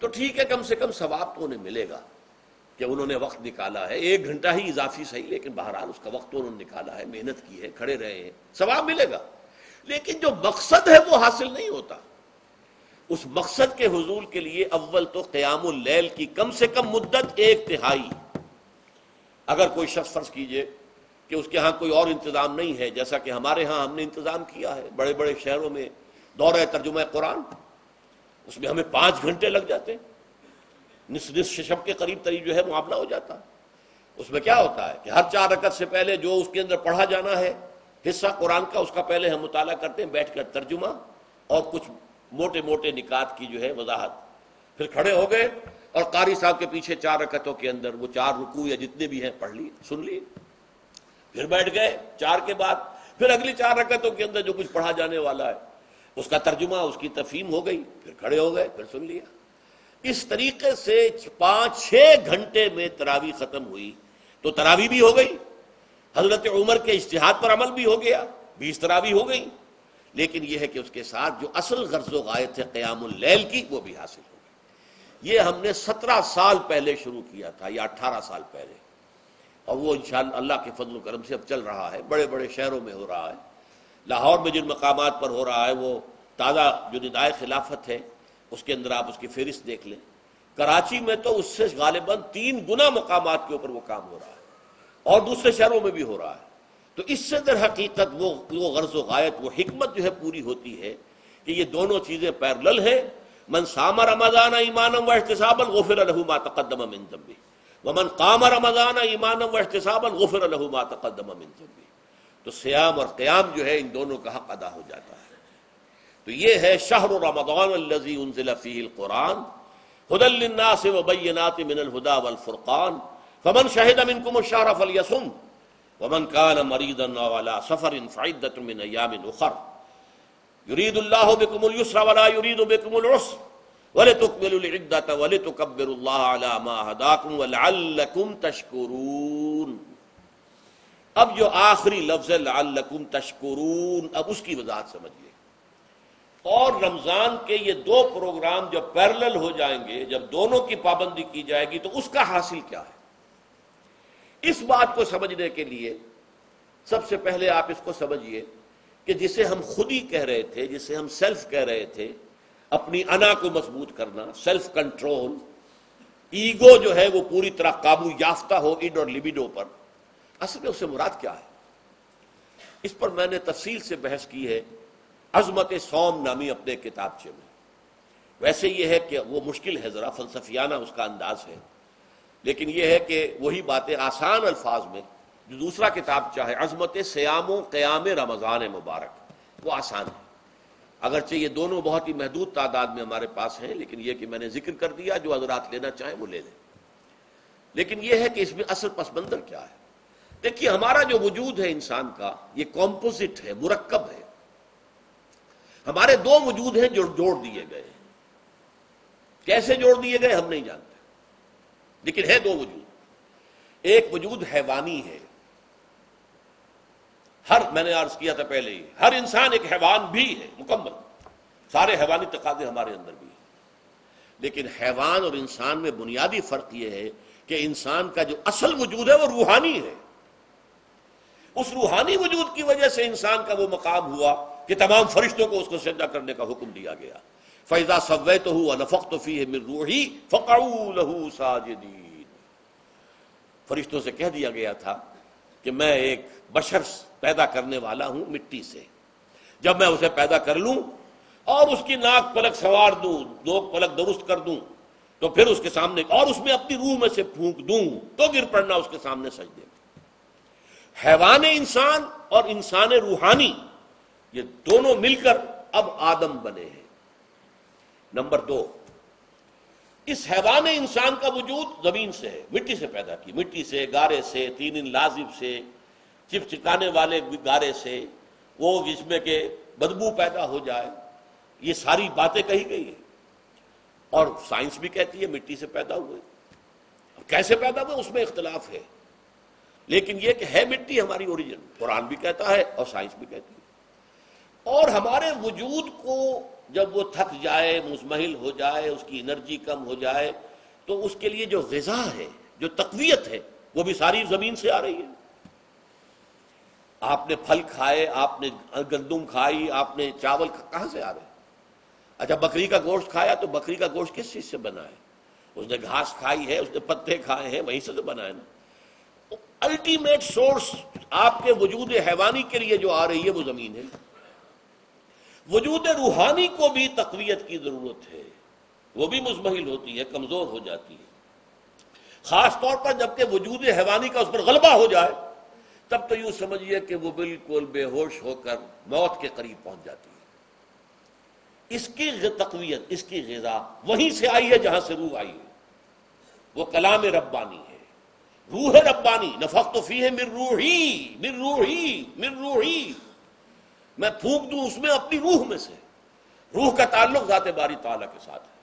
तो ठीक है, कम से कम सवाब तो उन्हें मिलेगा कि उन्होंने वक्त निकाला है। एक घंटा ही इजाफी सही, लेकिन बहरहाल उसका वक्त तो उन्होंने निकाला है। मेहनत की है, खड़े रहे हैं। सवाब मिलेगा। लेकिन जो मकसद है वो हासिल नहीं होता। उस मकसद के हजूल के लिए अव्वल तो क़यामुल्लैल की कम से कम मुद्दत एक तिहाई। अगर कोई शख्स फ़र्ज़ कीजिए कि उसके यहाँ कोई और इंतज़ाम नहीं है, जैसा कि हमारे यहाँ हमने इंतज़ाम किया है बड़े बड़े शहरों में दौर तर्जुमा कुरान, उसमें हमें पाँच घंटे लग जाते। शब के करीब तरीब जो है मुआवला हो जाता। उसमें क्या होता है कि हर चार रकत से पहले जो उसके अंदर पढ़ा जाना है हिस्सा कुरान का, उसका पहले हम मुताला करते हैं, बैठ कर तर्जुमा और कुछ मोटे मोटे निकात की जो है वजाहत। फिर खड़े हो गए और कारी साहब के पीछे चार रकतों के अंदर वो चार रुकू या जितने भी हैं पढ़ लिए, सुन लिए। फिर बैठ गए चार के बाद। फिर अगली चार रकतों के अंदर जो कुछ पढ़ा जाने वाला है, उसका तर्जुमा, उसकी तफीम हो गई। फिर खड़े हो गए, फिर सुन लिया। इस तरीके से पाँच छह घंटे में तरावी खत्म हुई तो तरावी भी हो गई। हज़रत उमर के इश्तिहाद पर अमल भी हो गया, बीस तरह भी हो गई। लेकिन यह है कि उसके साथ जो असल गर्जो गायत है क़यामुल्लैल की, वो भी हासिल हो गई। ये हमने सत्रह साल पहले शुरू किया था, या अट्ठारह साल पहले। और वो इन अल्लाह के फजल करम से अब चल रहा है बड़े बड़े शहरों में हो रहा है। लाहौर में जिन मकाम पर हो रहा है, वो ताज़ा जो निदाय खिलाफत है, उसके अंदर आप उसकी फहरिस्त देख लें। कराची में तो उससे गालिबा तीन गुना मकाम के ऊपर वो काम हो रहा है। और दूसरे शहरों में भी हो रहा है। तो इससे दर हकीकत, वो वो गर्ज गायत, वो हमत जो है पूरी होती है कि ये दोनों चीज़ें पैरल है। मन सामा रमज़ान ईमानम व एहतसाबन गफिर लहुमा तकदम मिन जम्बी। व मन काम रमज़ान ईमानम व एहतसाबन गफिर लहुमा तकदम मिन जम्बी। तो श्याम और क्याम जो है, इन दोनों का हक अदा हो जाता है। तो ये है शहर रमदान कुरान। हदलन्ना से वबैनात मिनलहुदा वलफुरकान फमन शहिद मिन कुम शारफ यसुम वमन कान मरीदन वाला सफ़र इन फ़ाइदत मिन उखर युरीदुल्लाह बिकुमुल युस्रा वला युरीदु बिकुमुल उस्र वले तुकमिलुल इद्दत वले तुकब्बिरुल्लाह अला मा हदाकुम वलअल्लकुम तशकुरून अब जो आखिरी लफ्ज लअल्लकुम तशकुरून अब उसकी वजाहत समझिए और रमज़ान के ये दो प्रोग्राम जब पैरेलल हो जाएँगे जब दोनों की पाबंदी की जाएगी तो उसका हासिल क्या है इस बात को समझने के लिए सबसे पहले आप इसको समझिए कि जिसे हम खुद ही कह रहे थे, जिसे हम सेल्फ कह रहे थे, अपनी अना को मज़बूत करना, सेल्फ कंट्रोल, ईगो जो है वो पूरी तरह काबू याफ्ता हो इड और लिबिडो पर। असल में उससे मुराद क्या है? इस पर मैंने तफसील से बहस की है अजमत सोम नामी अपने किताबचे में। वैसे ये है कि वो मुश्किल है, ज़रा फलसफियाना उसका अंदाज है। लेकिन यह है कि वही बातें आसान अल्फाज में, जो दूसरा किताब चाहे अजमत सयाम क़याम रमज़ान मुबारक, वो आसान है। अगरचे ये दोनों बहुत ही महदूद तादाद में हमारे पास हैं, लेकिन यह कि मैंने ज़िक्र कर दिया, जो हजरात लेना चाहें वो ले लें। लेकिन यह है कि इसमें असल पसमंदर क्या है? देखिए, हमारा जो वजूद है इंसान का, ये कॉम्पोजिट है, मुरक्कब है। हमारे दो वजूद हैं जो जोड़ दिए गए कैसे जोड़ दिए गए, हम नहीं जानते। लेकिन है दो वजूद। एक वजूद हैवानी है। हर, मैंने अर्ज़ किया था पहले ही, हर इंसान एक हैवान भी है, मुकम्मल। सारे हैवानी तकाजे हमारे अंदर भी है। लेकिन हैवान और इंसान में बुनियादी फ़र्क यह है कि इंसान का जो असल वजूद है, वो रूहानी है। उस रूहानी वजूद की वजह से इंसान का वो मकाम हुआ कि तमाम फरिश्तों को उसको सजा करने का हुक्म दिया गया। फैजा सवै तो हुआ नफक तो फ़ी है मिर रूही फ़काऊ फरिश्तों से कह दिया गया था कि मैं एक बशर पैदा करने वाला हूँ मिट्टी से जब मैं उसे पैदा कर लूँ और उसकी नाक पलक सवार दूँ दो पलक दुरुस्त कर दूँ तो फिर उसके सामने और उसमें अपनी रूह में से फूंक दूँ तो गिर पड़ना उसके सामने सज दे हैवान इंसान और इंसान रूहानी ये दोनों मिलकर अब आदम बने हैं नंबर दो, इस हैवान इंसान का वजूद ज़मीन से है, मिट्टी से पैदा की, मिट्टी से, गारे से, तीन इन लाजिब से चिपचिकाने वाले गारे से, वो जिसमें के बदबू पैदा हो जाए, ये सारी बातें कही गई है। और साइंस भी कहती है मिट्टी से पैदा हुए। कैसे पैदा हुए, उसमें इख्तलाफ है। लेकिन यह कि है मिट्टी हमारी ओरिजिन कुरान भी कहता है और साइंस भी कहती है। और हमारे वजूद को जब वो थक जाए, मुजमहिल हो जाए, उसकी एनर्जी कम हो जाए तो उसके लिए जो गजा है, जो तकवीत है, वो भी सारी ज़मीन से आ रही है। आपने फल खाए, आपने गंदुम खाई, आपने चावल कहाँ से आ रहे? अच्छा बकरी का गोश्त खाया तो बकरी का गोश्त किस चीज़ से बना है? उसने घास खाई है, उसने पत्ते खाए हैं, वहीं से तो बना है ना। अल्टीमेट सोर्स आपके वजूद हैवानी के लिए जो आ रही है, वो ज़मीन है। वजूद रूहानी को भी तकवीत की ज़रूरत है। वो भी मुजमहिल होती है, कमज़ोर हो जाती है। खास तौर पर जबकि वजूद हैवानी का उस पर गलबा हो जाए, तब तो यूँ समझिए कि वो बिल्कुल बेहोश होकर मौत के करीब पहुँच जाती है। इसकी तकवीत, इसकी गजा वहीं से आई है जहाँ से रूह आई है। वो कलाम रब्बानी है। रूह रब्बानी नफक तो फ़ी है मिर रूही मिर रूही मिर रूही। मैं फूक दूँ उसमें अपनी रूह में से। रूह का ताल्लुक जाते बारी ताला के साथ है।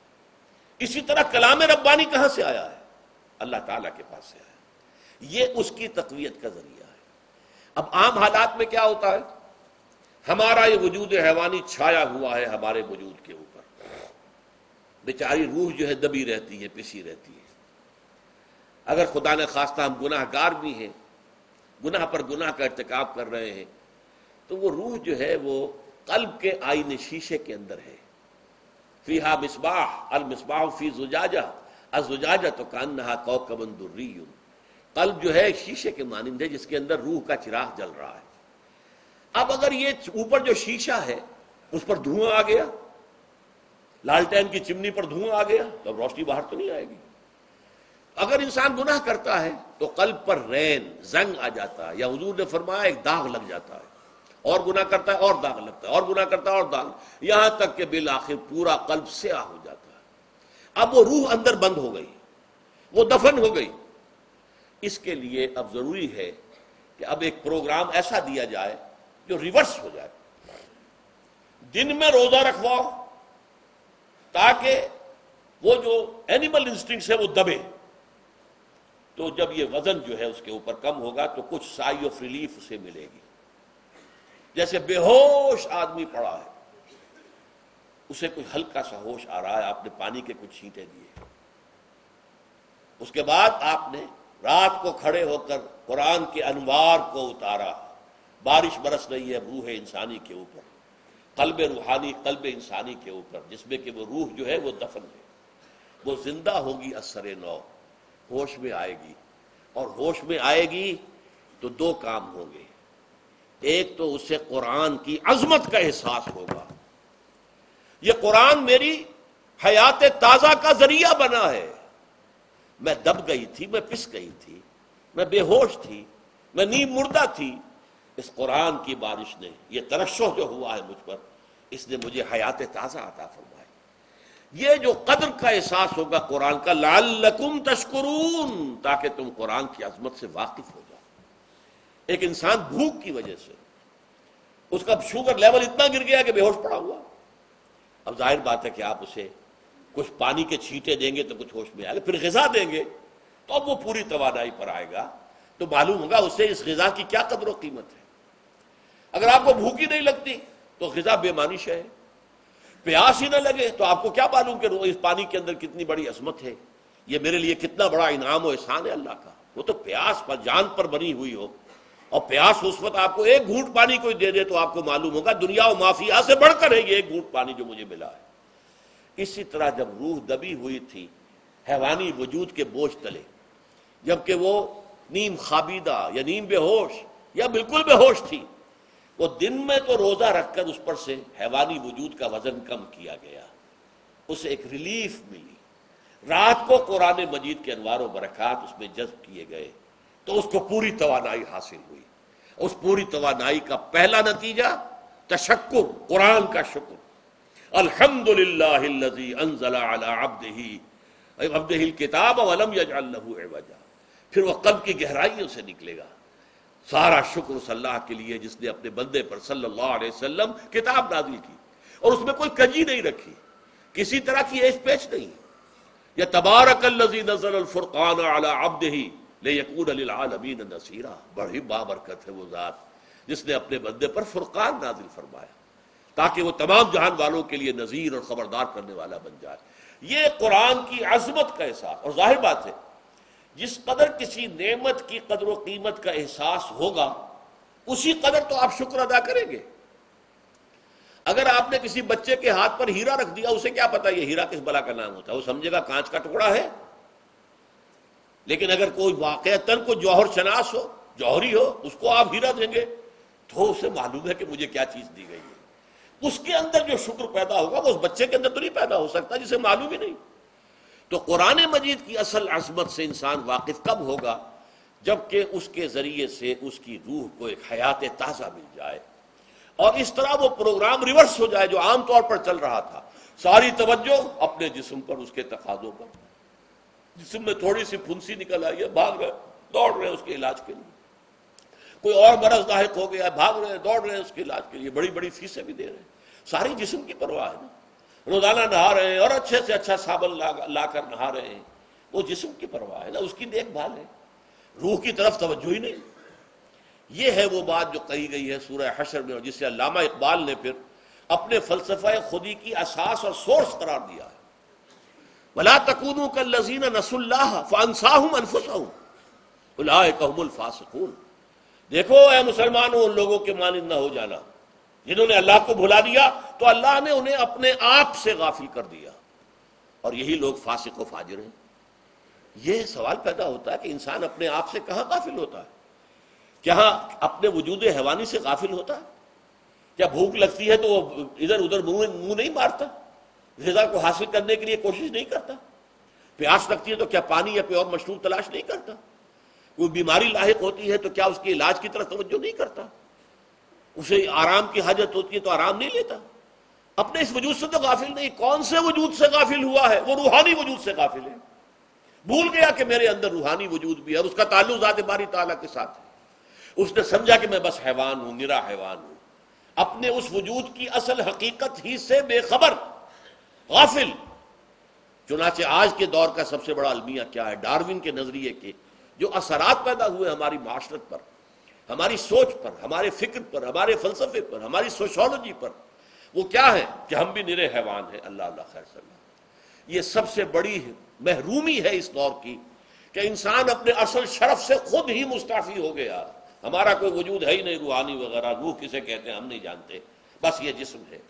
इसी तरह कलाम रब्बानी कहाँ से आया है? अल्लाह ताला के पास से आया ये उसकी तकवीत का ज़रिया है। अब आम हालात में क्या होता है? हमारा ये वजूद हैवानी छाया हुआ है हमारे वजूद के ऊपर। बेचारी रूह जो है दबी रहती है, पिसी रहती है। अगर खुदा ने खास्ता हम गुनाहगार भी हैं, गुनाह पर गुनाह का irतकब कर रहे हैं तो वो रूह जो है वो कल्ब के आईने शीशे के अंदर है। फीहा मिसबाह, अल मिसबाह फ़ी जुजाजा अजुजाजा तो कान नहा कौकबन दुर्री कल्ब जो है शीशे के मानंद है, जिसके अंदर रूह का चिराग जल रहा है। अब अगर ये ऊपर जो शीशा है, उस पर धुआँ आ गया, लालटेन की चिमनी पर धुआँ आ गया तो अब रोशनी बाहर तो नहीं आएगी। अगर इंसान गुनाह करता है तो कल्ब पर रैन, जंग आ जाता है, या हजूर ने फरमाया, एक दाग लग जाता है। और गुनाह करता है, और दाग लगता है, और गुनाह करता है, और दाग। यहाँ तक कि बिल आखिर पूरा कल्ब से आ हो जाता है। अब वो रूह अंदर बंद हो गई, वो दफन हो गई। इसके लिए अब ज़रूरी है कि अब एक प्रोग्राम ऐसा दिया जाए जो रिवर्स हो जाए। दिन में रोजा रखवाओ, ताकि वो जो एनिमल इंस्टिंक्ट है वो दबे। तो जब ये वज़न जो है उसके ऊपर कम होगा तो कुछ साई ऑफ़ रिलीफ उसे मिलेगी। जैसे बेहोश आदमी पड़ा है। उसे कोई हल्का सा होश आ रहा है, आपने पानी के कुछ छींटे दिए। उसके बाद आपने रात को खड़े होकर कुरान के अनवार को उतारा। बारिश बरस रही है रूह इंसानी के ऊपर, कल्ब रूहानी, कल्ब इंसानी के ऊपर, जिसमें कि वो रूह जो है वो दफन है। वो ज़िंदा होगी असर नौ, होश में आएगी। और होश में आएगी तो दो काम होंगे। एक तो उससे कुरान की अजमत का एहसास होगा। ये कुरान मेरी हयात ताज़ा का ज़रिया बना है। मैं दब गई थी, मैं पिस गई थी, मैं बेहोश थी, मैं नींद मुर्दा थी। इस कुरान की बारिश ने यह तरशो जो हुआ है मुझ पर, इसने मुझे हयात ताज़ा आता फरमाई। ये जो कदर का एहसास होगा कुरान का लाल लकुम तस्करून ताकि तुम कुरान की अजमत से वाकिफ हो एक इंसान भूख की वजह से। उसका शुगर लेवल इतना गिर गया कि बेहोश पड़ा हुआ। अब ज़ाहिर बात है कि आप उसे कुछ पानी के छींटे देंगे तो कुछ होश में आएगा, फिर गजा देंगे तो अब वो पूरी तोानाई पर आएगा। तो मालूम होगा उससे इस गजा की क्या कदर कीमत है। अगर आपको भूख ही नहीं लगती तो गजा बेमानिश है। प्यास ही ना लगे तो आपको क्या मालूम कि इस पानी के अंदर कितनी बड़ी अजमत है। ये मेरे लिए कितना बड़ा इनाम और एहसान है अल्लाह का। वो तो प्यास पर, जान पर बनी हुई हो। और प्यास उस वक्त आपको एक घूट पानी कोई दे दे तो आपको मालूम होगा, दुनिया और माफिया से बढ़कर है ये एक घूट पानी जो मुझे मिला है। इसी तरह जब रूह दबी हुई थी, हैवानी वजूद के बोझ तले, जबकि वो नीम खाबीदा या नीम बेहोश या बिल्कुल बेहोश थी, वो दिन में तो रोजा रखकर उस पर से हैवानी वजूद का वज़न कम किया गया। उसे एक रिलीफ मिली। रात को कुरान मजीद के अनवार बरकत उसमें जज्ब किए गए। तो उसको पूरी तोानाई हासिल हुई। उस पूरी तोानाई का पहला नतीजा तशक्र कुरान का शुक्र। अल्हम्दुलिल्लाहिल्लज़ी अनज़ला अला अब्दिही। अब्दिहिल किताब वलम यजअल एवजा फिर वह कब की गहराइयों से निकलेगा। सारा शुक्र उस अल्लाह के लिए जिसने अपने बंदे पर सल्लल्लाहु किताब नाजिल की। और उसमें कोई कजी नहीं रखी। किसी तरह की एश पेश नहीं। या तबारक नज़र फुरकान अला अब्दही। नसीरा बड़ी बाबरकत है वो ज़ात जिसने अपने बंदे पर फुरकान नाजिल फरमाया ताकि वो तमाम जहान वालों के लिए नजीर और खबरदार करने वाला बन जाए ये कुरान की अजमत का एहसास और ज़ाहिर बात है जिस कदर किसी नेमत की कदर कीमत का एहसास होगा उसी कदर तो आप शुक्र अदा करेंगे अगर आपने किसी बच्चे के हाथ पर हीरा रख दिया उसे क्या पता ये हीरा किस बला का नाम होता है वो समझेगा कांच का टुकड़ा है लेकिन अगर कोई वाकता को जौहर शनास हो, जौहरी हो, उसको आप हीरा देंगे तो उसे मालूम है कि मुझे क्या चीज़ दी गई है। उसके अंदर जो शुक्र पैदा होगा, वो उस बच्चे के अंदर तो नहीं पैदा हो सकता, जिसे मालूम ही नहीं। तो कुरान मजीद की असल अजमत से इंसान वाकिफ कब होगा, जबकि उसके ज़रिए से उसकी रूह को एक हयात ताज़ा मिल जाए। और इस तरह वो प्रोग्राम रिवर्स हो जाए, जो आमतौर पर चल रहा था। सारी तवज्जो अपने जिस्म पर, उसके तकाजों पर। जिसम में थोड़ी सी फुंसी निकल आई है भाग रहे दौड़ रहे उसके इलाज के लिए। कोई और मरज लाक हो गया भाग रहे दौड़ रहे उसके इलाज के लिए बड़ी बड़ी फीसें भी दे रहे हैं। सारी जिस्म की परवाह है ना। रोज़ाना नहा रहे हैं और अच्छे से अच्छा साबन ला, ला कर नहा रहे हैं। वो जिसम की परवाह है ना उसकी देखभाल है। रूह की तरफ़ तवज्जो ही नहीं। ये है वो बात जो कही गई है सूरह हशर में जिसे अलामा इकबाल ने फिर अपने फलसफा खुदी की असास और सोर्स करार दिया है। वला देखो ए मुसलमानों, उन लोगों के मानिंद न हो जाना। जिन्होंने अल्लाह को भुला दिया तो अल्लाह ने उन्हें अपने आप से गाफिल कर दिया। और यही लोग फासिक फाजिर हैं। यह सवाल पैदा होता है कि इंसान अपने आप से कहाँ गाफिल होता है? क्या अपने वजूद हैवानी से गाफिल होता है? क्या भूख लगती है तो वो इधर उधर मुँह मुँह नहीं मारता? गजा को हासिल करने के लिए कोशिश नहीं करता। प्यास लगती है तो क्या पानी या कोई और मशरूब तलाश नहीं करता? कोई बीमारी लाक होती है तो क्या उसके इलाज की तरफ़ तवज्जो नहीं करता? उसे आराम की हाजत होती है तो आराम नहीं लेता। अपने इस वजूद से तो गाफिल नहीं। कौन से वजूद से गाफिल हुआ है? वो रूहानी वजूद से गाफिल है। भूल गया कि मेरे अंदर रूहानी वजूद भी है उसका ताल्लुक जात बारी ताला के साथ है। उसने समझा कि मैं बस हैवान हूँ निरा हैवान हूँ। अपने उस वजूद की असल हकीकत ही से बेखबर। गाफिल। चुनाचे आज के दौर का सबसे बड़ा अलमिया क्या है? डार्विन के नज़रिए के, जो असरात पैदा हुए हमारी माशरत पर, हमारी सोच पर, हमारे फ़िक्र पर, हमारे फलसफे पर, हमारी सोशोलॉजी पर, वो क्या है कि हम भी निरे हैवान हैं। अल्लाह खैर ये सबसे बड़ी महरूमी है इस दौर की कि इंसान अपने असल शरफ से खुद ही मुस्ताफी हो गया। हमारा कोई वजूद है ही नहीं, रूहानी वगैरह, रूह किसे कहते हैं, हम नहीं जानते। बस ये जिस्म है।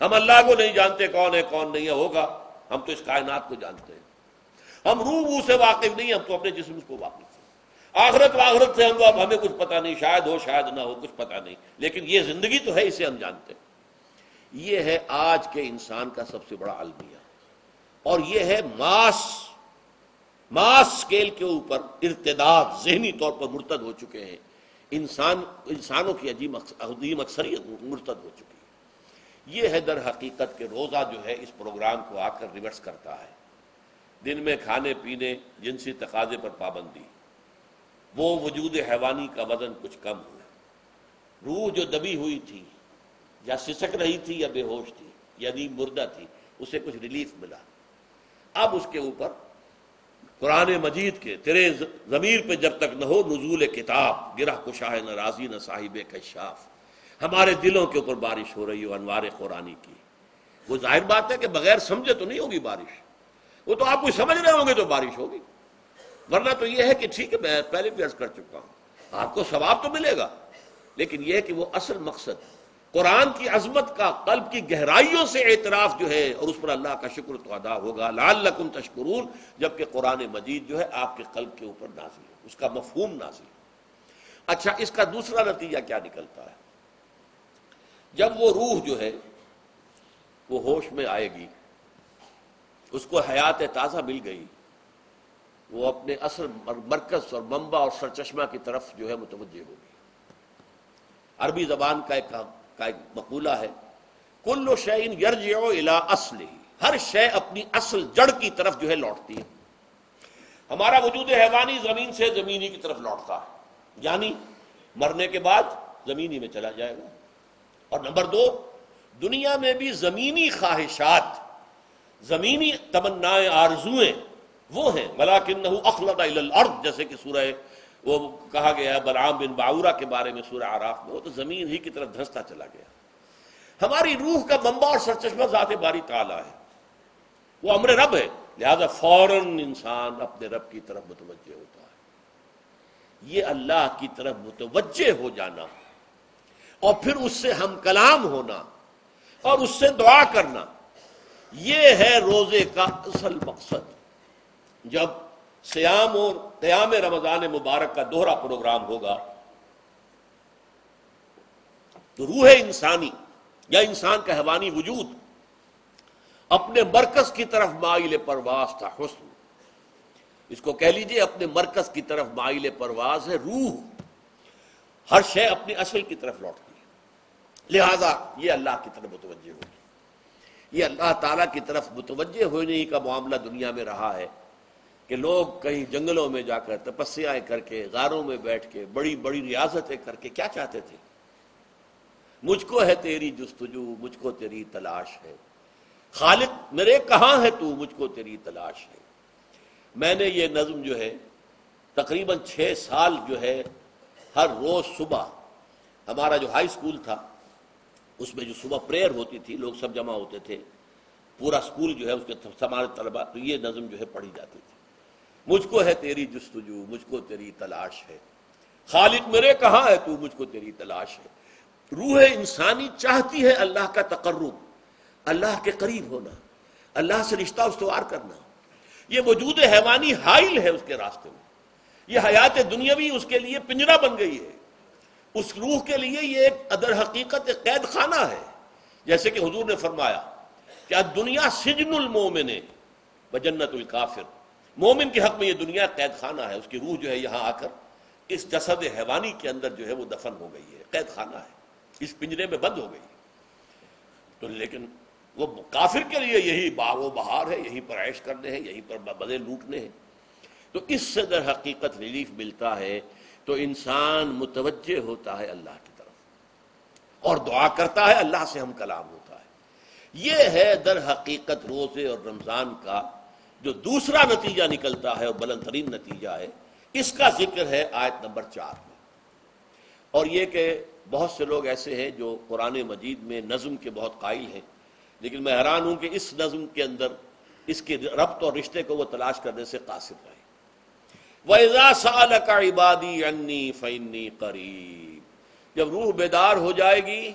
हम अल्लाह को नहीं जानते कौन है, कौन नहीं है, होगा। हम तो इस कायनात को जानते हैं। हम रूह से वाकिफ नहीं हम तो अपने जिसम को वाकिफ आखरत वाखरत से हम अब हमें कुछ पता नहीं, शायद हो, शायद ना हो, कुछ पता नहीं। लेकिन ये ज़िंदगी तो है, इसे हम जानते हैं। ये है आज के इंसान का सबसे बड़ा अलमिया। और ये है मास मास स्केल के ऊपर इर्तदाद, जहनी तौर पर मुर्तद हो चुके हैं। इंसान, इंसानों की अजीम अजीम अक्सरियत मुर्तद हो चुकी है। ये है दर हकीकत के रोज़ा जो है इस प्रोग्राम को आकर रिवर्स करता है। दिन में खाने, पीने, जिनसी तकाजे पर पाबंदी। वो वजूद हैवानी का वज़न कुछ कम हो रूह जो दबी हुई थी, या सिसक रही थी, या बेहोश थी यदि मुर्दा थी, उसे कुछ रिलीफ मिला। अब उसके ऊपर कुरान मजीद के तेरे जमीर पे जब तक न हो, नजूल किताब गिरा कुशाह न राज़ी न साहिब कशाफ हमारे दिलों के ऊपर बारिश हो रही हो, अनवार कुरानी की। वो ज़ाहिर बात है कि बगैर समझे तो नहीं होगी बारिश। वो तो आप कुछ समझ रहे होंगे तो बारिश होगी। वरना तो यह है कि ठीक है, मैं पहले भी अर्ज़ कर चुका हूँ। आपको सवाब तो मिलेगा, लेकिन यह कि वो असल मकसद, कुरान की अजमत का, कल्ब की गहराइयों से एतराफ जो है, और उस पर अल्लाह का शुक्र तो अदा होगा। लाल लकुम तशकुरून, जबकि कुरान मजीद जो है आपके कल्ब के ऊपर नाजिल उसका मफहूम नाजिल अच्छा इसका दूसरा नतीजा क्या निकलता है? जब वो रूह जो है, वो होश में आएगी, उसको हयात ताज़ा मिल गई, वो अपने असल मरकज और मम्बा और सरचश्मा की तरफ़ जो है मुतवजह होगी। अरबी जबान का एक का एक मकूला है, कुल्लो शैन यरजो इला असल, हर शय अपनी असल जड़ की तरफ़ जो है लौटती है। हमारा वजूद हैवानी ज़मीन से जमीनी की तरफ़ लौटता है, यानी मरने के बाद जमीनी में चला जाएगा। और नंबर दो, दुनिया में भी जमीनी ख्वाहिशात, जमीनी तमन्नाएँ, आरजुएँ, वो हैं। मलाकिन जैसे कि सूरह, वो कहा गया है बलराम बिन बाउरा के बारे में सूर्य आराफ में। वो तो ज़मीन ही की तरफ़ धंसता चला गया। हमारी रूह का बम्बा और सरचश्मा जात बारी ताला है। वो अमर रब है, लिहाजा फ़ौरन इंसान अपने रब की तरफ़ मुतवजह होता है। ये अल्लाह की तरफ़ मुतवजह हो जाना और फिर उससे हम कलाम होना और उससे दुआ करना। यह है रोज़े का असल मकसद। जब श्याम और क्याम रमज़ान मुबारक का दोहरा प्रोग्राम होगा तो रूह इंसानी या इंसान का हैवानी वजूद अपने मरकज की तरफ़ माइल परवास था हुस्न। इसको कह लीजिए अपने मरकज की तरफ़ माइल परवास है रूह। हर शय अपने असल की तरफ़ लौटती। है लिहाजा ये अल्लाह की तरफ़ मुतवजह होगी। ये अल्लाह ताला की तरफ़ मुतवजह होने का मामला दुनिया में रहा है कि लोग कहीं जंगलों में जाकर तपस्याएँ करके, गारों में बैठ के बड़ी बड़ी रियाजतें करके क्या चाहते थे? मुझको है तेरी जुस्तजू, मुझको तेरी तलाश है। खालिद, मेरे कहाँ है तू? मुझको तेरी तलाश है। मैंने ये नज्म जो है, तकरीबन छः साल जो है, हर रोज सुबह, हमारा जो हाई स्कूल था उसमें जो सुबह प्रेयर होती थी, लोग सब जमा होते थे। पूरा स्कूल जो है उसके हमारे तलबा तो ये नज़म जो है पढ़ी जाती थी। मुझको है तेरी जस्तजू, मुझको तेरी तलाश है। खालिद, मेरे कहा है तू? मुझको तेरी तलाश है। रूह इंसानी चाहती है अल्लाह का तकर्रुब अल्लाह के करीब होना, अल्लाह से रिश्ता उसवार करना। यह वजूद हैवानी हाइल है उसके रास्ते में। यह हयात दुनियावी उसके लिए पिंजरा बन गई है। उस रूह के लिए ये एक अदर हकीकत, एक कैद खाना है। जैसे कि हजूर ने फरमाया कि दुनिया सिजनुल मोमिन बजन्नतुल काफिर। मोमिन के हक में ये दुनिया कैद खाना है, उसकी रूह जो है यहाँ आकर इस जसद हैवानी के अंदर जो है वो दफन हो गई है कैद खाना है। इस पिंजरे में बंद हो गई तो लेकिन वो काफिर के लिए यही बारो बहार है, यहीं पर ऐश करने हैं, यहीं पर बदे लूटने हैं। तो इससे दर हकीकत रिलीफ मिलता है तो इंसान मुतवजह होता है अल्लाह की तरफ़ और दुआ करता है अल्लाह से हम कलाम होता है। यह है दर हकीकत रोज़े और रमज़ान का जो दूसरा नतीजा निकलता है और बुलंद तरीन नतीजा है। इसका ज़िक्र है आयत नंबर चार में। और ये कि बहुत से लोग ऐसे हैं जो कुरान मजीद में नज़म के बहुत कायल हैं, लेकिन मैं हैरान हूँ कि इस नज़म के अंदर इसके रब्त और रिश्ते को वह तलाश करने से कासिर रहे। वज़ा साल का इबादी अन्नी फ़ैनी करीब। जब रूह बेदार हो जाएगी,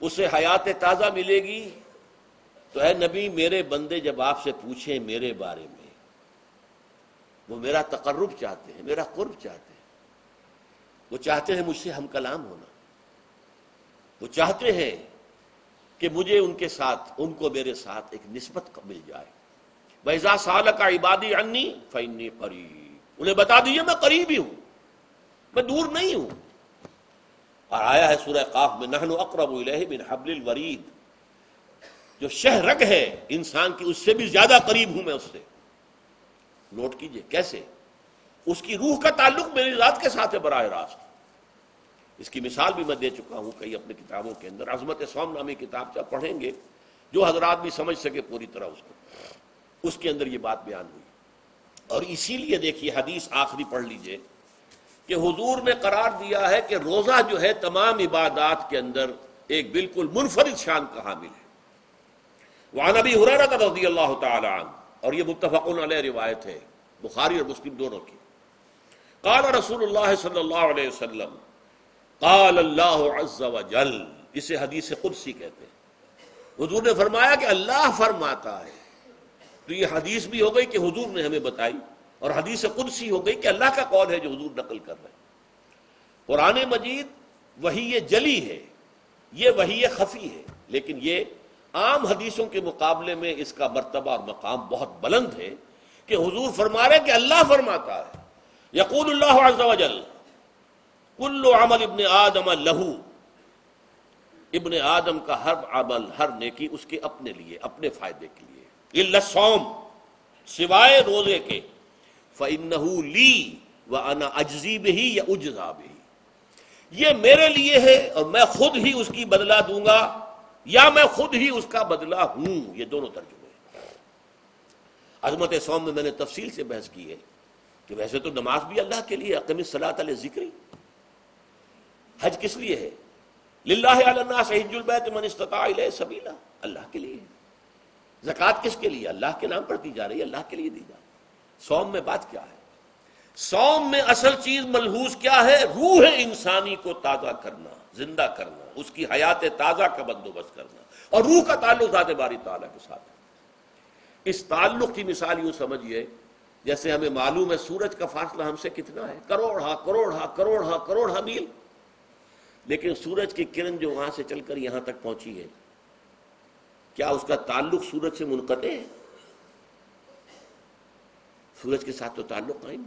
उसे हयात ताज़ा मिलेगी तो है नबी, मेरे बंदे जब आपसे पूछे मेरे बारे में, वो मेरा तकर्रुब चाहते हैं, मेरा कुर्ब चाहते हैं। वो चाहते हैं मुझसे हम कलाम होना। वो चाहते हैं कि मुझे उनके साथ, उनको मेरे साथ एक निस्बत मिल जाए। वैजा साल का इबादी अन्नी फैनी करीब। उन्हें बता दीजिए, मैं करीब ही। हूँ मैं दूर नहीं हूँ। और आया है सूर्य काफ में, नहन अकरब बिन हबलिल वरीद। जो शहरग है, इंसान की, उससे भी ज़्यादा करीब हूँ मैं उससे। नोट कीजिए, कैसे? उसकी रूह का ताल्लुक मेरी रात के साथ है बराह रास्त। इसकी मिसाल भी मैं दे चुका हूँ, कई अपने किताबों के अंदर। अजमत सोम नामी किताब जब पढ़ेंगे, जो हजरात भी समझ सके पूरी तरह उसको। उसके अंदर ये बात बयान हुई। और इसीलिए देखिए हदीस आखिरी पढ़ लीजिए कि हुजूर ने करार दिया है कि रोजा जो है तमाम इबादात के अंदर एक बिल्कुल मुनफरद शान का हामिल है। वहाँ नबी हुररा रज़ी अल्लाह और ये मुतफ़न रिवायत है, बुखारी और मुस्लिम दोनों की। काल रसूल अल्लाह जल, इसे हदीस कुदसी कहते हैं। हुजूर ने फरमाया कि अल्लाह फरमाता है तो ये हदीस भी हो गई कि हुजूर ने हमें बताई और हदीस कुदसी हो गई कि अल्लाह का कौल है जो हुजूर नकल कर रहे हैं। कुरान मजीद वही ये जली है, ये वही ये खफी है, लेकिन ये आम हदीसों के मुकाबले में इसका मरतबा और मकाम बहुत बुलंद है कि हुजूर फरमा रहे कि अल्लाह फरमाता है। यकूल कुल्लो अमल इबन आदम लहू। इबन आदम का हर अमल, हर नेकी उसके अपने लिए, अपने फ़ायदे के लिए। इल्लसौम सिवाय रोज़े के। फ़नहू ली व अना अजजी भी या उजजा भी ये मेरे लिए है और मैं खुद ही उसकी बदला दूँगा, या मैं खुद ही उसका बदला हूँ। ये दोनों तर्जुमे अजमत सोम में मैंने तफसील से बहस की है कि वैसे तो नमाज़ भी अल्लाह के लिए अकमी सलात जिक्री हज किस लिए है? सबीला। अल्लाह के लिए। जक़ात किसके लिए? अल्लाह के नाम पर दी जा रही है, अल्लाह के लिए दी जा रही सौम में बात क्या है? सौम में असल चीज़ मलहूज क्या है? रूह इंसानी को ताज़ा करना, ज़िंदा करना, उसकी हयात ताज़ा का बंदोबस्त करना। और रूह का ताल्लुक ज़ात बारी ताला के साथ है। इस ताल्लुक की मिसाल यूँ समझिए, जैसे हमें मालूम है सूरज का फासला हमसे कितना है। करोड़ हा करोड़ हा करोड़ हा करोड़ हा मील। लेकिन सूरज की किरण जो वहाँ से चलकर यहाँ तक पहुँची है क्या उसका ताल्लुक सूरज से मुनकते है? सूरज के साथ तो ताल्लुक कायम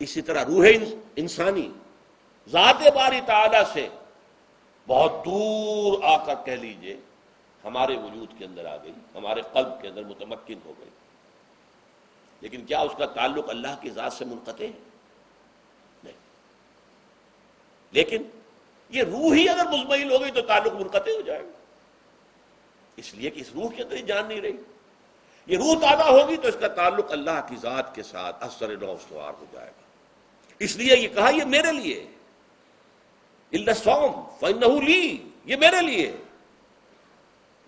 इसी तरह रूह इंसानी, जात बारी ताला से बहुत दूर आकर कह लीजिए, हमारे वजूद के अंदर आ गई, हमारे कल्ब के अंदर मुतमक्न हो गई। लेकिन क्या उसका ताल्लुक अल्लाह की ज़ात से मुनकते है? नहीं। लेकिन ये रूह ही अगर मुजमिल हो गई तो ताल्लुक मुनकते हो जाएगा। इसलिए कि इस रूह के अंदर जान नहीं रही। ये रूह ताज़ा होगी तो इसका ताल्लुक अल्लाह की ज़ात के साथ असर नौसवार हो जाएगा। इसलिए ये कहा, ये मेरे लिए। ये मेरे लिए।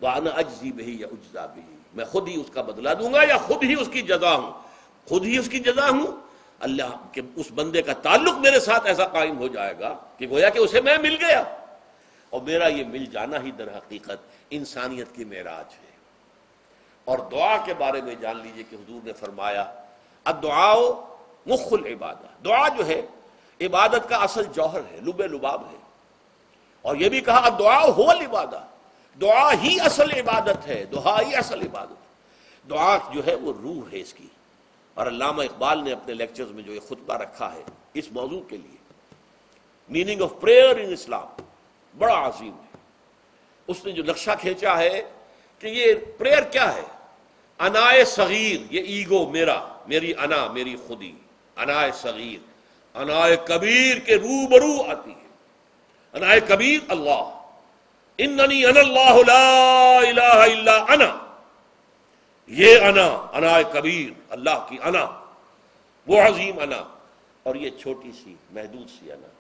वाना अजी बही या उजदा बही। मैं खुद ही उसका बदला दूँगा या खुद ही उसकी जजा हूँ? खुद ही उसकी जजा हूँ? अल्लाह के उस बंदे का ताल्लुक मेरे साथ ऐसा कायम हो जाएगा कि गोया कि उसे मैं मिल गया। और मेरा ये मिल जाना ही दर हकीकत इंसानियत की मेराज है। और दुआ के बारे में जान लीजिए कि हजूर ने फरमाया अब दुआओ मुखुल इबादत दुआ जो है, इबादत का असल जौहर है लुबे लुबाब है। और यह भी कहा दुआ हो इबादत दुआ ही असल इबादत है दुआ ही असल इबादत। दुआ जो है, वो रूह है इसकी। और अल्लामा इकबाल ने अपने लेक्चर्स में जो ये खुतबा रखा है, इस मौजू के लिए, meaning of prayer in Islam. बड़ा अजीम है। उसने जो नक्शा खींचा है कि ये प्रेयर क्या है? अनाए सगीर, ये ईगो मेरा, मेरी अना, मेरी खुदी। अनाए सगीर, अनाए कबीर के रूबरू आती है। अनाए कबीर अल्लाह। इन्ननी अनल्लाह ला अना। ये अना अना कबीर, अल्लाह की अना। वो अजीम अना। और ये छोटी सी, महदूद सी अना।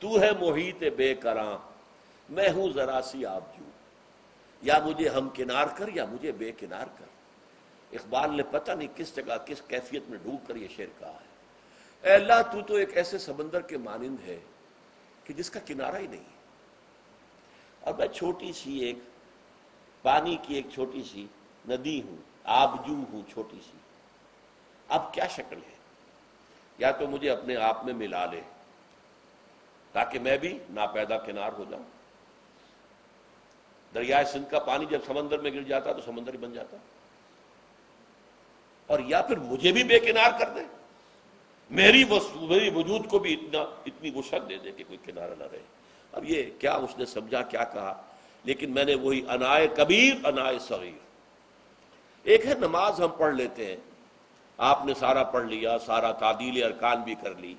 तू है मोहित बेकरा मैं हूँ जरा सी आबजू या मुझे हम किनार कर या मुझे बेकिनार कर। इकबाल ने पता नहीं किस जगह, किस कैफियत में डूब कर यह शेर कहा है। अल्लाह, तू तो एक ऐसे समंदर के मानंद है कि जिसका किनारा ही नहीं। और मैं छोटी सी एक, पानी की एक छोटी सी नदी हूँ, आबजू हूँ छोटी सी। अब क्या शक्ल है? या तो मुझे अपने आप में मिला ले, ताकि मैं भी ना पैदा किनार हो जाऊँ। दरिया सिंध का पानी जब समंदर में गिर जाता तो समंदर ही बन जाता। और या फिर मुझे भी बेकिनार कर दे। मेरी वस्तु मेरी वजूद को भी इतना, इतनी वसत दे दे कि कोई किनारा ना रहे। अब ये क्या उसने समझा, क्या कहा? लेकिन मैंने वही अनाय कबीर, अनाय सगीर। एक है नमाज़ हम पढ़ लेते हैं। आपने सारा पढ़ लिया, सारा तादील अरकान भी कर ली।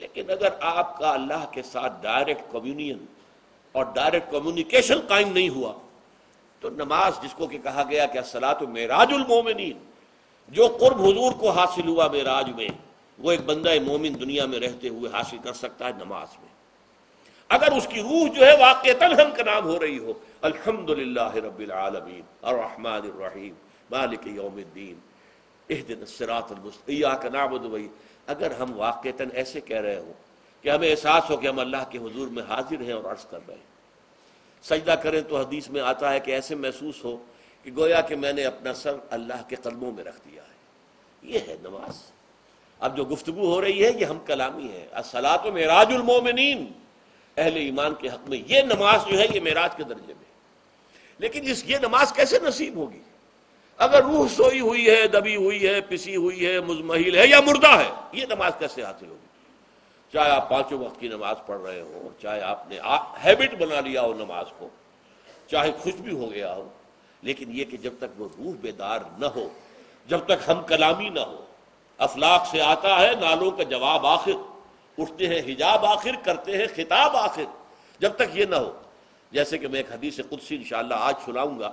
लेकिन अगर आपका अल्लाह के साथ डायरेक्ट कम्युनियन और डायरेक्ट कम्युनिकेशन कायम नहीं हुआ। तो नमाज़ जिसको कि कहा गया कि असला तो मेराजुल जो कुर्ब हजूर को हासिल हुआ मेराज में, वो एक बंदा मोमिन दुनिया में रहते हुए हासिल कर सकता है नमाज़ में। अगर उसकी रूह जो है वाक़ हम का नाम हो रही हो अर्रहमान रहीम, मालिक यौमिद्दीन इहदिन सिरात का नाम अगर हम वाक़ता ऐसे कह रहे हो कि हमें एहसास हो कि हम अल्लाह के हजूर में हाजिर हैं और अर्ज़ कर रहे हैं। सजदा करें तो हदीस में आता है कि ऐसे महसूस हो कि गोया कि मैंने अपना सर अल्लाह के कदमों में रख दिया है। ये है नमाज़। अब जो गुफ्तु हो रही है, ये हम कलामी है। असलात मेराजुलमोमिन अहले ईमान के हक में। ये नमाज़ जो है, ये मेराज के दर्जे में। लेकिन इस, ये नमाज़ कैसे नसीब होगी? अगर रूह सोई हुई है, दबी हुई है, पिसी हुई है, मुजमहिल है या मुर्दा है, ये नमाज़ कैसे हासिल होगी? चाहे आप पाँचों वक्त की नमाज़ पढ़ रहे हो, चाहे आपने आप हैबिट बना लिया हो नमाज़ को, चाहे खुश भी हो गया हो लेकिन यह कि जब तक वो रूह बेदार न हो, जब तक हम कलामी ना हो अफलाक से आता है, नालों का जवाब आखिर, उठते हैं हिजाब आखिर, करते हैं खिताब आखिर, जब तक ये ना हो। जैसे कि मैं एक हदीस कुदसी इंशाला आज सुनाऊँगा,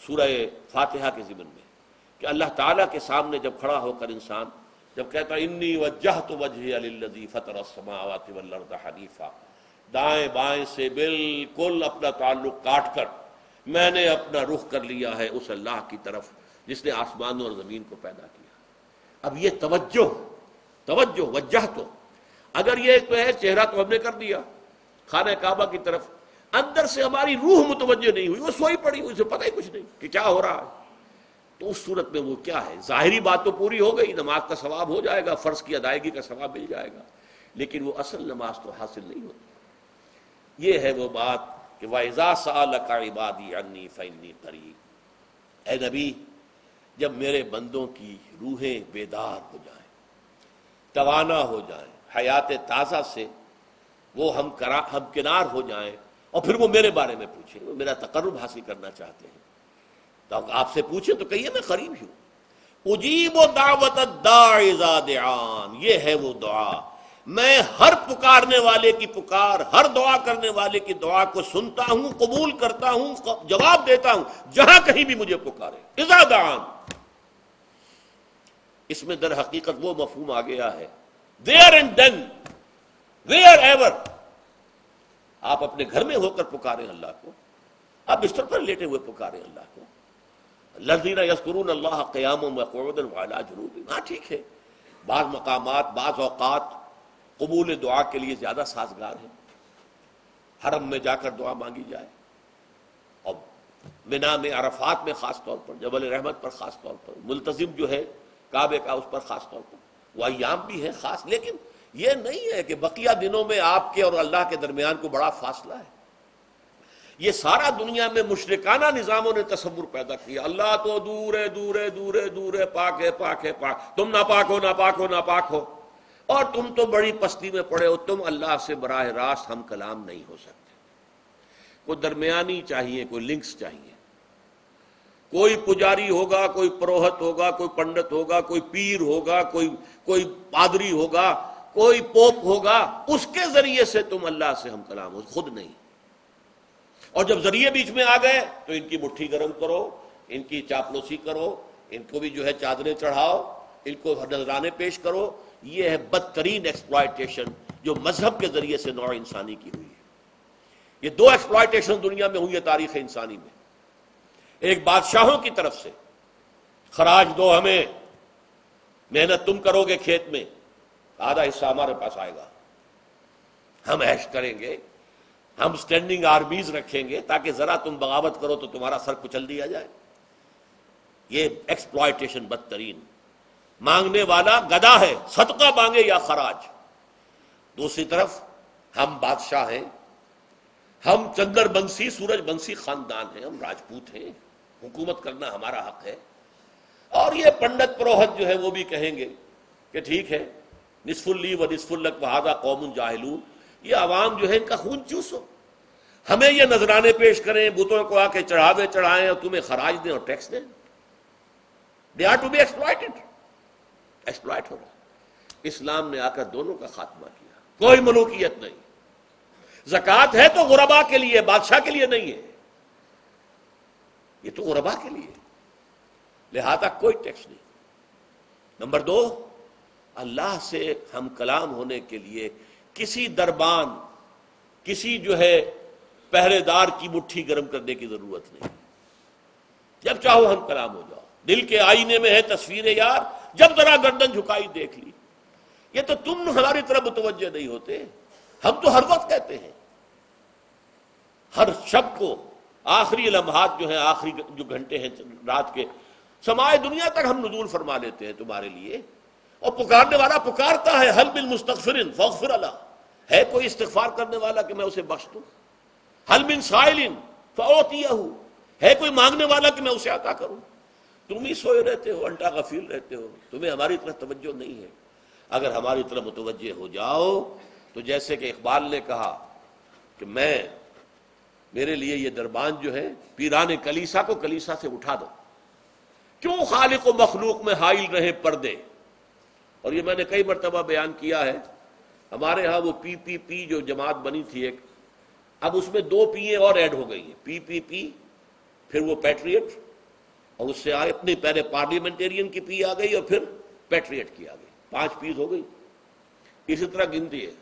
सूरह फातिहा के ज़िमन में, कि अल्लाह ताला के सामने जब खड़ा होकर इंसान जब कहता, इन्नी वजह तो वजह फतर हनीफा। दाएँ बाएँ से बिल्कुल अपना ताल्लुक काट कर मैंने अपना रुख कर लिया है उस अल्लाह की तरफ़, जिसने आसमानों और ज़मीन को पैदा किया। अब ये तवज्जो तवज्जो वजह तो अगर ये तो है, चेहरा तो हमने कर दिया, खाना काबा की तरफ़। अंदर से हमारी रूह मुतवजह नहीं हुई, वो सोई पड़ी उसे पता ही कुछ नहीं कि क्या हो रहा है। तो उस सूरत में वो क्या है? जाहिरी बात तो पूरी हो गई, नमाज़ का सवाब हो जाएगा, फ़र्ज़ की अदायगी का सवाब मिल जाएगा। लेकिन वो असल नमाज़ तो हासिल नहीं होती। ये है वो बात कि वाइजा साल का इबादी अन्नी फ़ैनी करीब ए नबी, जब मेरे बंदों की रूहें बेदार हो जाएँ, तवाना हो जाएँ, हयात ताज़ा से वो हम करा, हम किनार हो जाएँ, और फिर वो मेरे बारे में पूछे वो मेरा तकर्रब हासिल करना चाहते हैं। तो आपसे पूछे तो कहिए, मैं करीब ही। उजीब दावत दान ये है वो दुआ। मैं हर पुकारने वाले की पुकार, हर दुआ करने वाले की दुआ को सुनता हूँ, कबूल करता हूँ जवाब देता हूँ, जहाँ कहीं भी मुझे पुकारे। इजादान। इसमें दर हकीकत वो मफहूम आ गया है। There and then wherever आप अपने घर में होकर पुकारे अल्लाह को। आप बिस्तर पर लेटे हुए पुकारे अल्लाह को। लजीना यस्करून हाँ ठीक है। बाज़ मकाम बाज़ कबूल दुआ के लिए ज़्यादा साजगार है। हरम में जाकर दुआ मांगी जाए। और मिना में, अरफात में ख़ास तौर पर, जबल रहमत पर ख़ास तौर पर, मुलतजिम जो है, काबे का उस पर ख़ास तौर पर। वह अयाम भी है ख़ास, लेकिन यह नहीं है कि बकिया दिनों में आपके और अल्लाह के दरमियान को बड़ा फासला है। ये सारा दुनिया में मुशरकाना निज़ामों ने तस्वुर पैदा किया। अल्लाह तो दूर है दूर है दूर है दूर है, पाक है पाक है, पाक। तुम ना पाक हो, ना पाक हो, ना पाक हो। और तुम तो बड़ी पस्ती में पड़े हो, तुम अल्लाह से बराह रास्त हम कलाम नहीं हो सकते। कोई दरमियानी चाहिए, कोई लिंक्स चाहिए। कोई पुजारी होगा, कोई पुरोहित होगा, कोई पंडित होगा, कोई पीर होगा, कोई कोई पादरी होगा, कोई पोप होगा, उसके ज़रिए से तुम अल्लाह से हम कलाम हो। खुद नहीं। और जब ज़रिए बीच में आ गए तो इनकी मुट्ठी गर्म करो, इनकी चापलोसी करो, इनको भी जो है चादरें चढ़ाओ, इनको नजराने पेश करो। ये है बदतरीन एक्सप्लाइटेशन जो मज़हब के ज़रिए से नौ इंसानी की हुई है। ये दो एक्सप्लाइटेशन दुनिया में हुई है, तारीख इंसानी में। एक बादशाहों की तरफ़ से, खराज दो हमें, मेहनत तुम करोगे खेत में, आधा हिस्सा हमारे पास आएगा। हम ऐश करेंगे हम स्टैंडिंग आर्मीज रखेंगे ताकि जरा तुम बगावत करो तो तुम्हारा सर कुचल दिया जाए। ये एक्सप्लॉयटेशन बदतरीन। मांगने वाला गदा है, सदका मांगे या खराज। दूसरी तरफ़, हम बादशाह हैं। हम चंद्र बंसी सूरज बंसी खानदान हैं। हम राजपूत हैं। हुकूमत करना हमारा हक है। और ये पंडित पुरोहित जो है, वो भी कहेंगे कि ठीक है, निसफुल्ली व निसफुल्लक वहादा कौम जाहिलून। ये आवाम जो है, इनका खून चूसो। हमें ये नजराने पेश करें बुतों को आके चढ़ावे चढ़ाएँ और तुम्हें खराज दें और टैक्स दें। They are to be exploited exploit हो रहा इस्लाम ने आकर दोनों का खात्मा किया। कोई मलूकियत नहीं। जक़ात है तो गुरबा के लिए, बादशाह के लिए नहीं है। ये तो गुरबा के लिए। लिहाजा कोई टैक्स नहीं। नंबर दो, अल्लाह से हम कलाम होने के लिए किसी दरबान, किसी जो है पहरेदार की मुट्ठी गर्म करने की ज़रूरत नहीं। जब चाहो हम कलाम हो जाओ। दिल के आईने में है तस्वीरें यार। जब जरा गर्दन झुकाई देख ली। ये तो तुम हमारी तरफ़ मुतवजह नहीं होते। हम तो हर वक्त कहते हैं। हर शब्द को आखिरी लम्हात जो है, आखिरी जो घंटे हैं, रात के समाए दुनिया तक हम नजूल फरमा लेते हैं तुम्हारे लिए। और पुकारने वाला पुकारता है, हल बिल मुस्तफिर फौफिर अला है कोई इस्तफार करने वाला कि मैं उसे बख्श दू? हल बिन साइलिन फौतिया है कोई मांगने वाला कि मैं उसे अता करूँ? तुम ही सोए रहते हो, अंटा गफील रहते हो। तुम्हें हमारी तरफ़ तवज्जो नहीं है। अगर हमारी तरफ़ मुतवजह हो जाओ तो जैसे कि इकबाल ने कहा कि मैं, मेरे लिए ये दरबान जो है, पीरान कलीसा को कलीसा से उठा दो। क्यों खालिक मखलूक में हाइल रहे पर्दे? और ये मैंने कई मरतबा बयान किया है। हमारे यहाँ वो पी पी पी जो जमात बनी थी एक अब उसमें दो पी और ऐड हो गई हैं। पी पी पी, फिर वो पैट्रियट, और उससे आए अपनी पहले पार्लियामेंटेरियन की पी आ गई और फिर पैट्रियट की आ गई। पाँच पीस हो गई। इसी तरह गिनती है।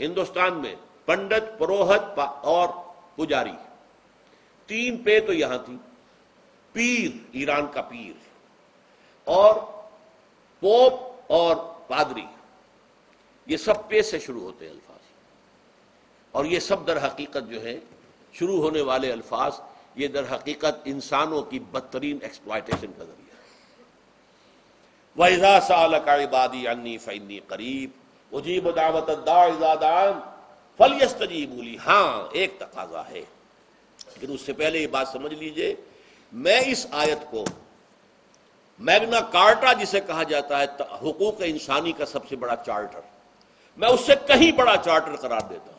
हिंदुस्तान में पंडित, पुरोहित और पुजारी। तीन पे तो यहाँ थी। पीर, ईरान का पीर। और पोप और पादरी। ये सब पे से शुरू होते हैं अल्फाज। और ये सब दर हकीकत जो है, शुरू होने वाले अल्फाज, ये दर हकीकत इंसानों की बदतरीन एक्सप्लाइटेशन का ज़रिया वहीजा साल का इबादी अन्नी फ़ैनी करीब, उजीब दावत दादान फल बोली हाँ एक तकाजा है। लेकिन उससे पहले ये बात समझ लीजिए, मैं इस आयत को, मैग्ना कार्टा जिसे कहा जाता है हुकूक इंसानी का सबसे बड़ा चार्टर। मैं उससे कहीं बड़ा चार्टर करार देता हूँ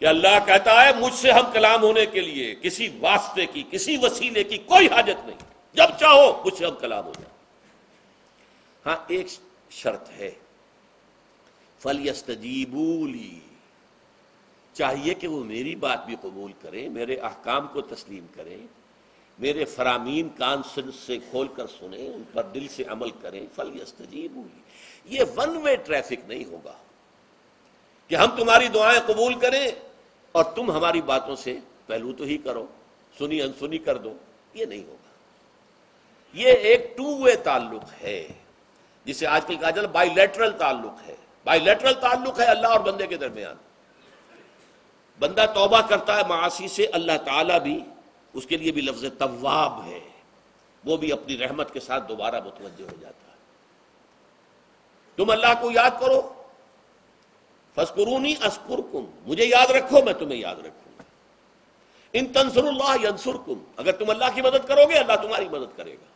कि अल्लाह कहता है, मुझसे हम कलाम होने के लिए किसी वास्ते की, किसी वसीले की कोई हाजत नहीं। जब चाहो, मुझसे हम कलाम हो जाए। हाँ एक शर्त है। फलियस्तजीबूली चाहिए कि वो मेरी बात भी कबूल करें, मेरे अहकाम को तस्लीम करें, मेरे फरामीन कान सुन से खोल कर सुने, उन पर दिल से अमल करें। फल यस्तजीब ये वन वे ट्रैफ़िक नहीं होगा कि हम तुम्हारी दुआएँ कबूल करें। और तुम हमारी बातों से पहलू तो ही करो, सुनी अनसुनी कर दो, ये नहीं होगा। ये एक टू वे ताल्लुक है, जिसे आजकल कहा जाता बाइलेटरल ताल्लुक है। बाइलेटरल ताल्लुक है अल्लाह और बंदे के दरमियान। बंदा तौबा करता है मासी से, अल्लाह ताला भी, उसके लिए भी लफ्ज तवाब है। वो भी अपनी रहमत के साथ दोबारा मुतवजह हो जाता है। तुम अल्लाह को याद करो फसकुरूनी अस्कुरकुम, मुझे याद रखो, मैं तुम्हें याद रखूँगा इन तंसरुल्लाह कुम अगर तुम अल्लाह की मदद करोगे, अल्लाह तुम्हारी मदद करेगा।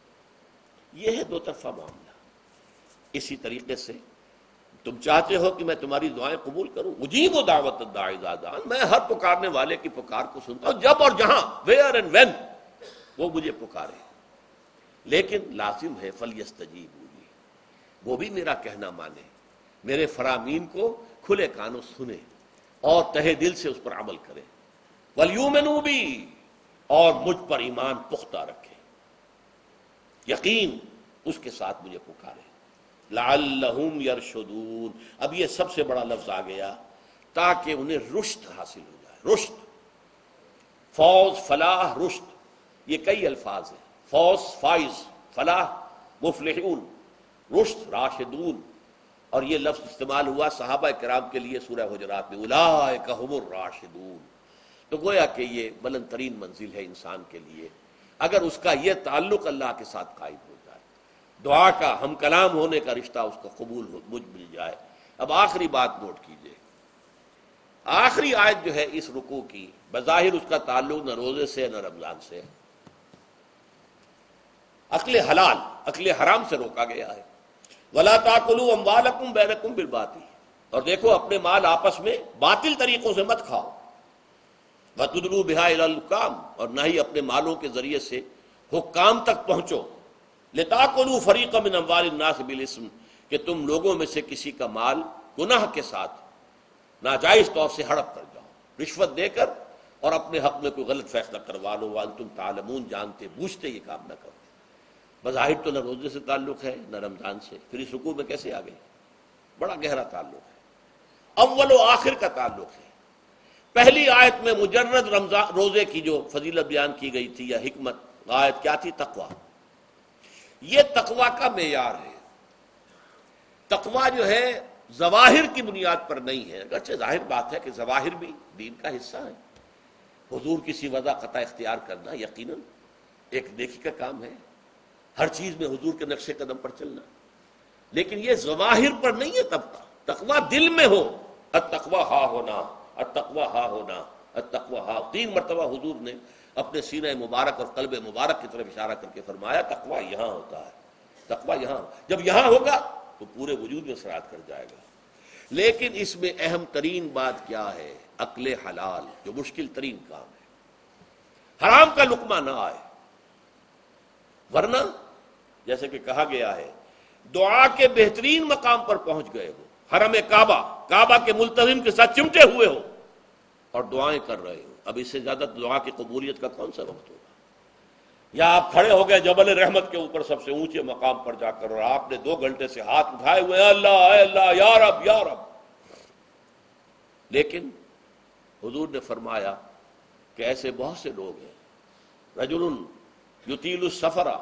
यह है दो तरफा मामला। इसी तरीके से तुम चाहते हो कि मैं तुम्हारी दुआएँ कबूल करूँ? मुजीब दावत दादान मैं हर पुकारने वाले की पुकार को सुनता हूँ, जब और जहाँ वेयर एंड वेन वो मुझे पुकारे। लेकिन लाजिम है फलियस्तजीब वो भी मेरा कहना माने। मेरे फरामीन को खुले कानों सुने और तहे दिल से उस पर अमल करें। वलयूमनू भी, और मुझ पर ईमान पुख्ता रखे। यकीन उसके साथ मुझे पुकारे। लालहम यरशदून। अब ये सबसे बड़ा लफ्ज आ गया, ताकि उन्हें रुश्त हासिल हो जाए। रुश्त। फौज, फलाह, रुश्त। ये कई अल्फाज हैं। फौज, फाइज, फलाह, मुफलहून। रुश्त, राशिदून। और ये लफ्ज इस्तेमाल हुआ साहबा कराम के लिए सूर्य हजरात में। उलाए कहमुर राशिदून। तो गोया कि ये बुलंद तरीन मंजिल है इंसान के लिए। अगर उसका यह ताल्लुक अल्लाह के साथ कायम हो जाए, दुआ का हम कलाम होने का रिश्ता उसको कबूल हो, मुझ मिल जाए। अब आखिरी बात नोट कीजिए। आखिरी आयत जो है इस रुकू की, बज़ाहिर उसका ताल्लुक न रोज़े से, न रमज़ान से। अकले हलाल, अकले हराम से रोका गया है। वला अम्बालकुम बैनकुम बिलबाती और देखो, अपने माल आपस में बातिल तरीकों से मत खाओ। वतुदरू बिहाम और न ही अपने मालों के ज़रिए से हुक्काम तक पहुंचो। लताकुलू फरीक मिन अम्वालनास बिलिस्म कि तुम लोगों में से किसी का माल गुनाह के साथ नाजायज तौर से हड़प कर जाओ। रिश्वत देकर और अपने हक में कोई गलत फैसला करवा लो। वाल तुम तालमून, जानते बूझते ये काम न करो। बज़ाहिर तो न रोज़े से ताल्लुक है, न रमज़ान से। फिर इस रुकू में कैसे आ गए बड़ा गहरा ताल्लुक है। अव्वल आखिर का ताल्लुक है। पहली आयत में मुजर्रद रमज़ान रोज़े की जो फजीलत बयान की गई थी या हिकमत, आयत क्या थी? तकवा। ये तकवा का मैार है। तकवा जो है, जवाहिर की बुनियाद पर नहीं है। अच्छा ज़ाहिर बात है कि जवाहिर भी दीन का हिस्सा है। हजूर किसी वजह कता इख्तियार करना यकीन एक नेकी का काम है। हर चीज़ में हजूर के नक्शे कदम पर चलना। लेकिन यह जवाहिर पर नहीं है तबका। तकवा दिल में हो तकवा हा होना तकवा हा होना तकवा हा। तीन मरतबा हजूर ने अपने सीने मुबारक और कल्ब मुबारक की तरफ़ इशारा करके फरमाया, तकवा यहाँ होता है। तकवा यहाँ। जब यहाँ होगा तो पूरे वजूद में सरात कर जाएगा। लेकिन इसमें अहम तरीन बात क्या है? अकले हलाल, जो मुश्किल तरीन काम है। हराम का लुकमा ना आए। वरना जैसे कि कहा गया है, दुआ के बेहतरीन मकाम पर पहुँच गए हो। हरम काबा काबा के मुलतजिम के साथ चिमटे हुए हो और दुआएँ कर रहे हो। अब इससे ज़्यादा दुआ की कबूलियत का कौन सा वक्त होगा? या आप खड़े हो गए जबल रहमत के ऊपर सबसे ऊँचे मकाम पर जाकर और आपने दो घंटे से हाथ उठाए हुए अल्लाह अल्लाह यार अब यार अब लेकिन हजूर ने फरमाया कि ऐसे बहुत से लोग हैं। रजुल सफरा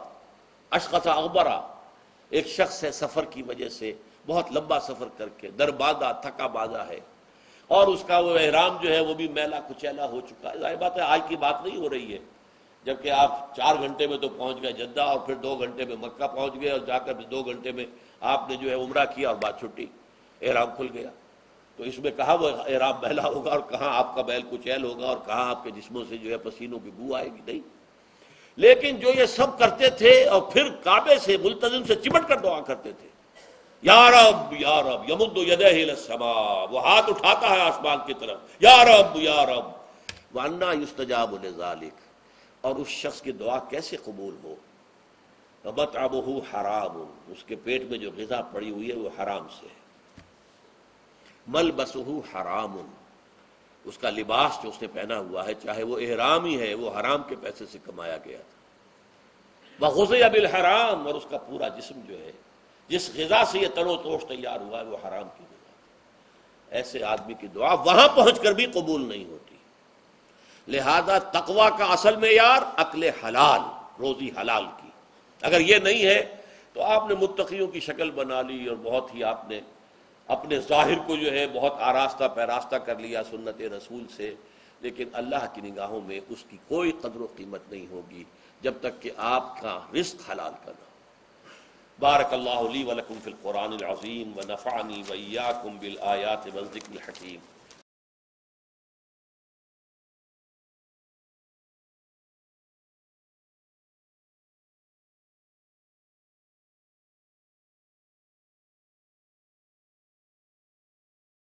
अशकसा अकबरा। एक शख्स है सफ़र की वजह से, बहुत लंबा सफ़र करके, दरबादा थका बाजा है। और उसका वो एहराम जो है, वो भी मैला कुचैला हो चुका है। ज़ाहिर बात है, आज की बात नहीं हो रही है। जबकि आप चार घंटे में तो पहुँच गए जद्दा, और फिर दो घंटे में मक्का पहुँच गए, और जाकर फिर दो घंटे में आपने जो है उम्र किया और बात छुट्टी। एहराम खुल गया। तो इसमें कहा वो एहराम मैला होगा, और कहाँ आपका बैल कुचैल होगा, और कहाँ आपके जिस्मों से जो है पसीनों की बू आएगी? नहीं। लेकिन जो ये सब करते थे और फिर काबे से, मुलतजिम से चिमट कर दुआ करते थे। यारब यारब यमुद यदमा वो हाथ उठाता है आसमान की तरफ़। यारब यारब वाना युस्तजाब जालिक और उस शख्स की दुआ कैसे कबूल हो? रबत अबू हराम उसके पेट में जो गजा पड़ी हुई है, वो हराम से मल बसहू हराम उसका लिबास जो उसने पहना हुआ है, चाहे वो एहराम ही है, वो हराम के पैसे से कमाया गया था। वह गुज अबिल हराम, और उसका पूरा जिस्म जो है, जिस गजा से ये तनो तोश तैयार हुआ है, वो हराम की गजा ऐसे आदमी की दुआ वहाँ पहुंचकर भी कबूल नहीं होती। लिहाजा तकवा का असल में यार अकल हलाल, रोजी हलाल की। अगर ये नहीं है तो आपने मुतकियों की शक्ल बना ली और बहुत ही आपने अपने ज़ाहिर को जो है बहुत आरास्ता पैरास्ता कर लिया सुन्नत रसूल से, लेकिन अल्लाह की निगाहों में उसकी कोई कदर कीमत नहीं होगी जब तक कि आपका रिस्क हलाल करना बारक अल्लाह वलकुम फ़िल क़ुरान अज़ीम व नफ़ानी वैयाकुम बिल आयात वज़िक्र